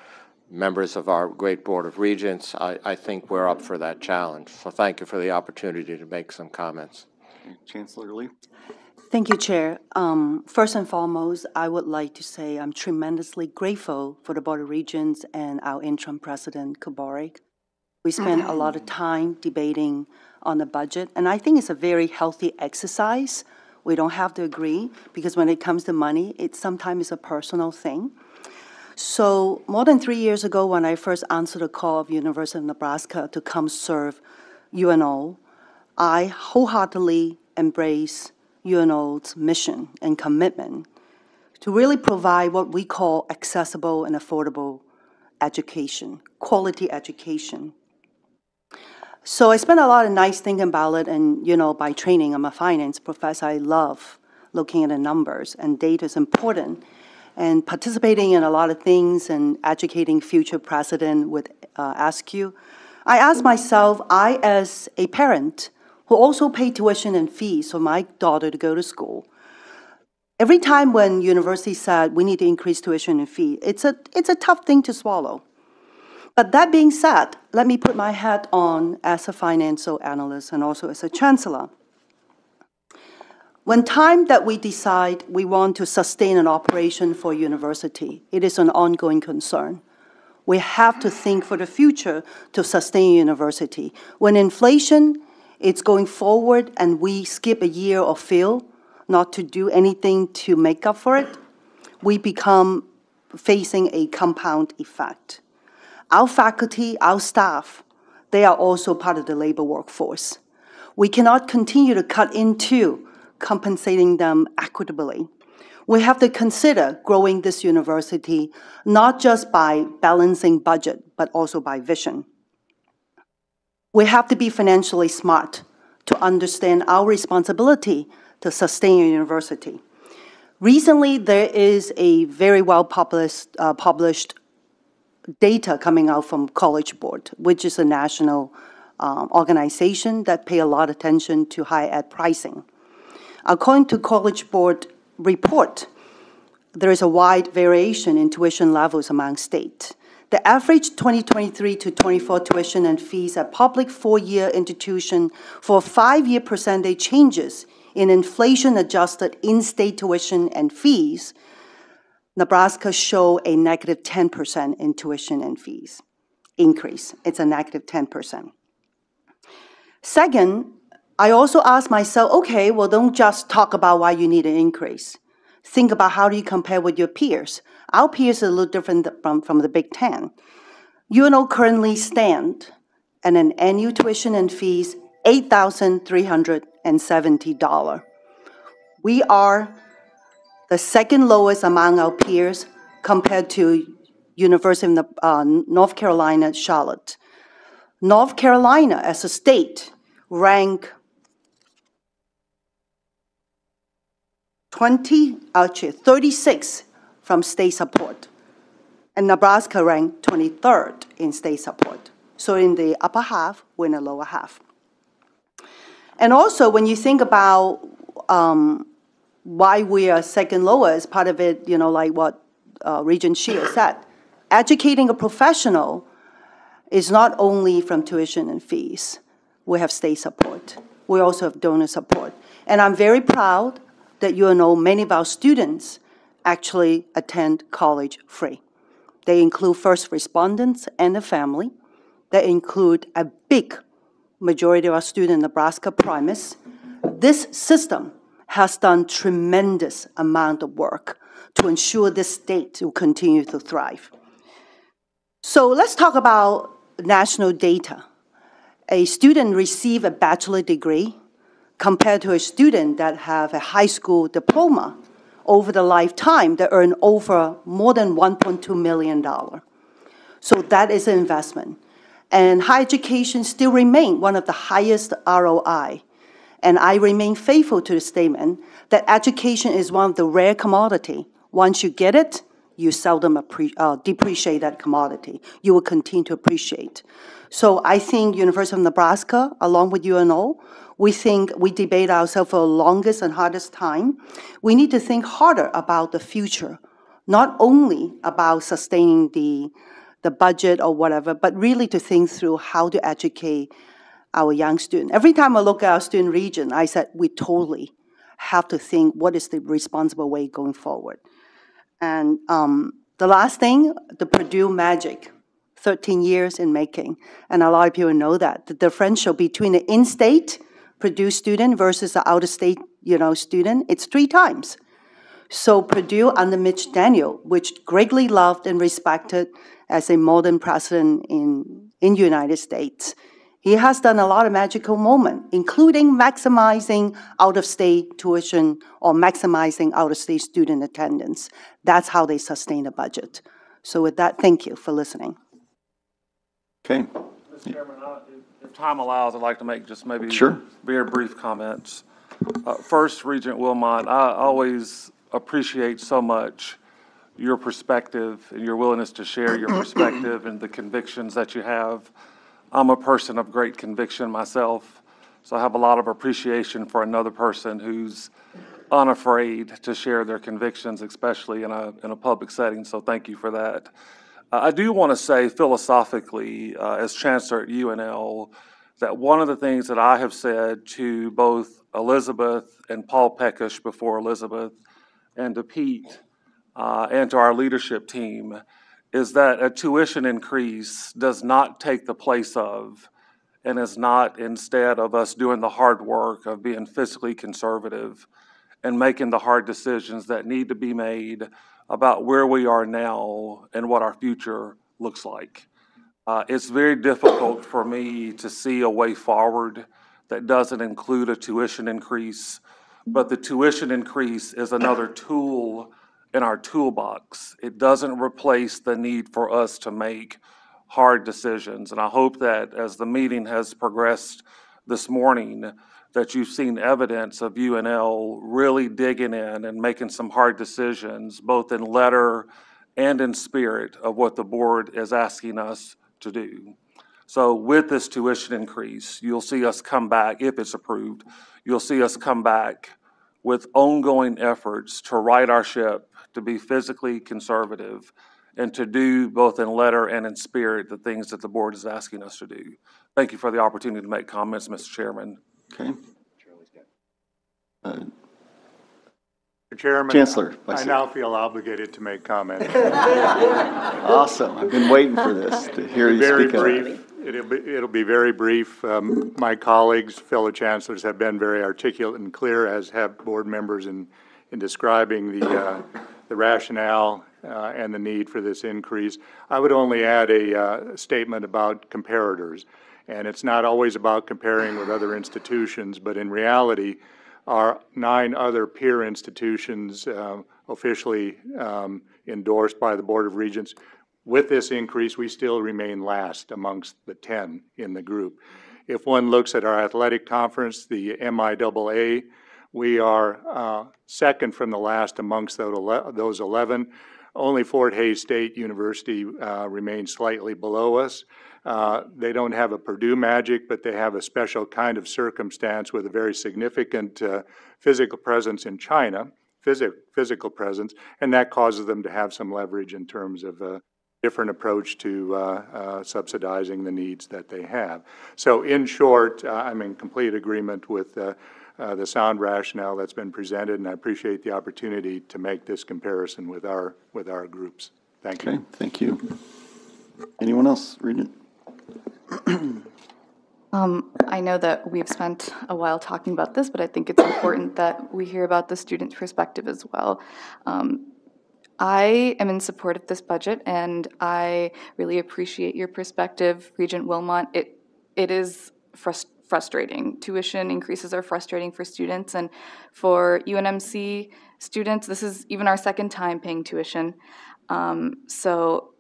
members of our great Board of Regents, I, I think we're up for that challenge. So thank you for the opportunity to make some comments. Chancellor Li? Thank you, Chair. Um, first and foremost, I would like to say I'm tremendously grateful for the Board of Regents and our interim president, Kabourek. We spent a lot of mm-hmm. time debating on the budget, and I think it's a very healthy exercise. We don't have to agree because when it comes to money, it sometimes is a personal thing. So more than three years ago, when I first answered the call of University of Nebraska to come serve UNO, I wholeheartedly embrace UNO's mission and commitment to really provide what we call accessible and affordable education, quality education. So I spent a lot of nights thinking about it, and you know, by training, I'm a finance professor. I love looking at the numbers, and data is important. And participating in a lot of things and educating future president would uh, ask you. I asked myself, I as a parent who also pay tuition and fees for my daughter to go to school, every time when university said we need to increase tuition and fee, it's a, it's a tough thing to swallow. But that being said, let me put my hat on as a financial analyst and also as a chancellor. When time that we decide we want to sustain an operation for university, it is an ongoing concern. We have to think for the future to sustain university. When inflation is going forward and we skip a year or fail not to do anything to make up for it, we become facing a compound effect. Our faculty, our staff, they are also part of the labor workforce. We cannot continue to cut into compensating them equitably. We have to consider growing this university not just by balancing budget, but also by vision. We have to be financially smart to understand our responsibility to sustain a university. Recently, there is a very well published, uh, published data coming out from College Board, which is a national um, organization that pay a lot of attention to high ed pricing. According to College Board report, there is a wide variation in tuition levels among states. The average 2023 to 24 tuition and fees at public four-year institution for five-year percentage changes in inflation-adjusted in-state tuition and fees Nebraska show a negative 10% in tuition and fees increase. It's a negative 10%. Second, I also ask myself, okay, well, don't just talk about why you need an increase. Think about how do you compare with your peers. Our peers are a little different from, from the Big Ten. UNO currently stand at an annual tuition and fees $8,370. We are the second lowest among our peers compared to University of uh, North Carolina, Charlotte. North Carolina, as a state, rank 20, actually 36 from state support. And Nebraska ranked 23rd in state support. So in the upper half, we're in the lower half. And also, when you think about um, why we are second lowest, part of it, you know, like what uh, Regent Scheer said, educating a professional is not only from tuition and fees. We have state support. We also have donor support. And I'm very proud that you know many of our students actually attend college free. They include first responders and the family. They include a big majority of our students in Nebraska Promise. This system has done tremendous amount of work to ensure this state will continue to thrive. So let's talk about national data. A student receive a bachelor degree compared to a student that have a high school diploma over the lifetime they earn over more than $1.2 million. So that is an investment. And higher education still remain one of the highest ROI. And I remain faithful to the statement that education is one of the rare commodity. Once you get it, you seldom uh, depreciate that commodity. You will continue to appreciate. So I think University of Nebraska, along with UNO, we think we debate ourselves for the longest and hardest time. We need to think harder about the future, not only about sustaining the, the budget or whatever, but really to think through how to educate our young student. Every time I look at our student region, I said we totally have to think what is the responsible way going forward. And um, the last thing, the Purdue magic, 13 years in making. And a lot of people know that. The differential between the in-state Purdue student versus the out-of-state, you know, student, it's three times. So Purdue under Mitch Daniel, which greatly loved and respected as a modern president in, in United States, he has done a lot of magical moments, including maximizing out-of-state tuition or maximizing out-of-state student attendance. That's how they sustain a budget. So with that, thank you for listening. Okay. Mr. Chairman, I- if- if time allows, I'd like to make just maybe Sure. very brief comments. Uh, First, Regent Wilmot, I always appreciate so much your perspective and your willingness to share your perspective and the convictions that you have. I'm a person of great conviction myself, so I have a lot of appreciation for another person who's unafraid to share their convictions, especially in a, in a public setting, so thank you for that. Uh, I do want to say philosophically, uh, as Chancellor at UNL, that one of the things that I have said to both Elizabeth and Paul Peckish before Elizabeth, and to Pete, uh, and to our leadership team, is that a tuition increase does not take the place of and is not instead of us doing the hard work of being fiscally conservative and making the hard decisions that need to be made about where we are now and what our future looks like. Uh, it's very difficult for me to see a way forward that doesn't include a tuition increase, but the tuition increase is another tool in our toolbox. It doesn't replace the need for us to make hard decisions. And I hope that as the meeting has progressed this morning, that you've seen evidence of UNL really digging in and making some hard decisions, both in letter and in spirit of what the board is asking us to do. So with this tuition increase, you'll see us come back, if it's approved, you'll see us come back with ongoing efforts to right our ship, to be physically conservative, and to do both in letter and in spirit the things that the board is asking us to do. Thank you for the opportunity to make comments, Mr. Chairman. Okay. Uh, Mr. Chairman. Chancellor, I Vice now feel obligated to make comments. [LAUGHS] Awesome. I've been waiting for this, to hear you Very speak up. brief. It'll be, it'll be very brief. Um, My colleagues, fellow chancellors, have been very articulate and clear, as have board members in, in describing the, uh, the rationale uh, and the need for this increase. I would only add a uh, statement about comparators. And it's not always about comparing with other institutions, but in reality, our nine other peer institutions um, officially um, endorsed by the Board of Regents, with this increase, we still remain last amongst the 10 in the group. If one looks at our athletic conference, the MIAA, We are uh, second from the last amongst those 11. Only Fort Hays State University uh, remains slightly below us. Uh, They don't have a Purdue magic, but they have a special kind of circumstance with a very significant uh, physical presence in China, physic- physical presence, and that causes them to have some leverage in terms of a different approach to uh, uh, subsidizing the needs that they have. So in short, I'm in complete agreement with uh, the sound rationale that's been presented, and I appreciate the opportunity to make this comparison with our, with our groups. Thank you. Okay, thank you. Anyone else? Regent? [CLEARS THROAT] Um, I know that we've spent a while talking about this, but I think it's important [COUGHS] that we hear about the student perspective as well. Um, I am in support of this budget, and I really appreciate your perspective, Regent Wilmot. It it is frus- frustrating. Tuition increases are frustrating for students, and for UNMC students, this is even our second time paying tuition. Um, so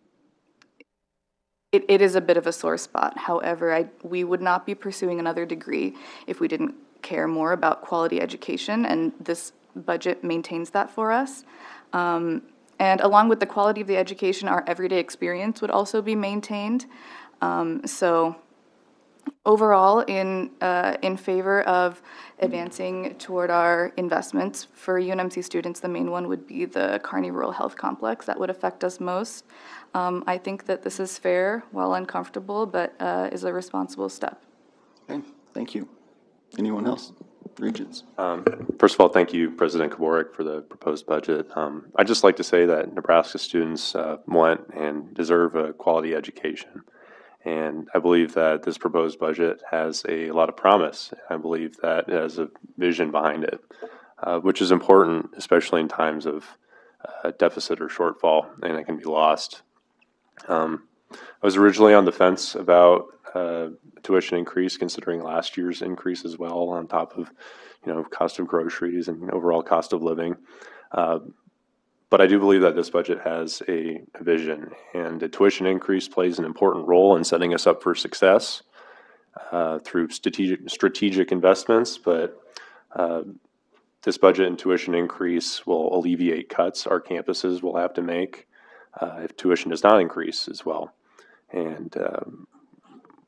it, it is a bit of a sore spot. However, I, we would not be pursuing another degree if we didn't care more about quality education, and this budget maintains that for us. Um, and along with the quality of the education, our everyday experience would also be maintained. Um, so overall, in, uh, in favor of advancing toward our investments for UNMC students, the main one would be the Kearney Rural Health Complex. That would affect us most. Um, I think that this is fair, while uncomfortable, but uh, is a responsible step. Okay, thank you. Anyone else? Regents? Um, First of all, thank you, President Kabourek, for the proposed budget. Um, I'd just like to say that Nebraska students uh, want and deserve a quality education. And I believe that this proposed budget has a lot of promise. I believe that it has a vision behind it, uh, which is important, especially in times of uh, deficit or shortfall, and it can be lost. Um, I was originally on the fence about uh, tuition increase, considering last year's increase as well, on top of, you know, cost of groceries and overall cost of living. But I do believe that this budget has a a vision, and a tuition increase plays an important role in setting us up for success uh, through strategic, strategic investments, but uh, this budget and tuition increase will alleviate cuts our campuses will have to make uh, if tuition does not increase as well. And um,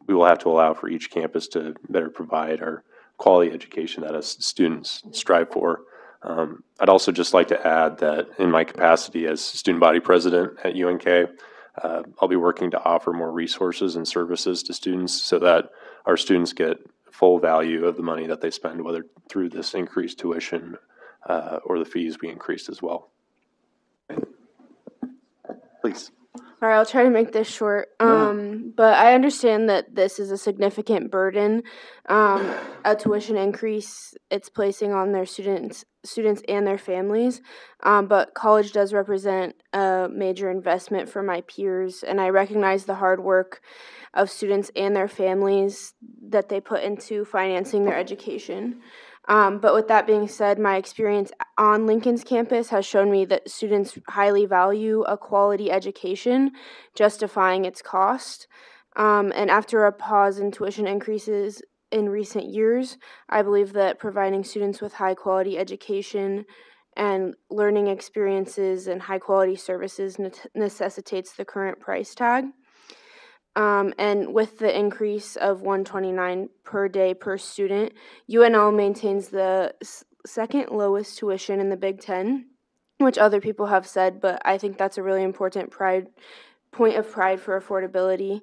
we will have to allow for each campus to better provide our quality education that us students strive for. Um, I'd also just like to add that in my capacity as student body president at UNK, uh, I'll be working to offer more resources and services to students so that our students get full value of the money that they spend, whether through this increased tuition uh, or the fees we increased as well. Please. All right, I'll try to make this short. Um, but I understand that this is a significant burden, um, a tuition increase it's placing on their students, students and their families. Um, but college does represent a major investment for my peers, and I recognize the hard work of students and their families that they put into financing their education. Um, but with that being said, my experience on Lincoln's campus has shown me that students highly value a quality education, justifying its cost. Um, and after a pause in tuition increases in recent years, I believe that providing students with high quality education and learning experiences and high quality services ne- necessitates the current price tag. Um, and with the increase of 129 per day per student, UNL maintains the s- second lowest tuition in the Big Ten, which other people have said, but I think that's a really important pride point of pride for affordability.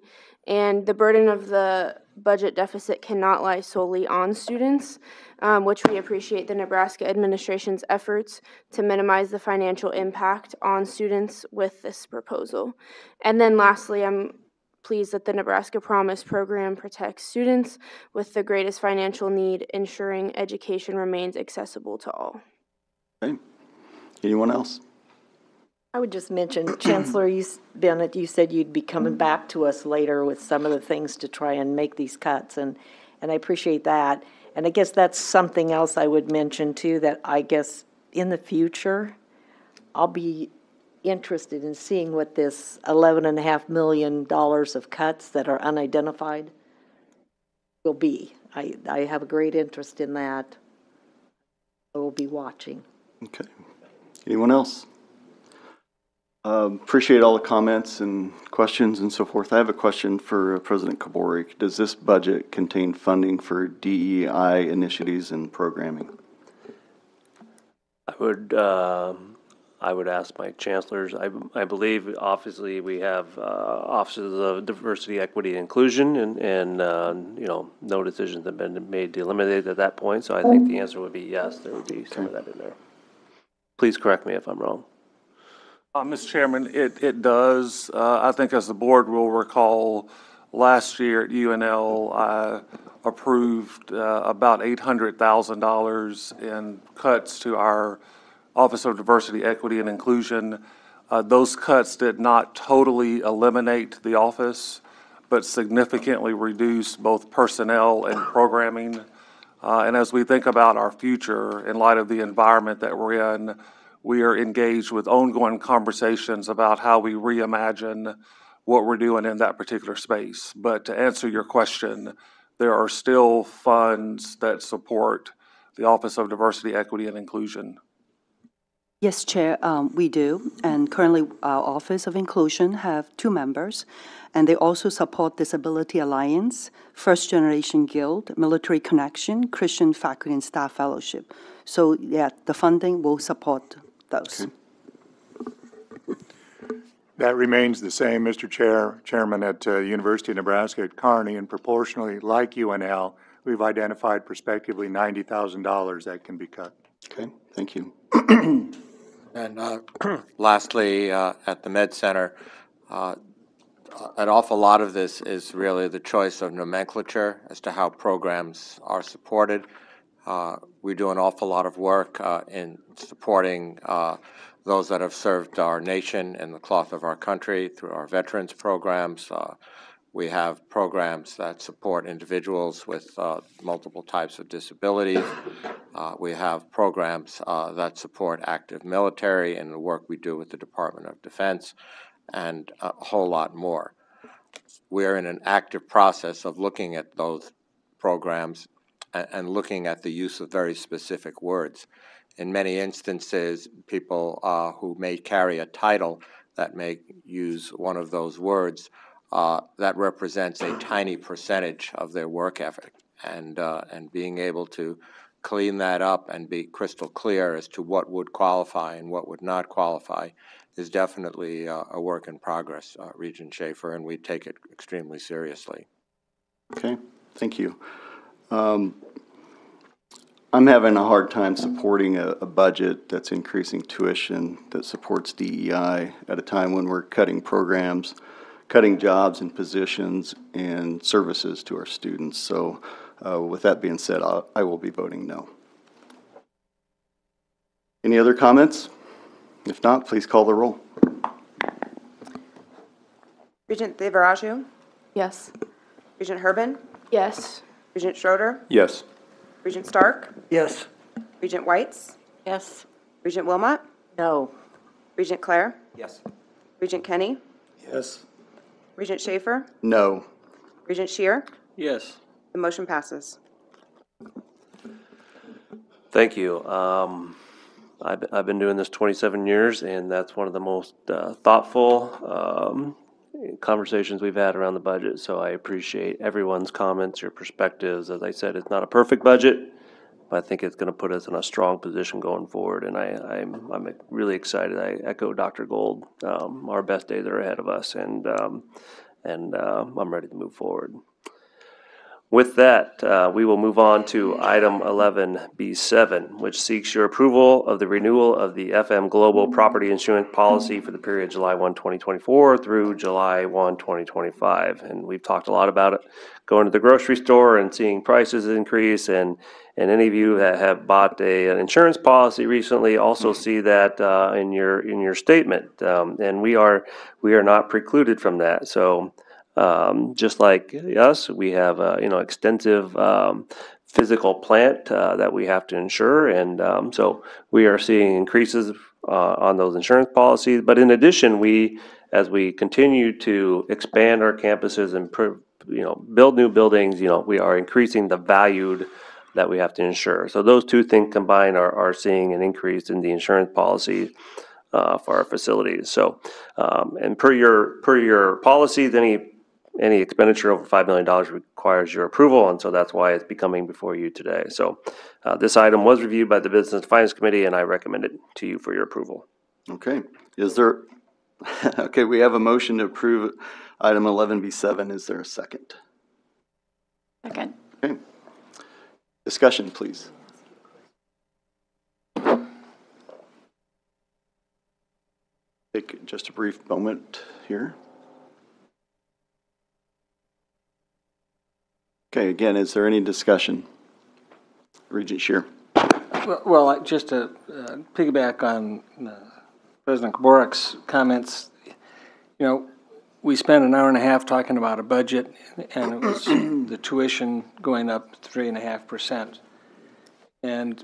And the burden of the budget deficit cannot lie solely on students, um, which we appreciate the Nebraska administration's efforts to minimize the financial impact on students with this proposal. And then lastly, I'm pleased that the Nebraska Promise program protects students with the greatest financial need, ensuring education remains accessible to all. Okay. Anyone else? I would just mention, [CLEARS THROAT] Chancellor, you, Bennett, you said you'd be coming back to us later with some of the things to try and make these cuts, and, and I appreciate that. And I guess that's something else I would mention too, that I guess in the future, I'll be interested in seeing what this eleven and a half million dollars of cuts that are unidentified will be. I, I have a great interest in that. I will be watching. Okay. Anyone else? Um, Appreciate all the comments and questions and so forth. I have a question for uh, President Kabourek. Does this budget contain funding for DEI initiatives and programming? I would, um, I would ask my chancellors, I, I believe, obviously, we have, uh, offices of diversity, equity, and inclusion, and, and, uh, you know, no decisions have been made to eliminate it at that point, so I think the answer would be yes, there would be some of that in there. Please correct me if I'm wrong. Uh, Mr. Chairman, it, it does. Uh, I think as the board will recall, last year at UNL, I approved, uh, about eight hundred thousand dollars in cuts to our Office of Diversity, Equity, and Inclusion. Uh, those cuts did not totally eliminate the office, but significantly reduced both personnel and programming. Uh, and as we think about our future in light of the environment that we're in, we are engaged with ongoing conversations about how we reimagine what we're doing in that particular space. But to answer your question, there are still funds that support the Office of Diversity, Equity, and Inclusion. Yes, Chair, um, we do. And currently, our Office of Inclusion have two members, and they also support Disability Alliance, First Generation Guild, Military Connection, Christian Faculty and Staff Fellowship. So, yeah, the funding will support those. That remains the same, Mr. Chair, Chairman, at uh, University of Nebraska at Kearney, and proportionally, like UNL, we've identified prospectively $90,000 that can be cut. Okay, thank you. [CLEARS THROAT] And uh, [CLEARS THROAT] lastly, uh, at the Med Center, uh, an awful lot of this is really the choice of nomenclature as to how programs are supported. Uh, We do an awful lot of work uh, in supporting uh, those that have served our nation and the cloth of our country through our veterans programs. We have programs that support individuals with uh, multiple types of disabilities. Uh, We have programs uh, that support active military and the work we do with the Department of Defense, and a whole lot more. We're in an active process of looking at those programs and, and looking at the use of very specific words. In many instances, people uh, who may carry a title that may use one of those words, uh, that represents a tiny percentage of their work ethic. And, uh, and being able to clean that up and be crystal clear as to what would qualify and what would not qualify is definitely uh, a work in progress, uh, Regent Schafer, and we take it extremely seriously. Okay, thank you. Um, I'm having a hard time supporting a, a budget that's increasing tuition that supports DEI at a time when we're cutting programs, cutting jobs and positions and services to our students. So uh, with that being said, I, I will be voting no. Any other comments? If not, please call the roll. Regent Devaraju, Yes. Regent Herbin, Yes. Regent Schroeder, Yes. Regent Stark, Yes. Regent Weitz, Yes. Regent Wilmot, No. Regent Clare, Yes. Regent Kenney, Yes. Regent Schafer, No. Regent Scheer. Yes. The motion passes. Thank you. Um, I've, I've been doing this 27 years, and that's one of the most uh, thoughtful um, conversations we've had around the budget. So I appreciate everyone's comments, your perspectives. As I said, it's not a perfect budget, but I think it's going to put us in a strong position going forward. And I, I'm, I'm really excited. I echo Dr. Gold. Um, our best days are ahead of us, and um, and uh, I'm ready to move forward. With that, uh, we will move on to item 11B7, which seeks your approval of the renewal of the FM Global Property Insurance Policy for the period July 1, 2024 through July 1, 2025. And we've talked a lot about it, going to the grocery store and seeing prices increase. And, and any of you that have bought a, an insurance policy recently also see that uh, in your, in your statement. Um, And we are, we are not precluded from that. So um, just like us, we have a you know extensive um, physical plant uh, that we have to insure, and um, so we are seeing increases uh, on those insurance policies. But in addition, we as we continue to expand our campuses and you know build new buildings, you know we are increasing the valued that we have to insure. So those two things combined are, are seeing an increase in the insurance policy uh, for our facilities. So, um, and per your, per your policies, any, any expenditure over $5 million requires your approval, and so that's why it's becoming before you today. So uh, this item was reviewed by the Business and Finance Committee, and I recommend it to you for your approval. Okay, is there, [LAUGHS] okay, we have a motion to approve item eleven B seven. Is there a second? Second. Okay. Discussion, please. Take just a brief moment here. Okay, again, is there any discussion? Regent Scheer. Well- Well, just to uh, piggyback on uh, President Kabourek's comments, you know, we spent an hour and a half talking about a budget, and it was [CLEARS THROAT] the tuition going up three and a half percent. And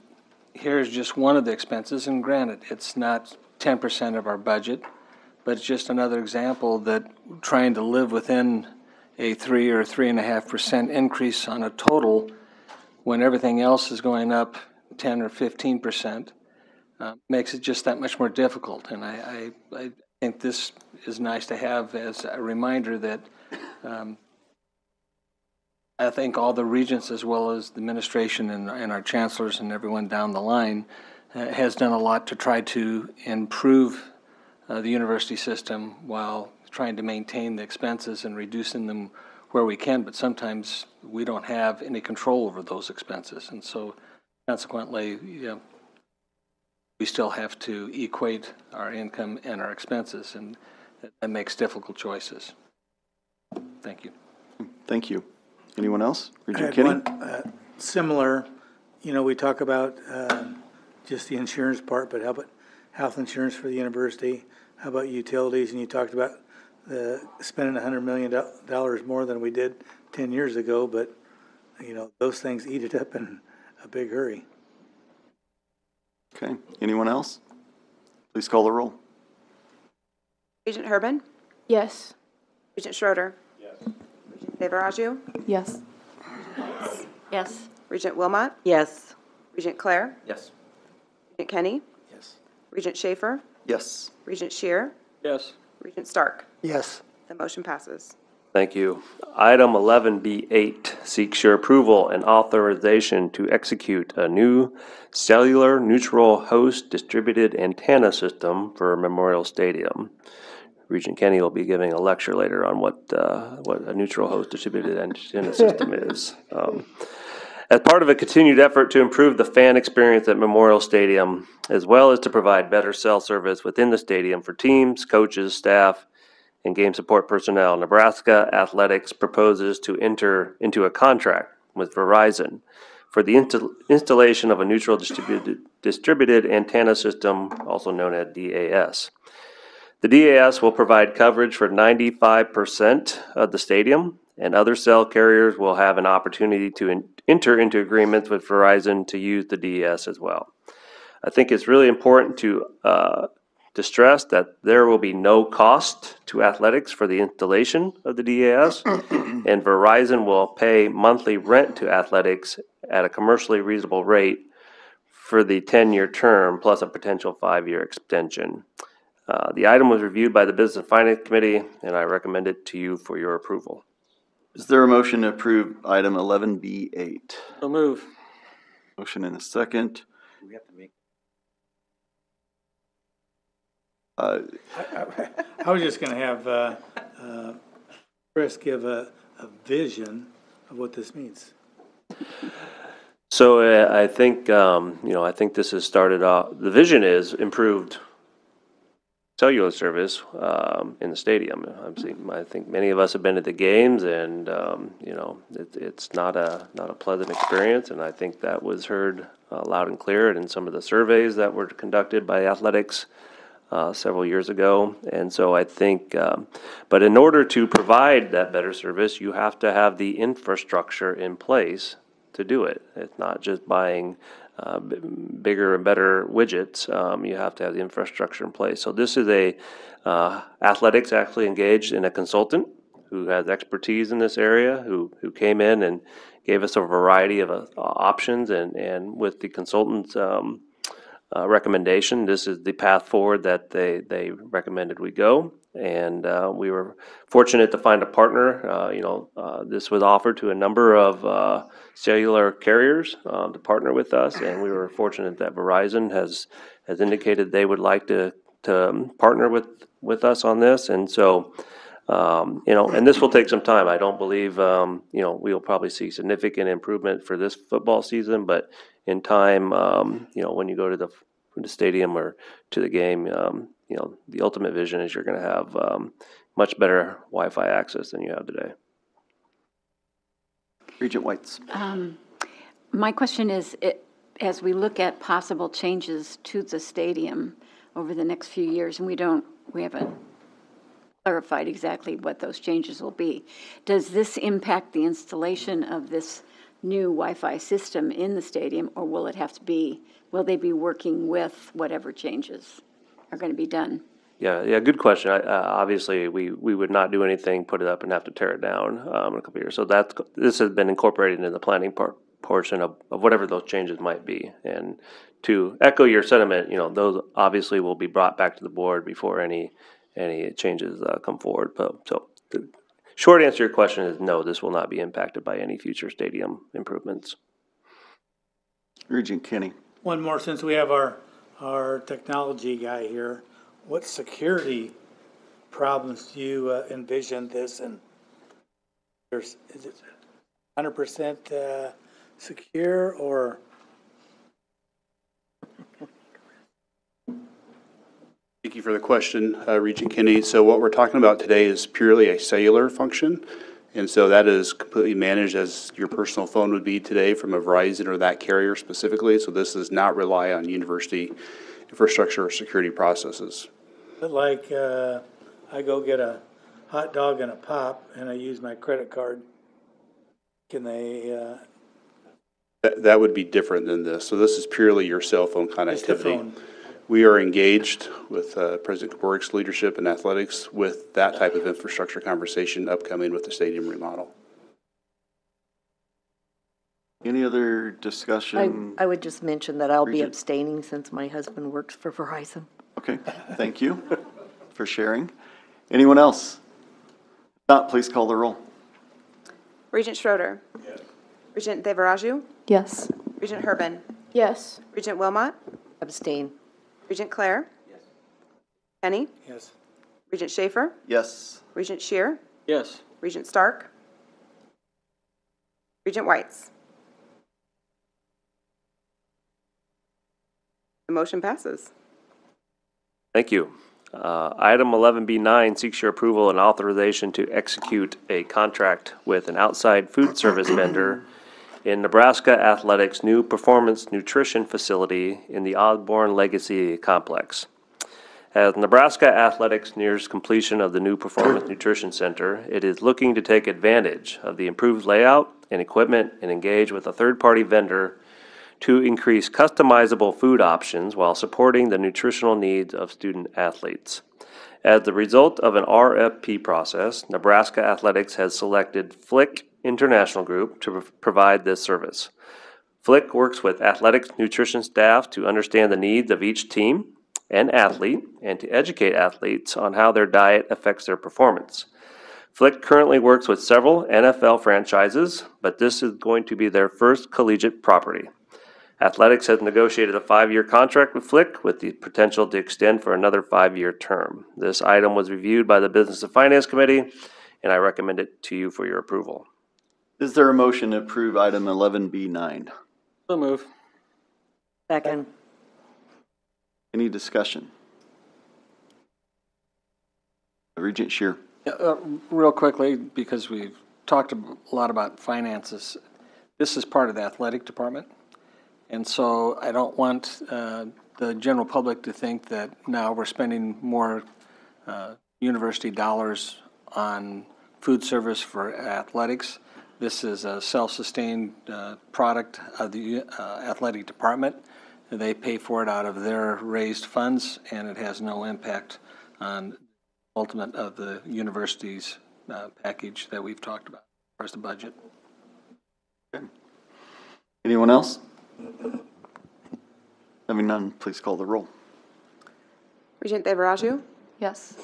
here's just one of the expenses, and granted, it's not ten percent of our budget, but it's just another example that trying to live within a three or three and a half percent increase on a total when everything else is going up ten or fifteen percent, uh, makes it just that much more difficult. And I, I, I think this is nice to have as a reminder that, um, I think all the regents as well as the administration and, and our chancellors and everyone down the line uh, has done a lot to try to improve uh, the university system while trying to maintain the expenses and reducing them where we can, but sometimes we don't have any control over those expenses. And so consequently, you know, we still have to equate our income and our expenses, and that, that makes difficult choices. Thank you. Thank you. Anyone else? I Regent had one, uh, Similar, you know, we talk about uh, just the insurance part, but how about health insurance for the university? How about utilities? And you talked about the, spending a $100 million more than we did ten years ago, but, you know, those things eat it up in a big hurry. Okay, anyone else? Please call the roll. Regent Herbin? Yes. Regent Schroeder? Yes. Regent Devaraju? Yes. Yes. Regent Wilmot? Yes. Regent Clare? Yes. Regent Kenney? Yes. Regent Schafer? Yes. Regent Scheer? Yes. Regent Stark? Yes. The motion passes. Thank you. Item 11B8 seeks your approval and authorization to execute a new cellular neutral host distributed antenna system for Memorial Stadium. Regent Kenney will be giving a lecture later on what, uh, what a neutral host distributed antenna system is. Um, As part of a continued effort to improve the fan experience at Memorial Stadium, as well as to provide better cell service within the stadium for teams, coaches, staff, and game support personnel, Nebraska Athletics proposes to enter into a contract with Verizon for the insta- installation of a neutral distributed, distributed antenna system, also known as DAS. The DAS will provide coverage for 95% of the stadium, and other cell carriers will have an opportunity to en- enter into agreements with Verizon to use the DAS as well. I think it's really important to uh, to stress that there will be no cost to athletics for the installation of the DAS, [CLEARS THROAT] and Verizon will pay monthly rent to athletics at a commercially reasonable rate for the 10-year term plus a potential five-year extension. Uh, The item was reviewed by the Business and Finance Committee, and I recommend it to you for your approval. Is there a motion to approve item eleven B eight? So move. Motion and a second. We have to make. Uh, [LAUGHS] I was just gonna have, uh, uh, Chris give a, a vision of what this means. So uh, I think, um, you know, I think this has started off, the vision is improved cellular service um, in the stadium. Seeing, I think many of us have been at the games and, um, you know, it, it's not a, not a pleasant experience. And I think that was heard uh, loud and clear in some of the surveys that were conducted by athletics uh, several years ago. And so I think, um, but in order to provide that better service, you have to have the infrastructure in place to do it. It's not just buying uh, b- bigger and better widgets. Um, you have to have the infrastructure in place. So this is a uh, athletics actually engaged in a consultant who has expertise in this area, who who came in and gave us a variety of uh, options, and, and with the consultant's um, uh, recommendation, this is the path forward that they, they recommended we go. And uh, we were fortunate to find a partner. Uh, You know, uh, this was offered to a number of uh, cellular carriers um, to partner with us, and we were fortunate that Verizon has, has indicated they would like to, to um, partner with, with us on this. And so, um, you know, and this will take some time. I don't believe, um, you know, we'll probably see significant improvement for this football season, but in time, um, you know, when you go to the, the stadium or to the game, um, you know, the ultimate vision is you're going to have um, much better Wi-Fi access than you have today. Regent Weitz. Um, My question is, it- as we look at possible changes to the stadium over the next few years, and we don't, we haven't clarified exactly what those changes will be, does this impact the installation of this new Wi-Fi system in the stadium, or will it have to be, will they be working with whatever changes are going to be done? Yeah, yeah, good question. I- Uh, obviously, we, we would not do anything, put it up and have to tear it down, um, in a couple years. So that's, this has been incorporated into the planning part, portion of, of whatever those changes might be. And to echo your sentiment, you know, those obviously will be brought back to the board before any, any changes, uh, come forward. But, so, short answer to your question is no, this will not be impacted by any future stadium improvements. Regent Kenney. One more, since we have our, our technology guy here, what security problems do you uh, envision this and there's, is it hundred percent, uh, secure or? Thank you for the question, uh, Regent Kenney. So what we're talking about today is purely a cellular function. And so that is completely managed as your personal phone would be today from a Verizon or that carrier specifically. So this does not rely on university infrastructure or security processes. But like, uh, I go get a hot dog and a pop and I use my credit card. Can they, uh, That, that would be different than this. So this is purely your cell phone connectivity. Phone. We are engaged with uh, President Kevork's leadership in athletics with that type of infrastructure conversation upcoming with the stadium remodel. Any other discussion? I would just mention that I'll be abstaining since my husband works for Verizon. Okay, thank you for sharing. Anyone else? If Not, please call the roll. Regent Schroeder. Yes. Regent Devaraju. Yes. Regent Herbin. Yes. Regent Wilmot. Abstain. Regent Clare. Kenney. yes. Regent Schafer. Yes. Regent Scheer. Yes. Regent Stark. Regent Weitz. The motion passes. Thank you. Uh, Item 11B9 seeks your approval and authorization to execute a contract with an outside food service vendor in Nebraska Athletics' new performance nutrition facility in the Osborne Legacy Complex. As Nebraska Athletics nears completion of the new Performance [COUGHS] Nutrition Center, it is looking to take advantage of the improved layout and equipment and engage with a third-party vendor to increase customizable food options while supporting the nutritional needs of student athletes. As the result of an RFP process, Nebraska Athletics has selected Flik International Group to provide this service. Flik works with athletics nutrition staff to understand the needs of each team and athlete and to educate athletes on how their diet affects their performance. Flik currently works with several NFL franchises, but this is going to be their first collegiate property. Athletics has negotiated a five-year contract with Flik with the potential to extend for another five-year term. This item was reviewed by the Business and Finance Committee, and I recommend it to you for your approval. Is there a motion to approve item 11B9? So move. Second. Any discussion? Regent Scheer. Yeah, uh, Real quickly, because we've talked a lot about finances, this is part of the athletic department. And so I don't want uh, the general public to think that now we're spending more uh, university dollars on food service for athletics. This is a self-sustained uh, product of the uh, athletic department. They pay for it out of their raised funds, and it has no impact on ultimate of the university's uh, package that we've talked about, as far as the budget. Anyone else? Having none, please call the roll. Regent Devaraju? Yes.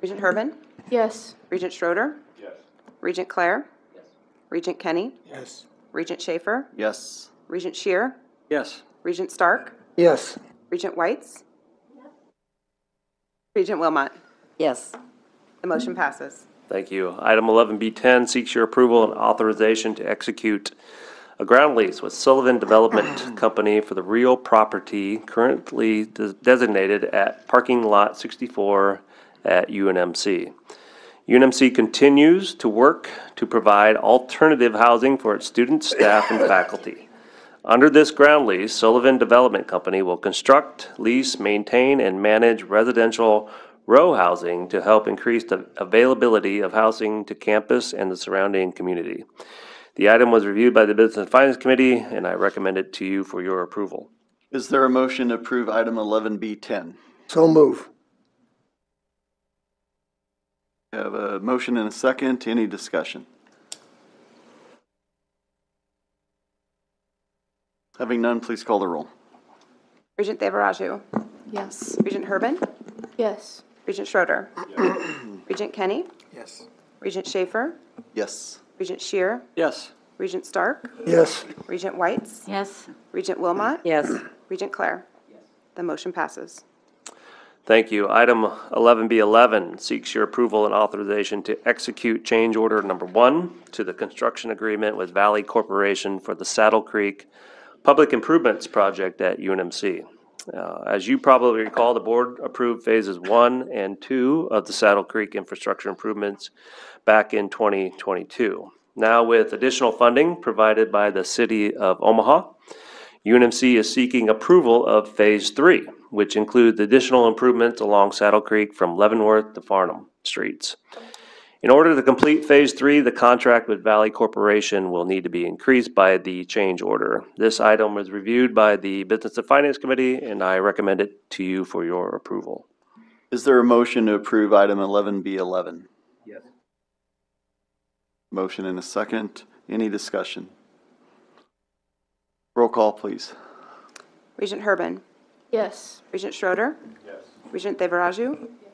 Regent Herbin? Yes. Regent Schroeder? Yes. Regent Clare? Yes. Regent Kenney? Yes. Regent Schafer? Yes. Regent Scheer? Yes. Regent Stark? Yes. Regent Weitz? Yes. Regent Wilmot? Yes. The motion passes. Thank you. Item 11B10 seeks your approval and authorization to execute a ground lease with Sullivan Development [CLEARS THROAT] Company for the real property currently des- designated at parking lot 64 at UNMC. UNMC continues to work to provide alternative housing for its students, staff, and faculty. Under this ground lease, Sullivan Development Company will construct, lease, maintain, and manage residential row housing to help increase the availability of housing to campus and the surrounding community. The item was reviewed by the Business and Finance Committee, and I recommend it to you for your approval. Is there a motion to approve item 11B10? So move. Have a motion and a second. Any discussion? Having none, please call the roll. Regent Devaraju? Yes. Regent Herbin? Yes. Regent Schroeder? Regent Kenney? Yes. Regent Schafer? Yes. Regent Scheer? Yes. Regent Stark? Yes. Regent Weitz? Yes. Regent Wilmot? Yes. [CLEARS THROAT] Regent Clare? The motion passes. Thank you. Item 11B11 seeks your approval and authorization to execute change order number one to the construction agreement with Valley Corporation for the Saddle Creek Public Improvements Project at UNMC. Uh, As you probably recall, the board approved phases one and two of the Saddle Creek infrastructure improvements back in 2022. Now with additional funding provided by the city of Omaha, UNMC is seeking approval of Phase Three, which includes additional improvements along Saddle Creek from Leavenworth to Farnam Streets. In order to complete Phase Three, the contract with Valley Corporation will need to be increased by the change order. This item was reviewed by the Business and Finance Committee, and I recommend it to you for your approval. Is there a motion to approve item 11B11? Yes. Motion and a second. Any discussion? Roll call, please. Regent Herbin? Yes. Regent Schroeder? Yes. Regent Devaraju? Yes.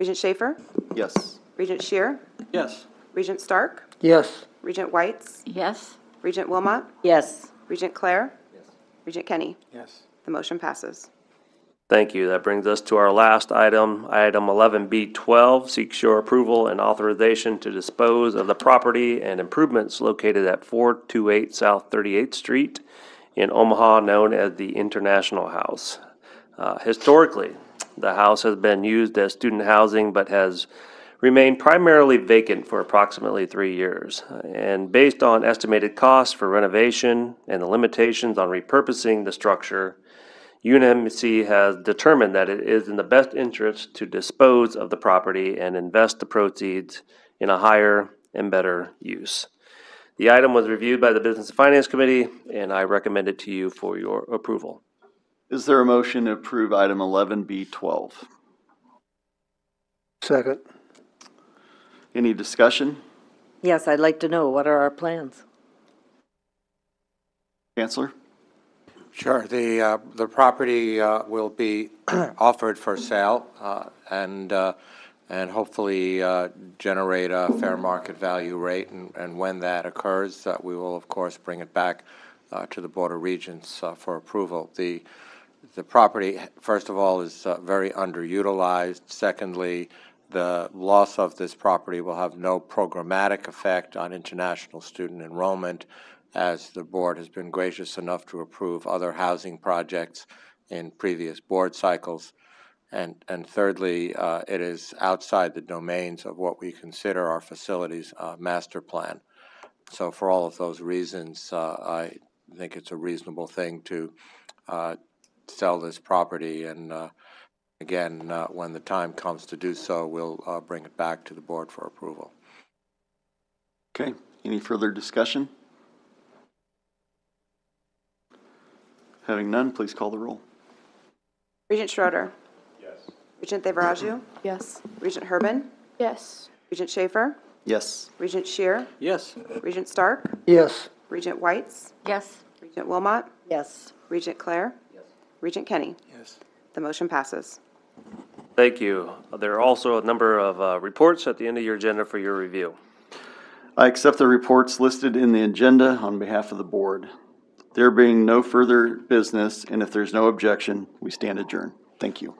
Regent Schafer? Yes. Regent Scheer? Yes. Regent Stark? Yes. Regent Weitz? Yes. Regent Wilmot? Yes. Regent Clare? Yes. Regent Kenney? Yes. The motion passes. Thank you. That brings us to our last item. Item 11B12 seeks your approval and authorization to dispose of the property and improvements located at 428 South 38th Street in Omaha, known as the International House. Uh, Historically, the house has been used as student housing but has remained primarily vacant for approximately three years. And based on estimated costs for renovation and the limitations on repurposing the structure, UNMC has determined that it is in the best interest to dispose of the property and invest the proceeds in a higher and better use. The item was reviewed by the Business and Finance Committee, and I recommend it to you for your approval. Is there a motion to approve item 11B12? Second. Any discussion? Yes, I'd like to know, what are our plans? Chancellor? Sure. The, uh, the property uh, will be [CLEARS THROAT] offered for sale uh, and, uh, and hopefully uh, generate a fair market value rate. And, and when that occurs, uh, we will, of course, bring it back uh, to the Board of Regents uh, for approval. The, the property, first of all, is uh, very underutilized. Secondly, the loss of this property will have no programmatic effect on international student enrollment, as the board has been gracious enough to approve other housing projects in previous board cycles. And, and thirdly, uh, it is outside the domains of what we consider our facilities uh, master plan. So for all of those reasons, uh, I think it's a reasonable thing to uh, sell this property. And uh, again, uh, when the time comes to do so, we'll uh, bring it back to the board for approval. Okay, any further discussion? Having none, please call the roll. Regent Schroeder? Yes. Regent Devaraju? [CLEARS THROAT] Yes. Regent Herbin? Yes. Regent Schafer? Yes. Regent Scheer? Yes. Regent Stark? Yes. Regent Weitz? Yes. Regent Wilmot? Yes. Regent Clare? Yes. Regent Kenney? Yes. The motion passes. Thank you. There are also a number of uh, reports at the end of your agenda for your review. I accept the reports listed in the agenda on behalf of the board. There being no further business, and if there's no objection, we stand adjourned. Thank you.